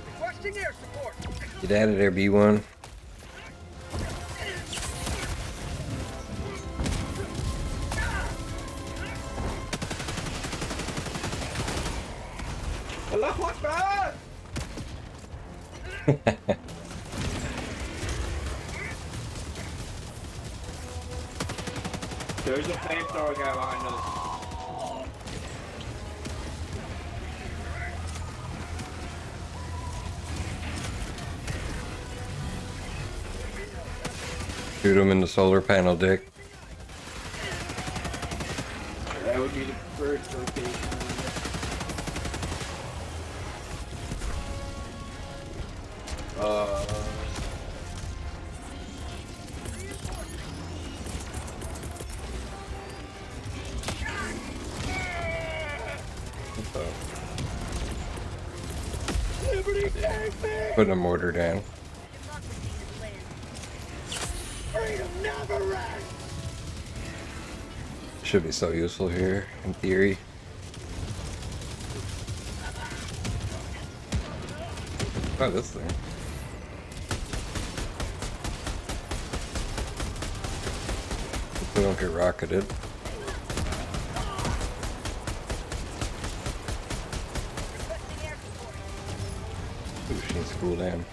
Speaker 4: Requesting air.
Speaker 1: Get out of there, B1. Solar panel, Dick.
Speaker 12: That would be the first location. Uh, Liberty take me!
Speaker 1: Putting a mortar down. Should be so useful here, in theory. Oh, this thing. Hope We don't get rocketed. Ooh, she needs to cool down.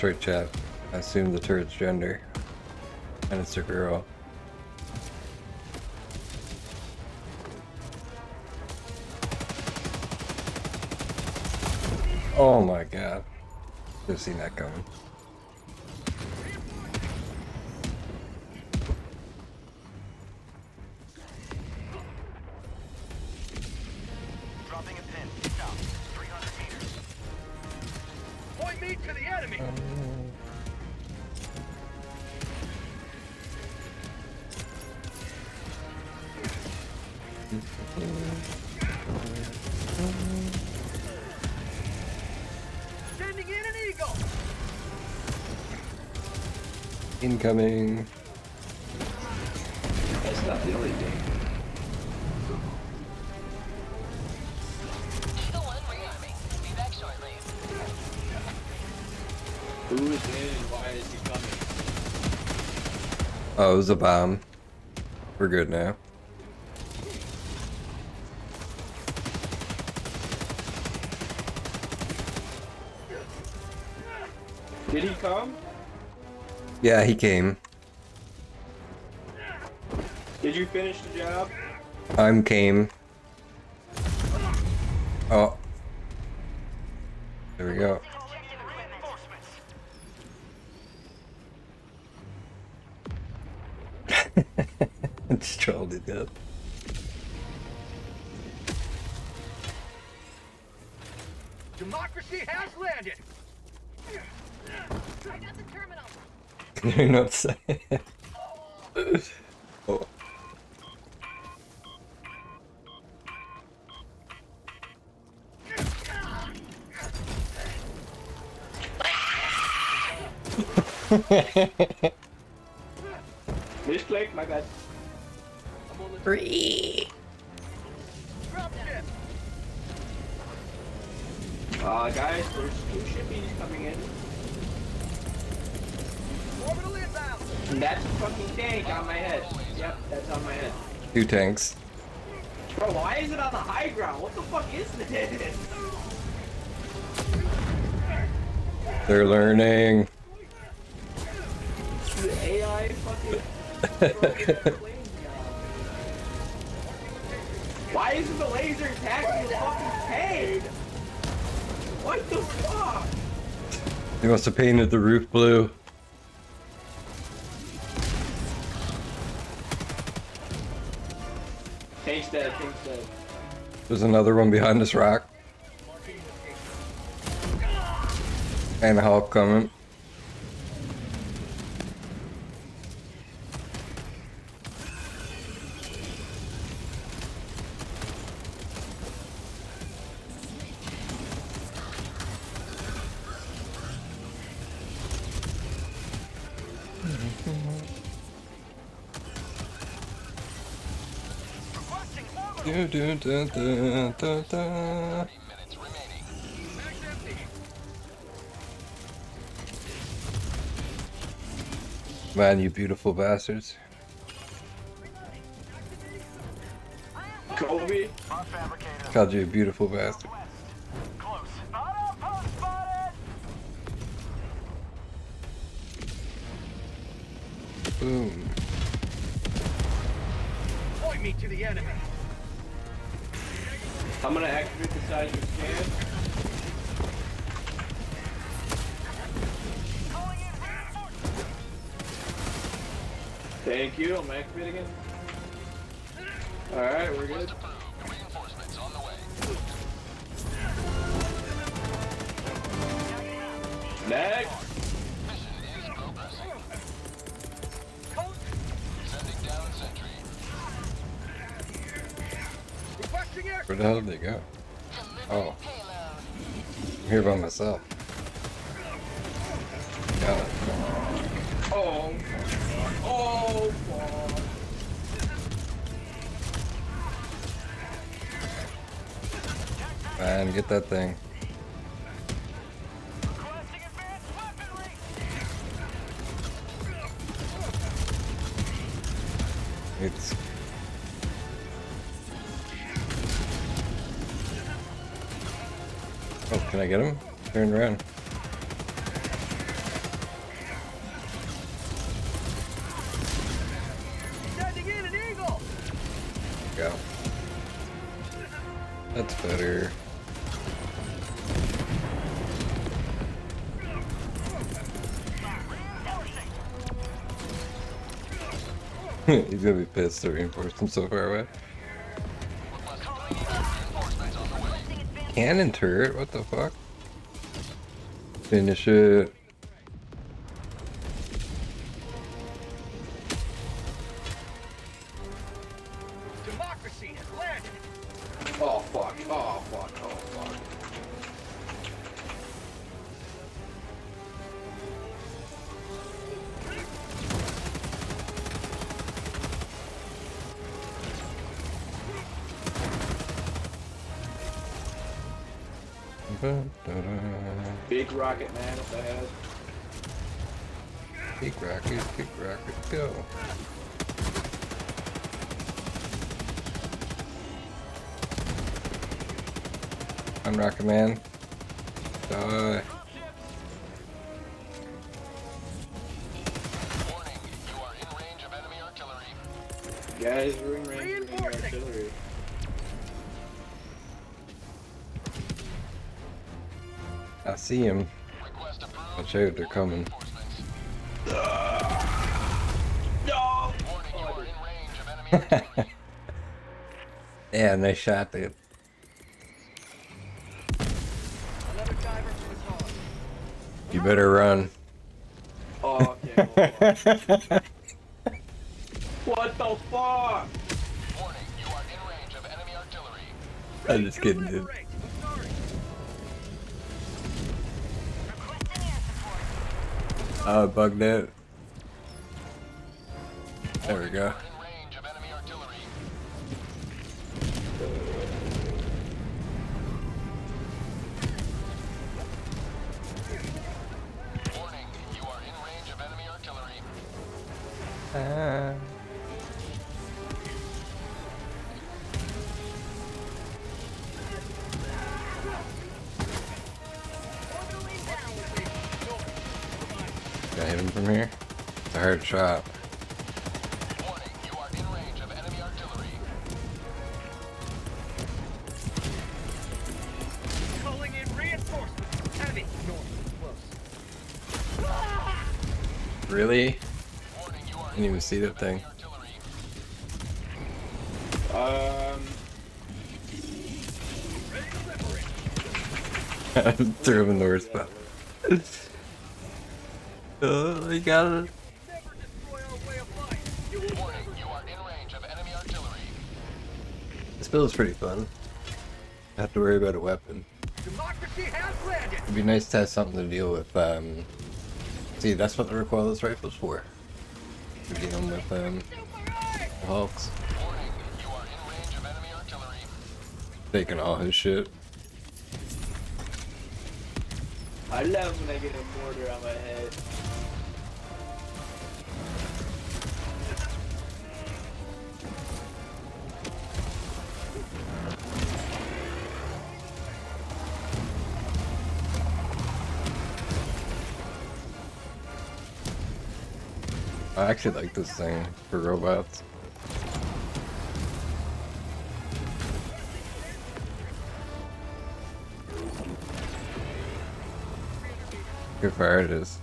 Speaker 1: Right, chat. I assume the turret's gender. And it's a girl. Oh my god. Have seen that coming. Incoming.
Speaker 12: That's not the only thing.
Speaker 5: Eagle 1 rearming. Be back shortly.
Speaker 12: Who is in and why is he coming?
Speaker 1: Oh, it was a bomb. We're good now. Yeah, he came.
Speaker 12: Did you finish the job?
Speaker 1: I'm came. Oh. I'm *laughs* saying? oh.
Speaker 12: Misclick, my bad.
Speaker 1: Free.
Speaker 4: Dropship.
Speaker 12: Uh, guys, there's two shippies coming in. And that's a fucking tank on my head. Yep, that's on my head.
Speaker 1: Two tanks.
Speaker 12: Bro, why is it on the high ground? What the fuck is this?
Speaker 1: They're learning.
Speaker 12: The AI fucking. *laughs* why isn't the laser attacking the fucking tank? What the fuck?
Speaker 1: He must have painted the roof blue. There's another one behind this rock. And help coming. Da, da, da, da. Man, you beautiful bastards.
Speaker 12: Kobe?
Speaker 1: Called you a beautiful bastard. He's gonna be pissed that reinforced from so far away. Cannon turret? What the fuck? Finish it. see him. Watch out, they're coming. *laughs* Yeah,
Speaker 4: and they shot the.
Speaker 1: You better run.
Speaker 12: Oh, *laughs* okay, what the fuck?
Speaker 1: I'm just kidding, dude. Uh, bug net. There we go. See that thing.
Speaker 12: Um, *laughs*
Speaker 1: Threw him in the worst spot. *laughs* Oh, you got it. This build is pretty fun. I have to worry about a weapon.
Speaker 4: Democracy has landed.
Speaker 1: It'd be nice to have something to deal with. Um, see, that's what the recoilless rifle's for. For dealing with um, Hulks. Taking all his shit.
Speaker 12: I love when I get a mortar on my head.
Speaker 1: I actually like this thing for robots. Good fire it is.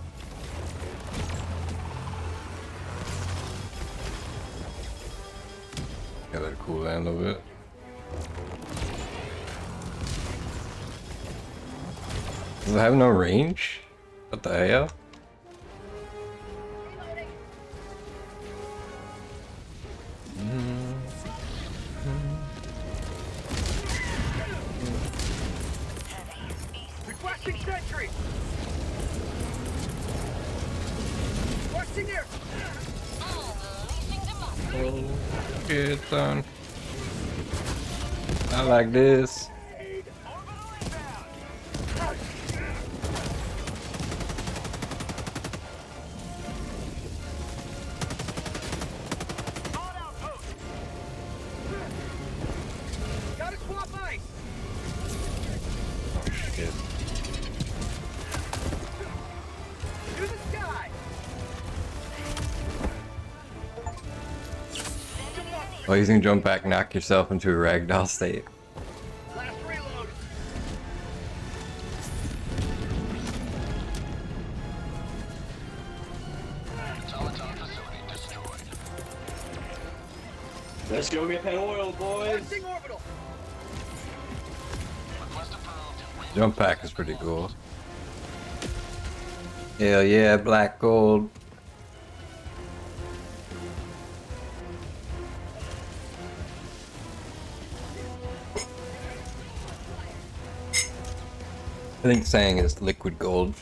Speaker 1: Got a cool end of it. Does it have no range? What the hell? Like this.
Speaker 4: Sky.
Speaker 1: While using jump pack, knock yourself into a ragdoll state. Jump pack is pretty cool. Hell yeah, black gold. I think saying is liquid gold.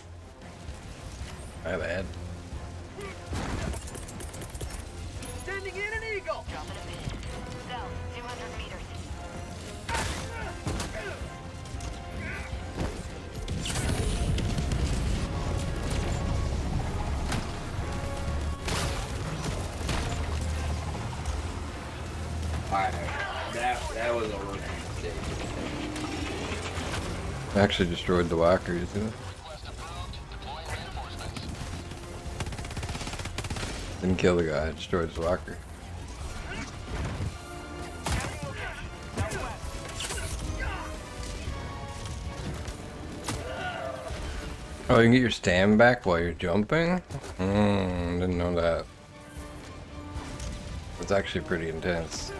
Speaker 1: Actually destroyed the walker, you see? Didn't kill the guy, destroyed his walker. Oh, you can get your stand back while you're jumping? Hmm, didn't know that. It's actually pretty intense.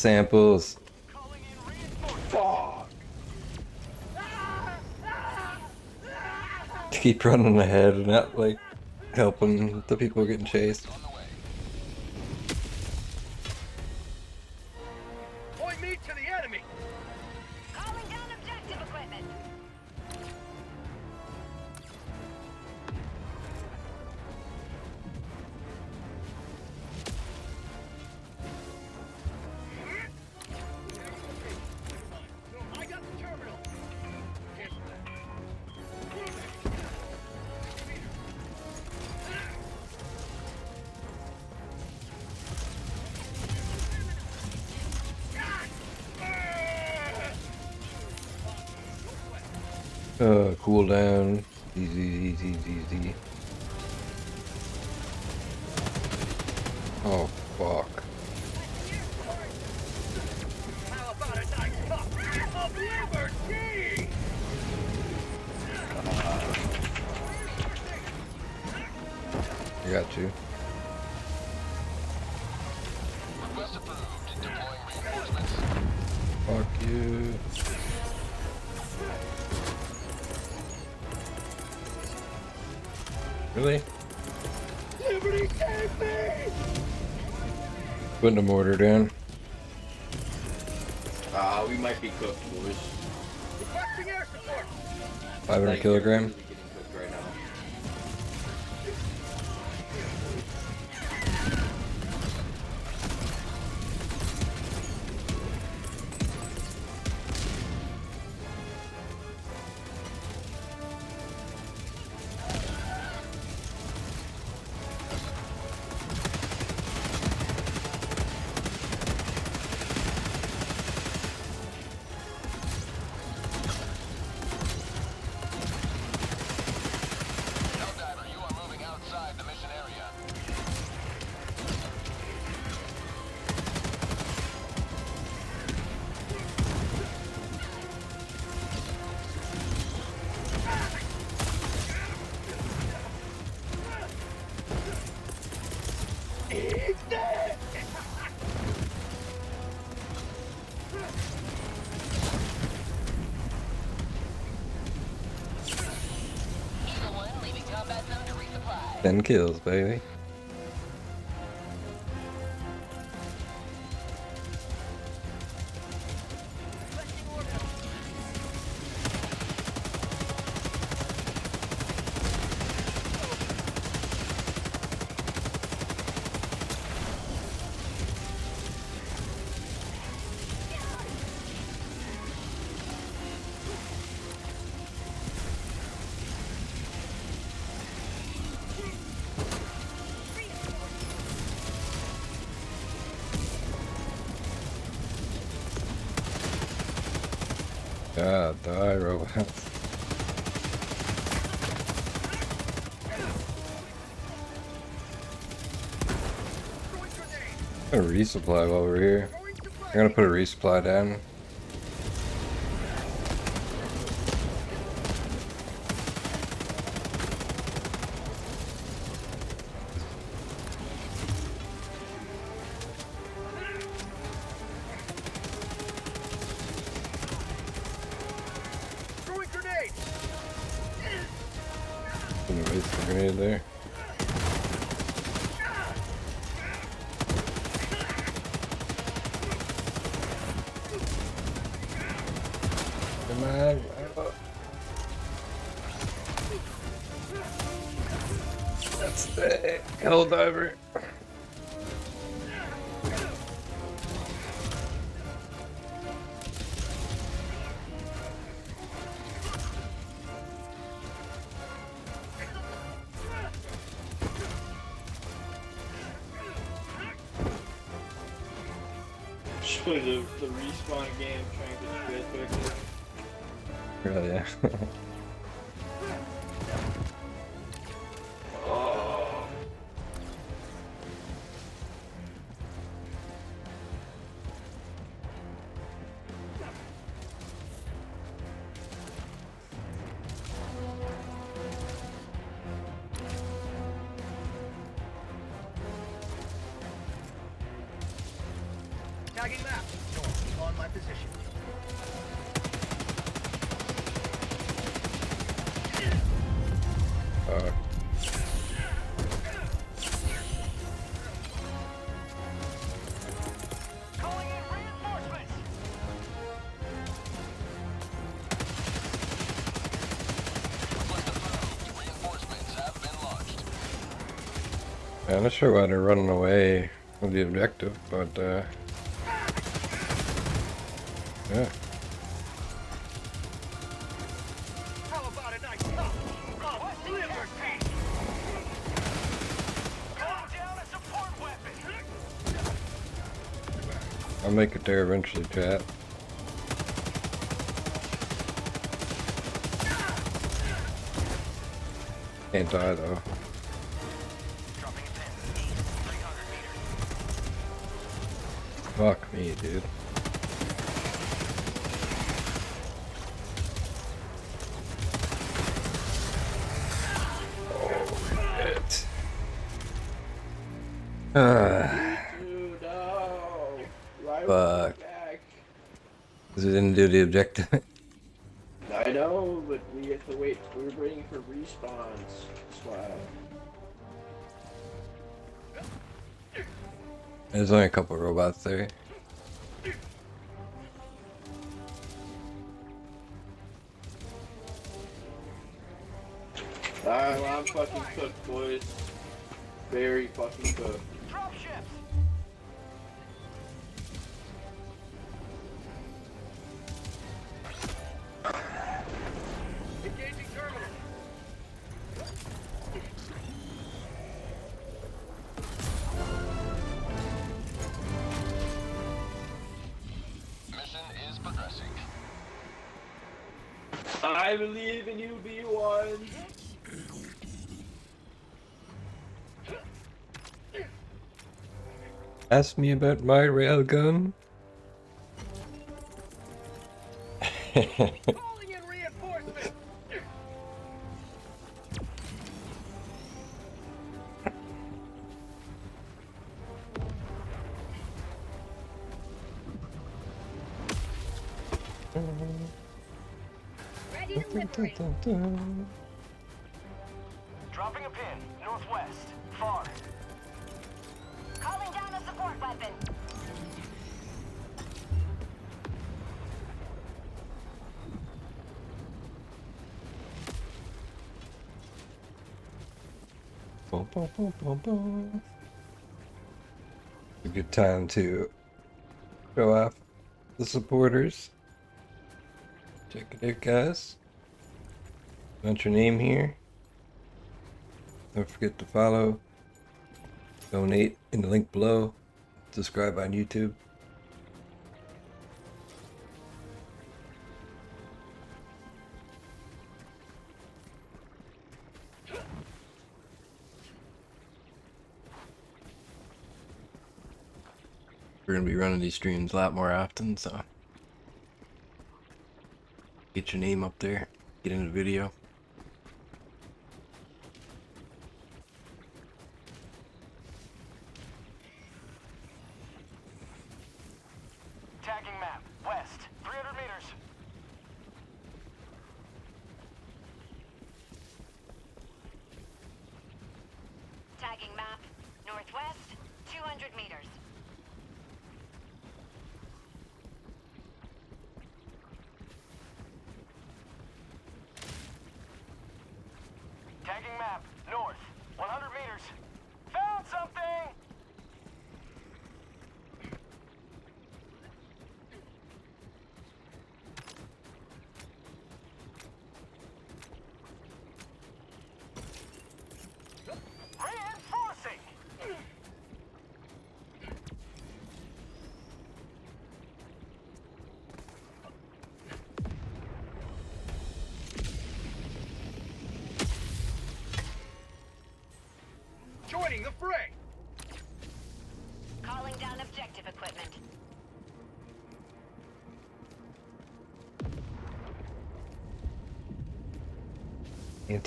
Speaker 1: Samples. Keep running ahead and not like helping the people getting chased. Putting a mortar down.
Speaker 12: Ah, we might be cooked, boys.
Speaker 4: Requesting air support!
Speaker 1: 500
Speaker 12: Like,
Speaker 1: 10 kills, baby. Resupply while we're here. I'm gonna put a resupply down. On. That's the Helldiver.
Speaker 12: Just フフ
Speaker 1: フ。Yeah, I'm not sure why they're running away with the objective, but uh yeah.
Speaker 4: How about a nice cup of liberty? Calm down a support weapon!
Speaker 1: I'll make it there eventually, chat. Can't die though. Dude. Oh, shit. Uh,
Speaker 12: Dude, no.
Speaker 1: Fuck. Because we didn't do the objective. *laughs*
Speaker 12: I know, but we have to wait. We're waiting for respawns. That's why.
Speaker 1: There's only a couple robots there.
Speaker 12: Very fucking cooked.
Speaker 5: Drop ships.
Speaker 4: Engaging terminal.
Speaker 3: Mission is progressing.
Speaker 12: I believe in you,
Speaker 1: Ask me about my railgun.
Speaker 4: Calling in reinforcements. *laughs*
Speaker 5: Ready to liberate.
Speaker 2: A
Speaker 1: good time to show off the supporters. Check it out, guys. Want your name here. Don't forget to follow, donate in the link below, subscribe on YouTube. We're gonna be running these streams a lot more often, so get your name up there, get in the video.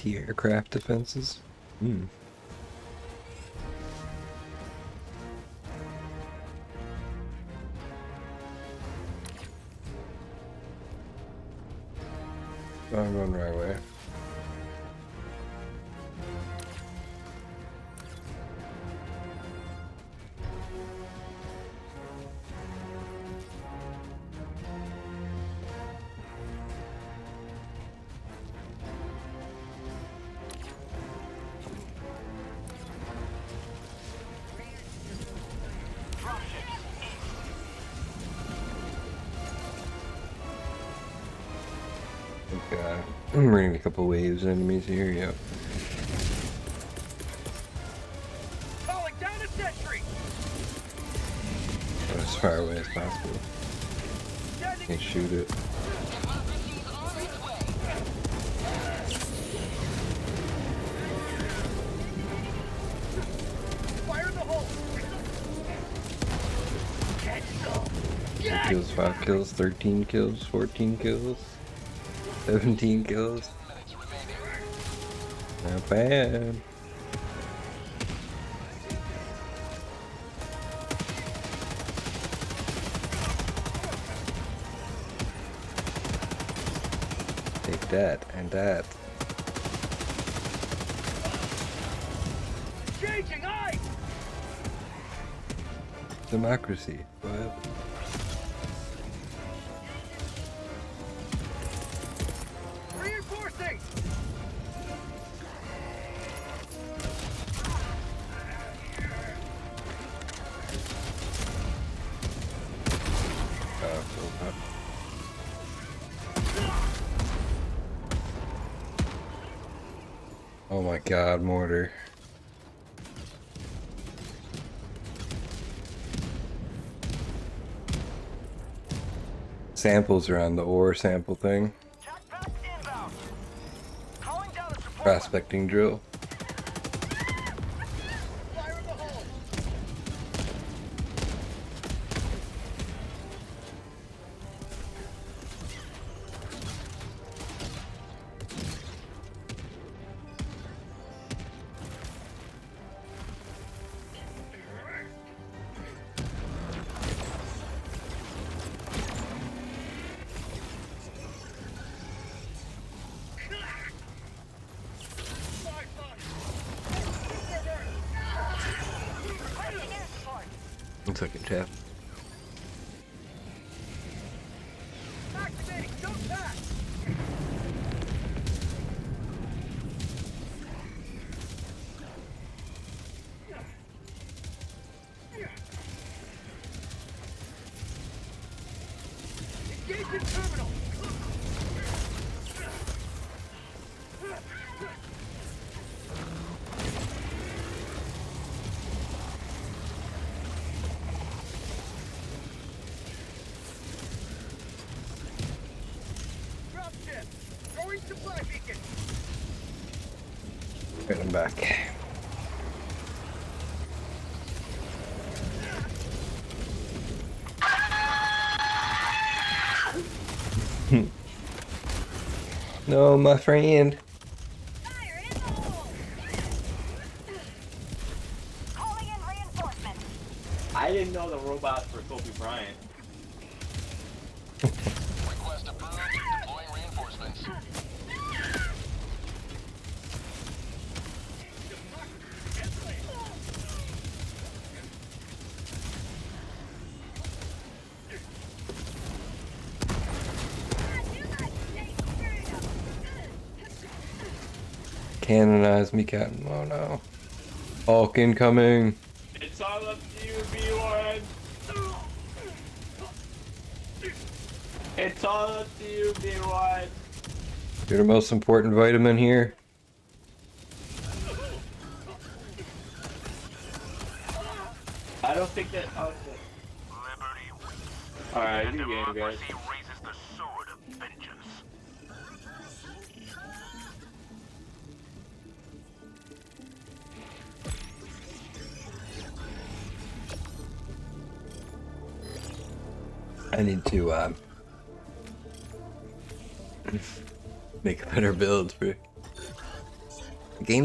Speaker 1: Anti-aircraft defenses. Hmm. I'm running a couple waves enemies here, yep.
Speaker 4: Calling down a sentry.
Speaker 1: As far away as possible. Can't shoot it. Kills, five kills, 13 kills, 14 kills. 17 kills. Not bad. Take that and that. Democracy. What? Samples around the ore sample thing. Prospecting drill. Looks like no, my friend.
Speaker 5: Fire in the hole! Calling in reinforcements.
Speaker 12: I didn't know the robots were Kobe Bryant.
Speaker 3: Request approved. Deploying reinforcements.
Speaker 1: Me, Captain. Oh no. Hulk incoming.
Speaker 12: It's all up to you, B1. It's all up to you, B1.
Speaker 1: You're the most important vitamin here.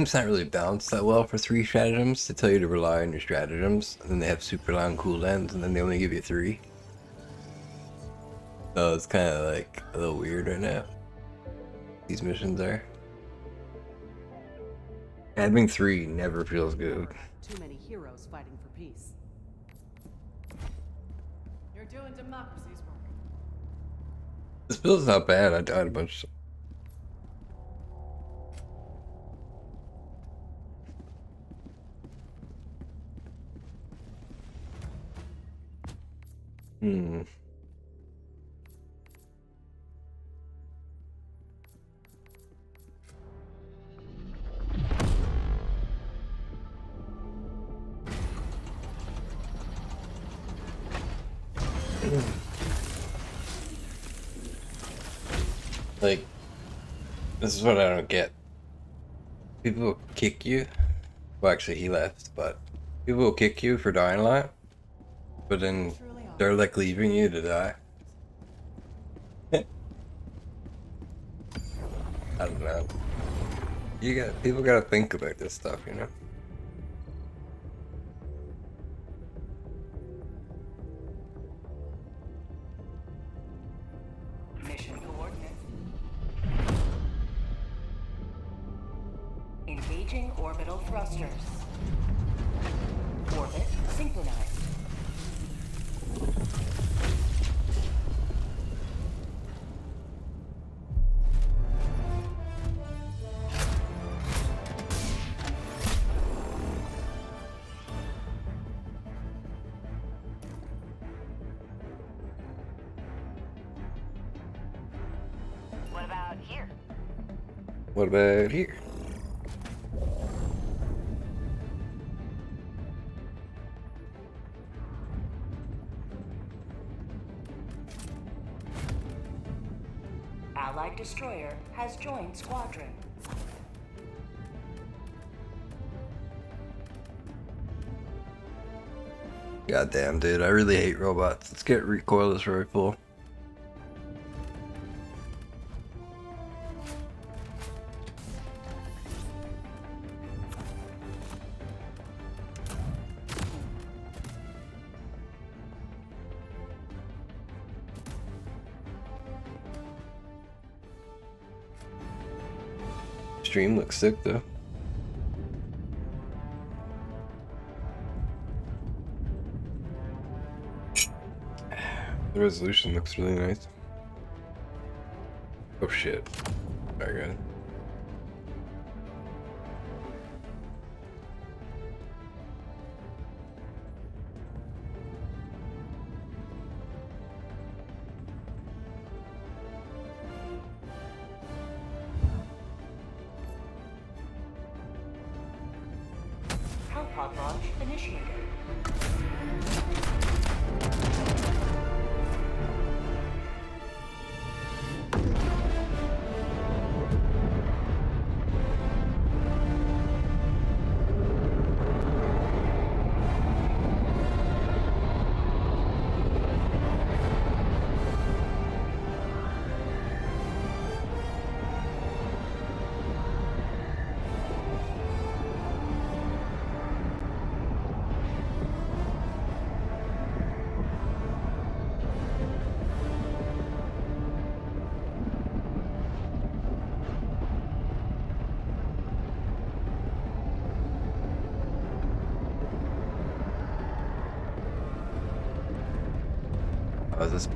Speaker 1: Game's not really balanced that well for three stratagems. They tell you to rely on your stratagems, and then they have super long cooldowns, and then they only give you three. So it's kind of like a little weird right now. These missions are. Having three never feels good.
Speaker 7: Too many heroes fighting for peace. You're doing democracy's work.
Speaker 1: This build's not bad. I died a bunch. Hmm. Like, this is what I don't get. People will kick you. Well, actually, he left, but people will kick you for dying a lot. But then They're like leaving you to die. *laughs* I don't know. You got people gotta think about this stuff, you know.
Speaker 5: About here?
Speaker 6: Allied destroyer has joined squadron.
Speaker 1: Goddamn, dude, I really hate robots. Let's get recoilless rifle. Looks sick though. *sighs* The resolution looks really nice. Oh shit. Very good.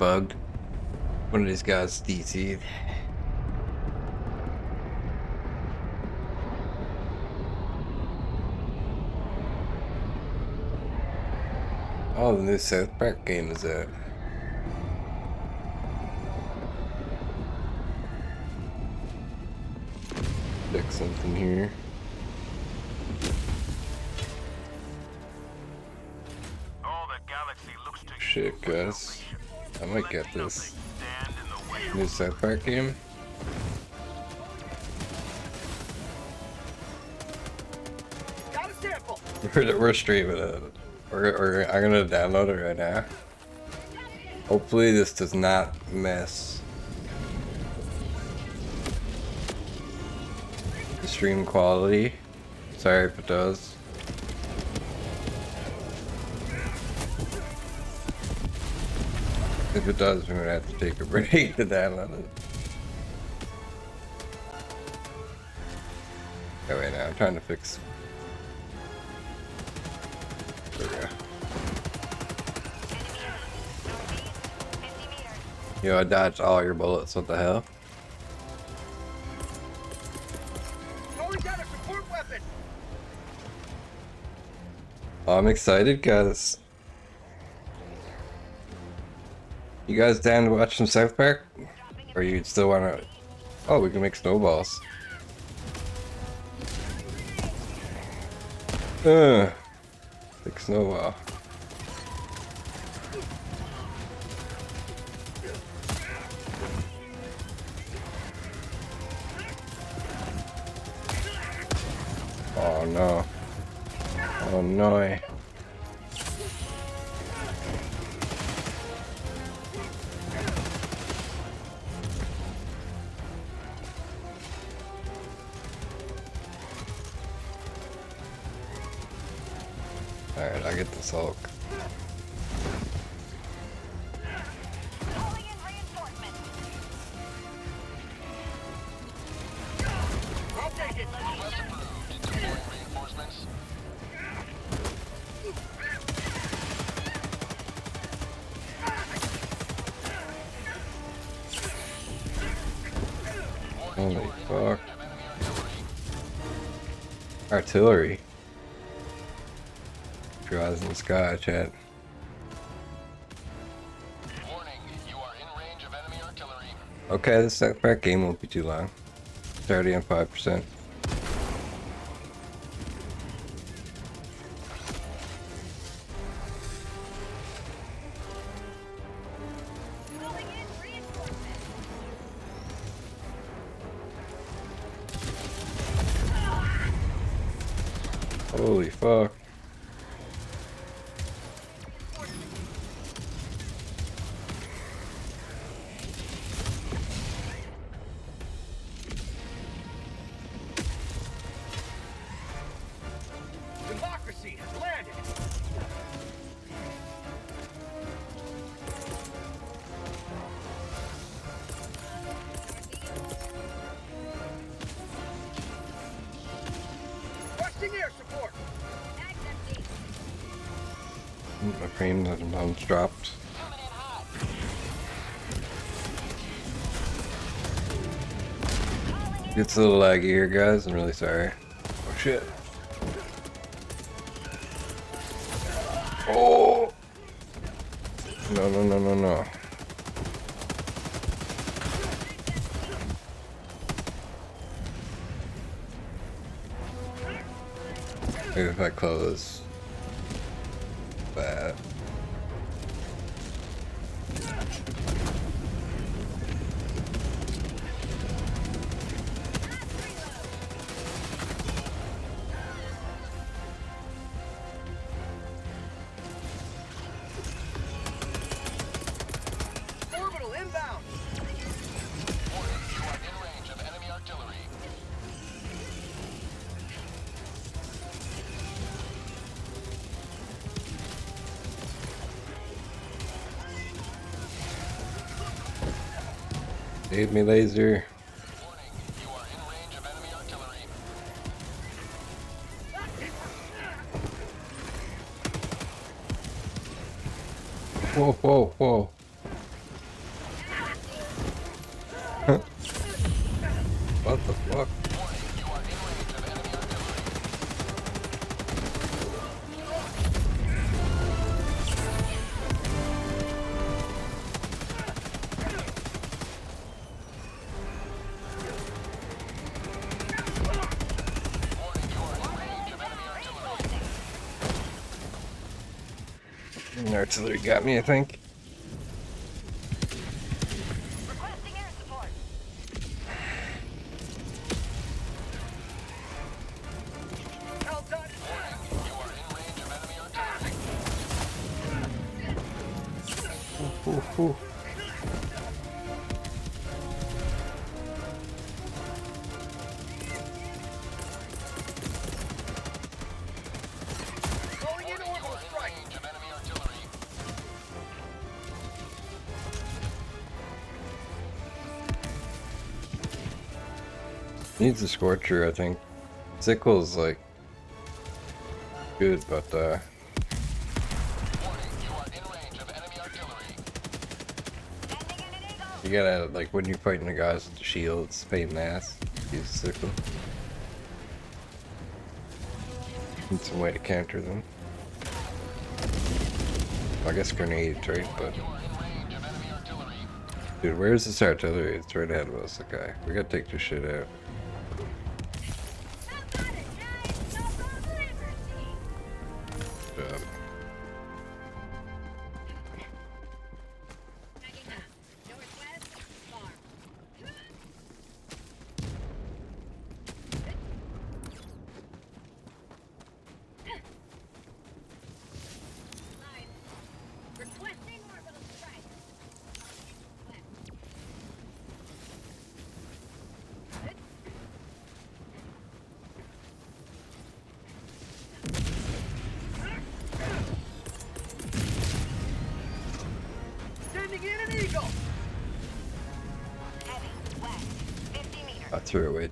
Speaker 1: Bugged? One of these guys DC'd. Oh, the new South Park game is out. Get this. New South Park game.
Speaker 4: Got a sample.
Speaker 1: We're, we're streaming it. We're, we're, I'm gonna download it right now. Hopefully this does not mess the stream quality. Sorry if it does. If it does, we're gonna have to take a break to download it. Oh wait, now I'm trying to fix. There we go. Yo, I dodged all your bullets. What the hell?
Speaker 4: Already got a support weapon.
Speaker 1: Oh, I'm excited, guys. You guys down to watch some South Park? Or you still wanna... Oh, we can make snowballs. Uh, big snowball. Oh no. Oh no.
Speaker 5: Reinforcements.
Speaker 1: Holy fuck. Artillery. The sky, chat.
Speaker 3: Warning, you are in range of enemy artillery.
Speaker 1: Okay, this setback game won't be too long. 30 and
Speaker 5: 5%.
Speaker 1: It's a little laggy here, guys. I'm really sorry. Oh shit. Oh! No, no, no, no, no. Maybe if I close Save me, laser. The
Speaker 3: artillery
Speaker 1: got me, I think. Needs a scorcher, I think. Sickle's like good, but uh,
Speaker 3: you
Speaker 1: gotta like when you're fighting the guys with the shields, pain in the ass. Use a sickle. Need some way to counter them. I guess grenades, right? But dude, where's this artillery? It's right ahead of us. Okay, we gotta take this shit out.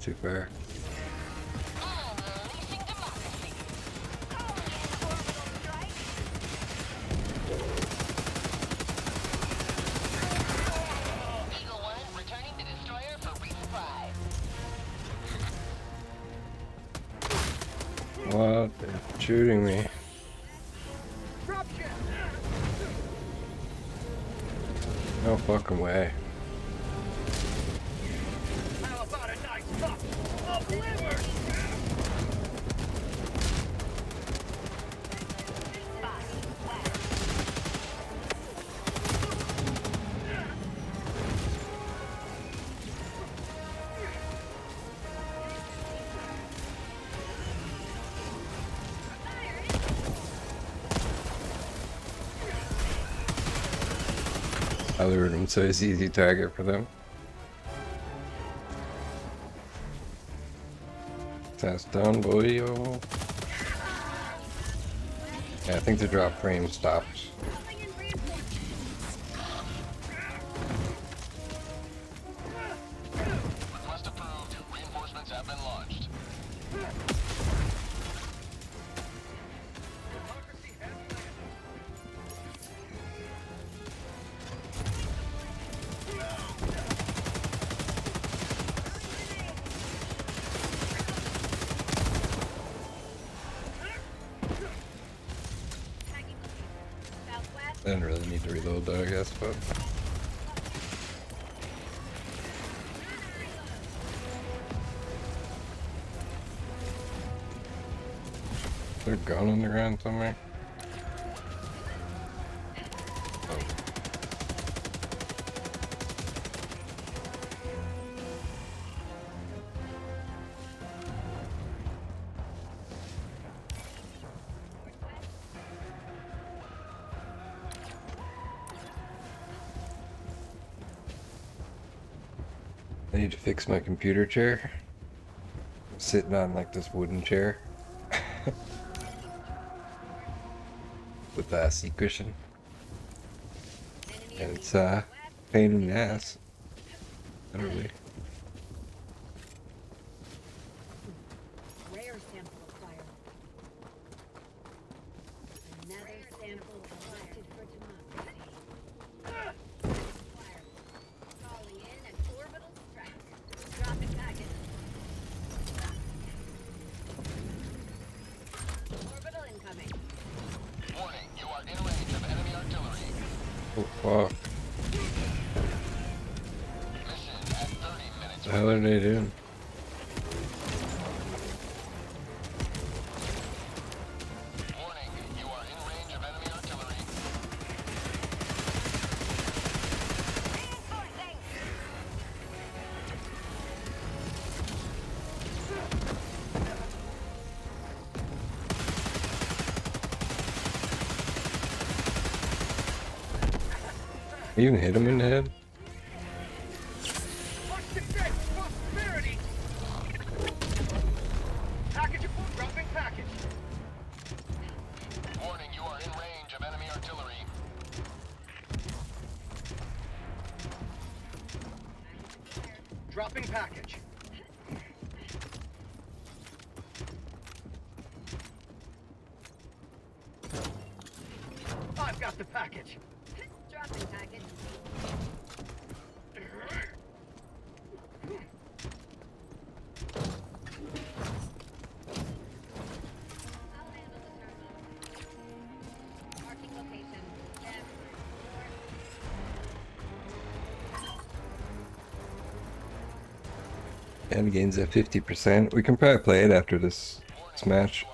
Speaker 5: too far. so it's easy target for them. That's done, boy. Yeah, I think the drop frame stops. fix my computer chair. I'm sitting on like this wooden chair. *laughs* With a seat cushion. And it's uh pain in the ass. Literally.
Speaker 1: You
Speaker 5: can hit him in the head. and gains at 50%. We can probably play it after this, this match.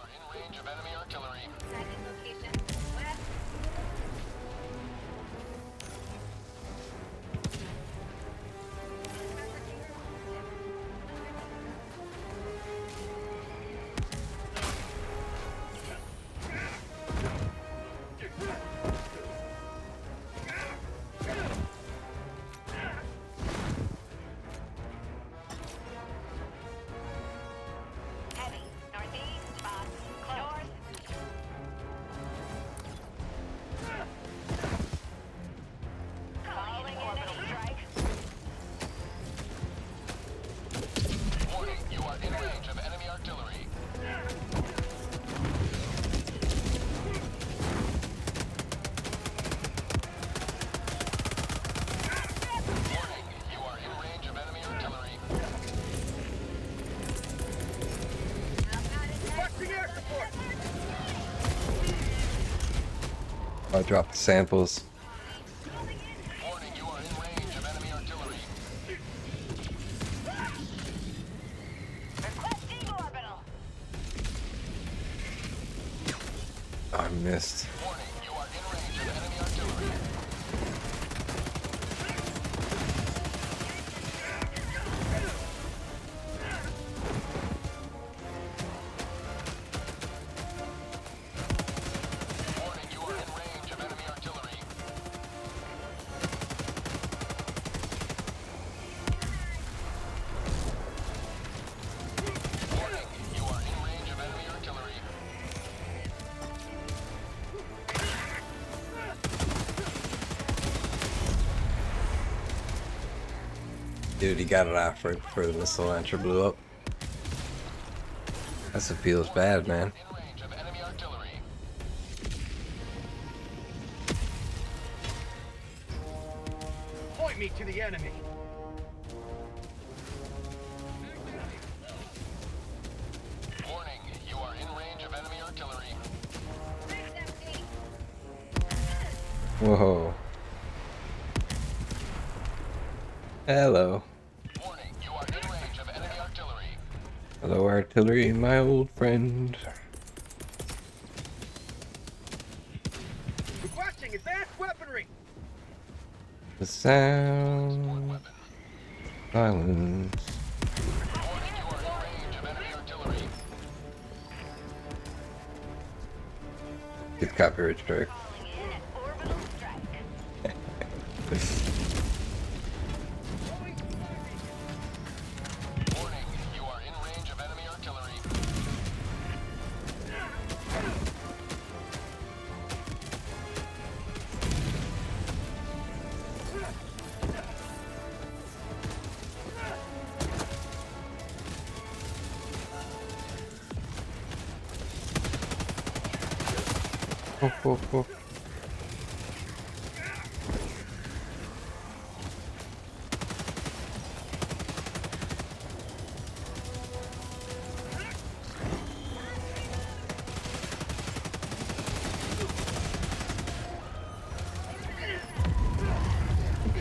Speaker 1: I dropped the samples. Got it off right before the missile launcher blew up. That's what feels bad, man.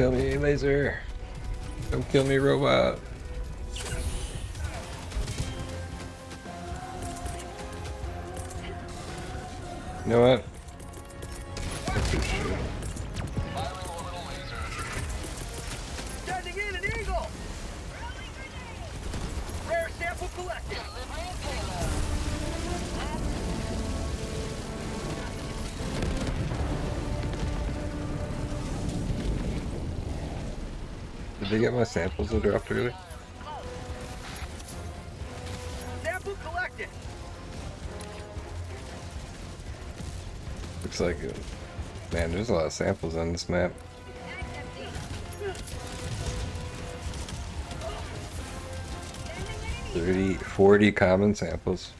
Speaker 1: Kill me, laser. Come kill me, robot. You know what? Samples that dropped early?
Speaker 4: Sample collected.
Speaker 1: Looks like it. Man, there's a lot of samples on this map. Thirty, forty common samples.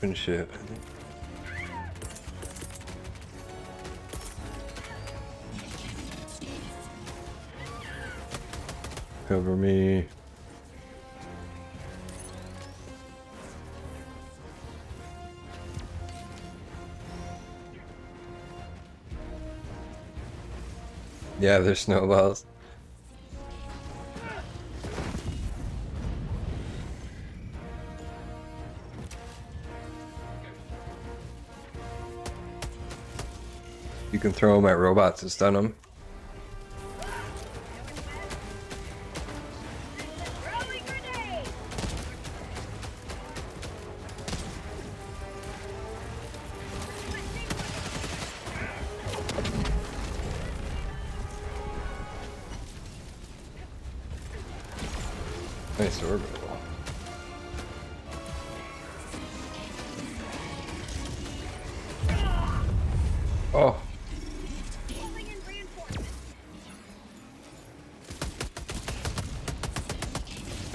Speaker 1: Sniping shit. Cover me. Yeah, there's snowballs. You can throw them at robots to stun them. Nice orbital.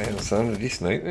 Speaker 1: Man, son, did he snipe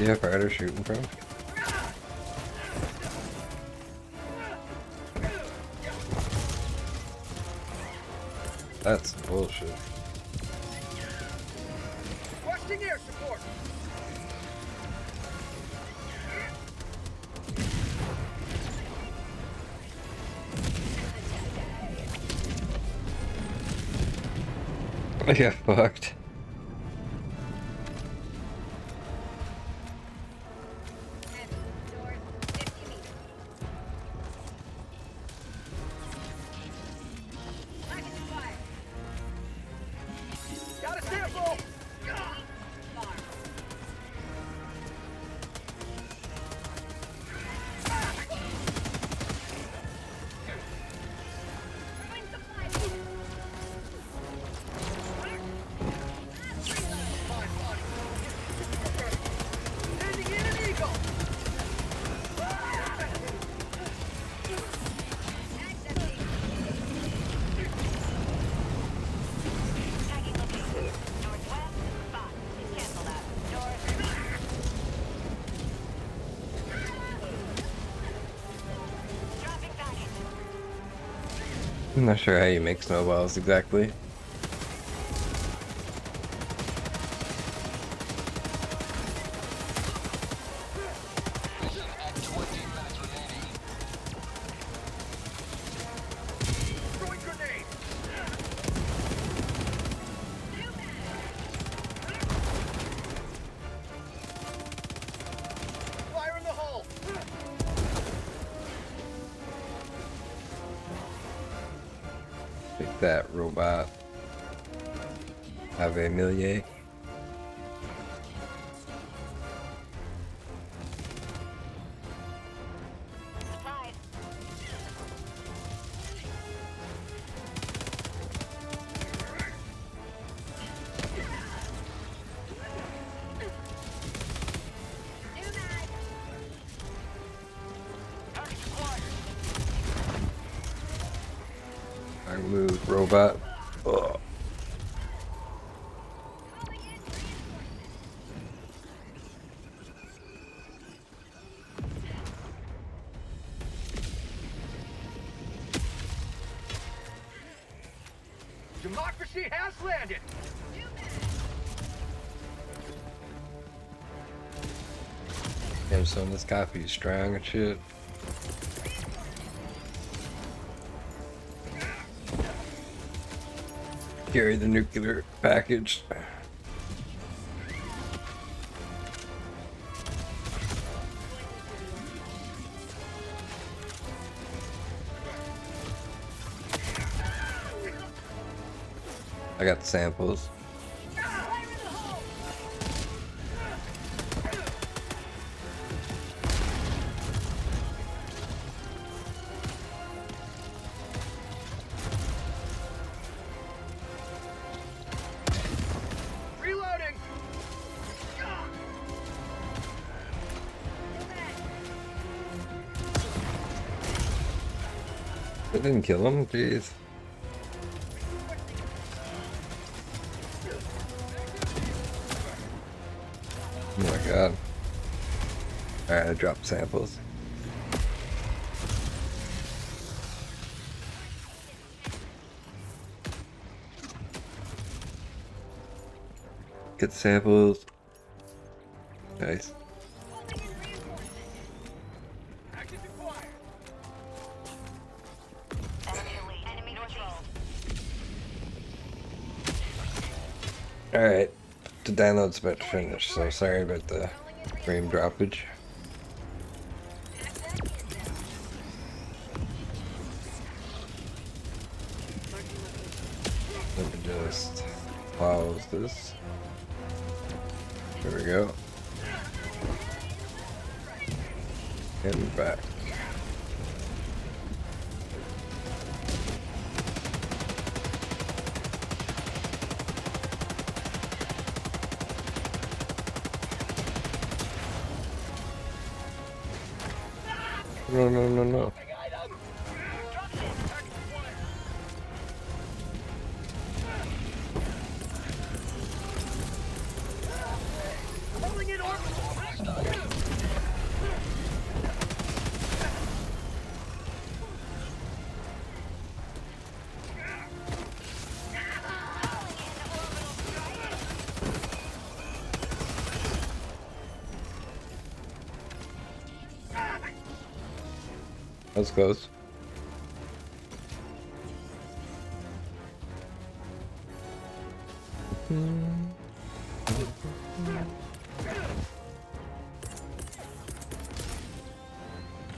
Speaker 1: Do you have fighter shooting from? That's bullshit.
Speaker 4: Requesting air support. *laughs*
Speaker 1: I got fucked. Not sure how you make snowballs exactly. Is strong and shit. Carry the nuclear package. I got the samples. Kill him? Jeez. Oh my god. Alright, I dropped samples. Get samples. The about to finish, so sorry about the frame droppage. Let me just pause this. There we go. That's close.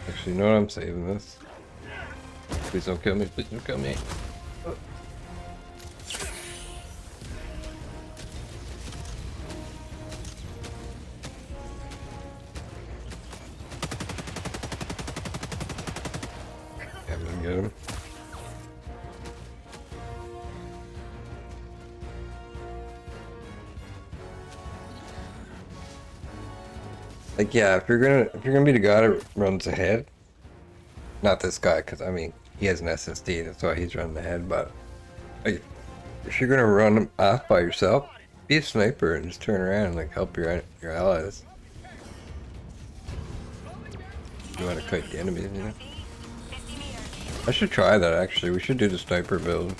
Speaker 1: Actually, you know what? I'm saving this. Please don't kill me. Please don't kill me. Like, yeah, if you're gonna if you're gonna be the guy that runs ahead, not this guy, because I mean he has an SSD, that's why he's running ahead. But like, if you're gonna run off by yourself, be a sniper and just turn around and like help your your allies. You want to kite the enemies, you know? I should try that actually. We should do the sniper build.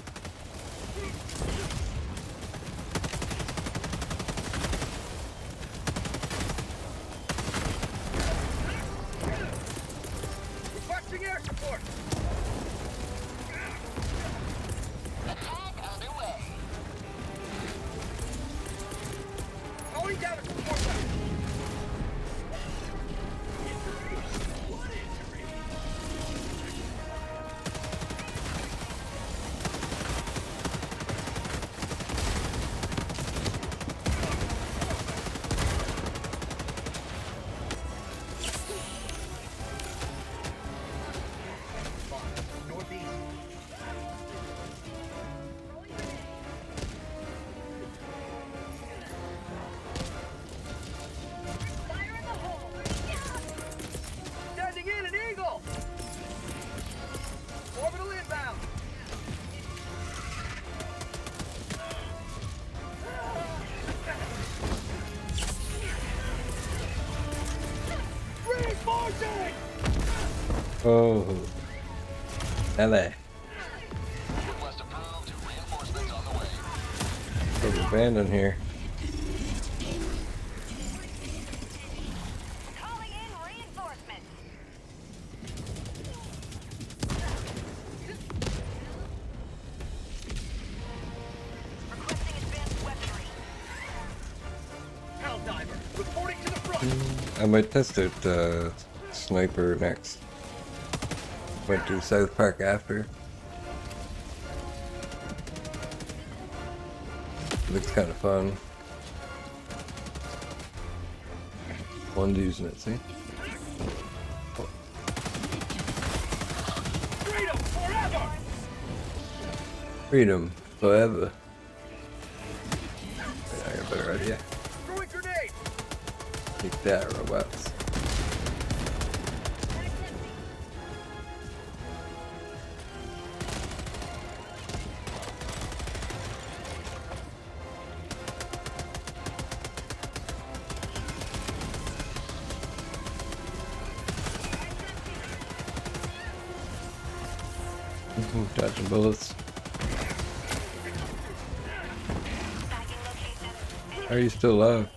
Speaker 4: Helldiver, reporting to the front.
Speaker 1: I might test out uh, sniper next. Went to South Park after. Looks kind of fun. One's using it, see?
Speaker 4: Freedom forever!
Speaker 1: Freedom forever. I got a better idea. Take that, robots. still alive.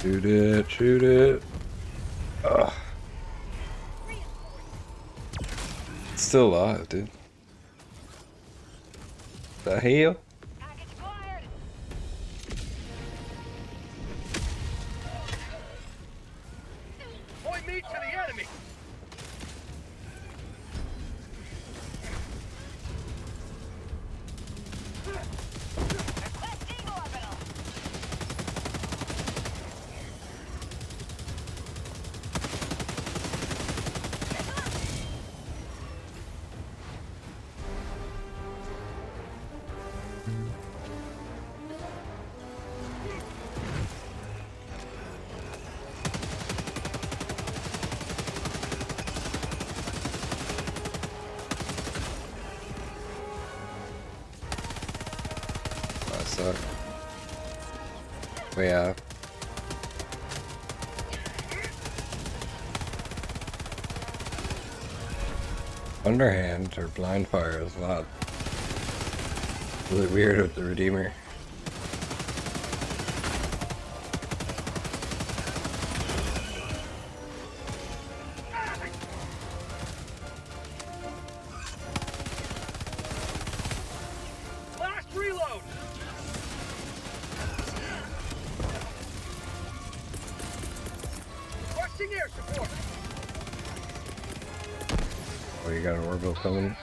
Speaker 1: Shoot it, shoot it. Ugh. Still alive, dude. The hell? Underhand or blind fire is not really weird with the Redeemer. Coming?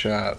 Speaker 1: Shot.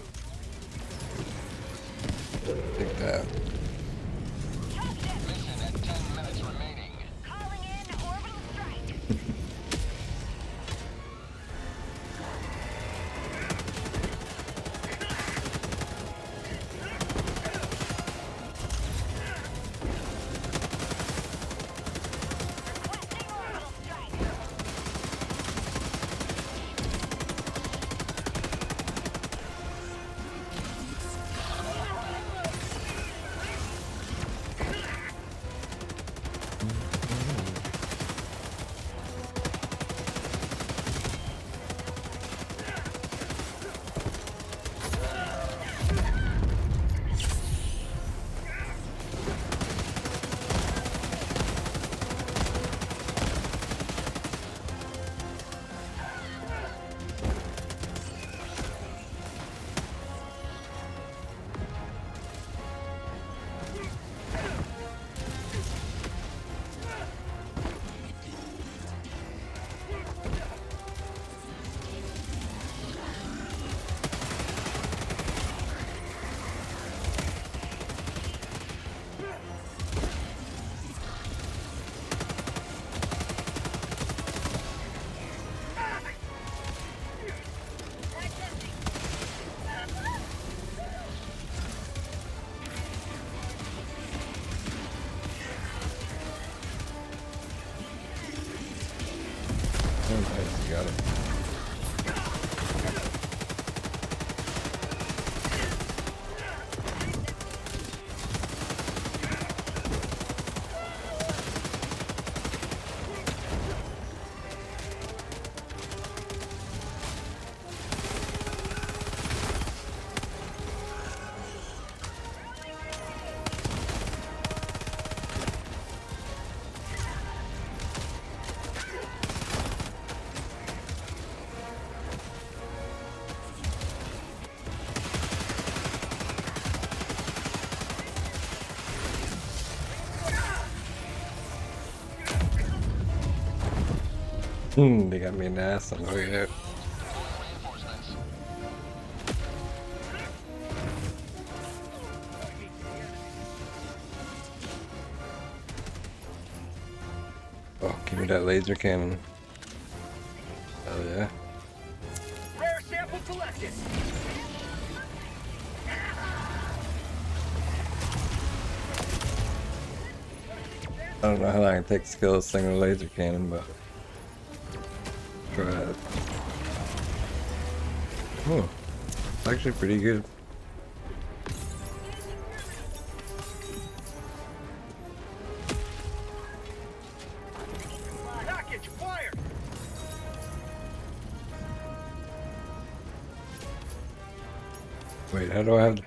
Speaker 1: they got me an ass. Look at
Speaker 3: that.
Speaker 1: Oh, give me that laser cannon. Oh yeah.
Speaker 4: Rare sample collected.
Speaker 1: I don't know how long it takes to kill a single laser cannon, but... actually pretty good. Wait, how do I have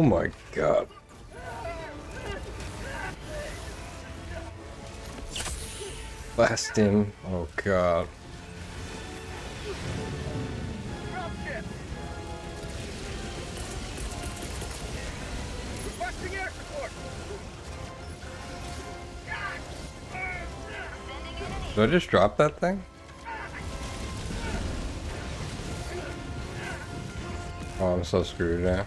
Speaker 1: Oh my god. Blast him. Oh god. Did I just drop that thing? Oh, I'm so screwed now.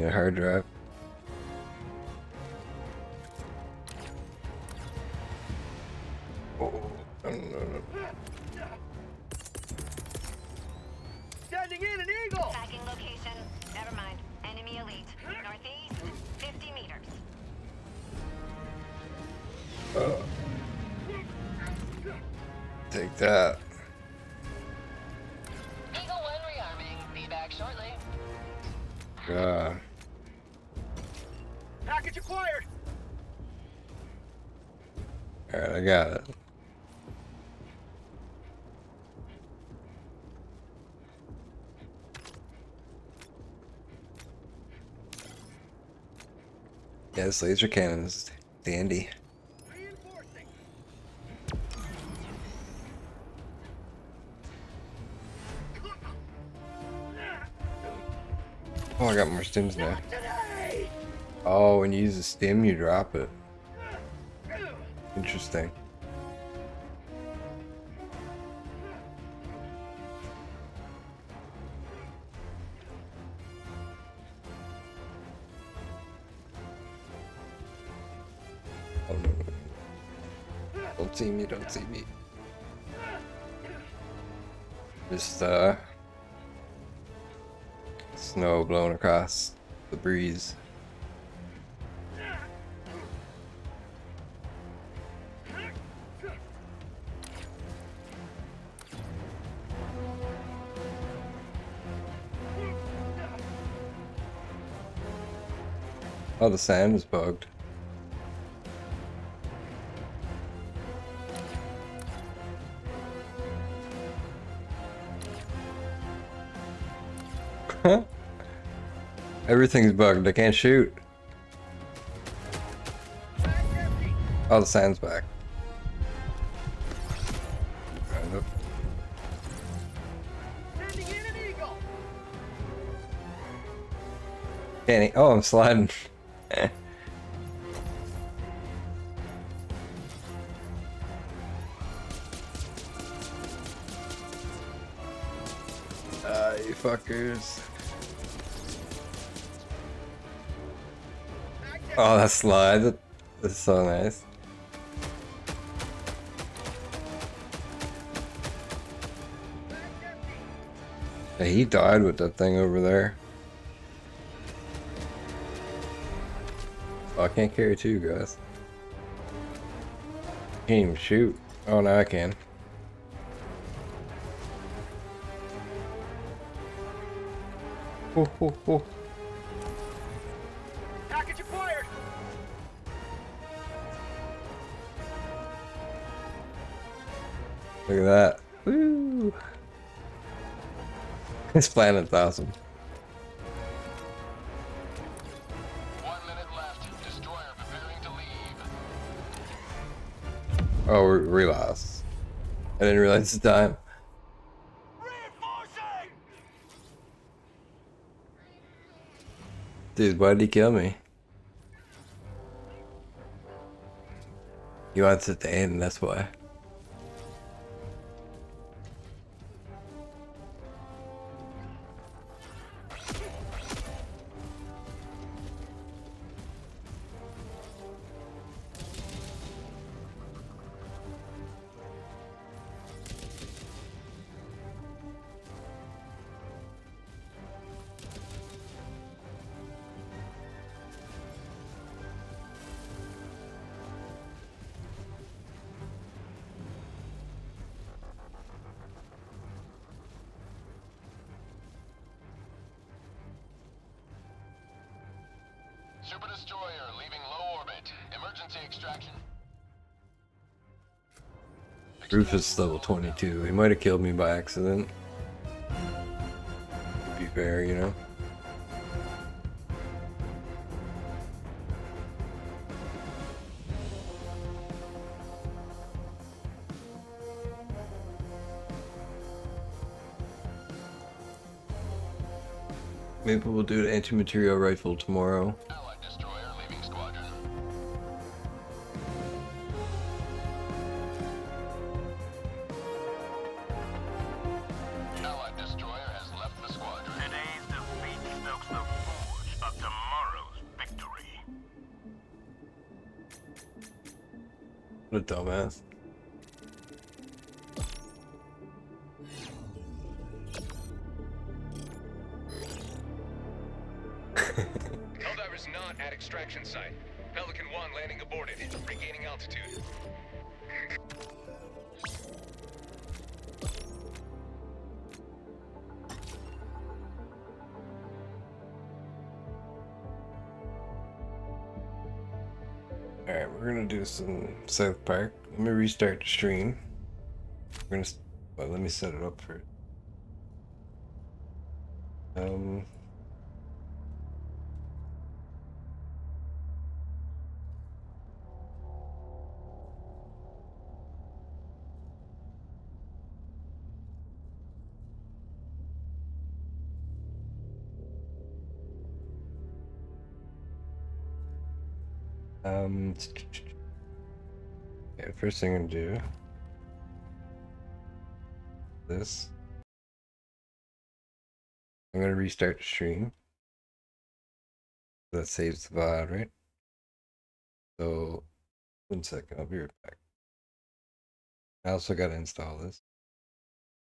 Speaker 1: the hard drive. this laser cannon is dandy. Oh, I got more stims now. Oh, when you use a stim, you drop it. Interesting. the snow blown across the breeze. Oh, the sand is bugged. Everything's bugged. I can't shoot. Oh, the sand's back. E- Oh, I'm sliding. Ah, *laughs* you fuckers. Oh, that slide. That, that's so nice. Yeah, he died with that thing over there. Oh, I can't carry two, guys. Can't even shoot. Oh, now I can. Oh, oh, oh. Look at that. Woo! This planet's awesome.
Speaker 3: One minute left. Destroyer preparing to leave.
Speaker 1: Oh, we, we lost. I didn't realize the time. Dude, why did he kill me? He wants it to end, that's why. Rufus level 22. He might have killed me by accident. To be fair, you know. Maybe we'll do an anti-material rifle tomorrow. Stream. We're gonna, well, let me set it up first. Thing I'm gonna do. This. I'm gonna restart the stream. That saves the VOD, right? So, one second, I'll be right back. I also gotta install this.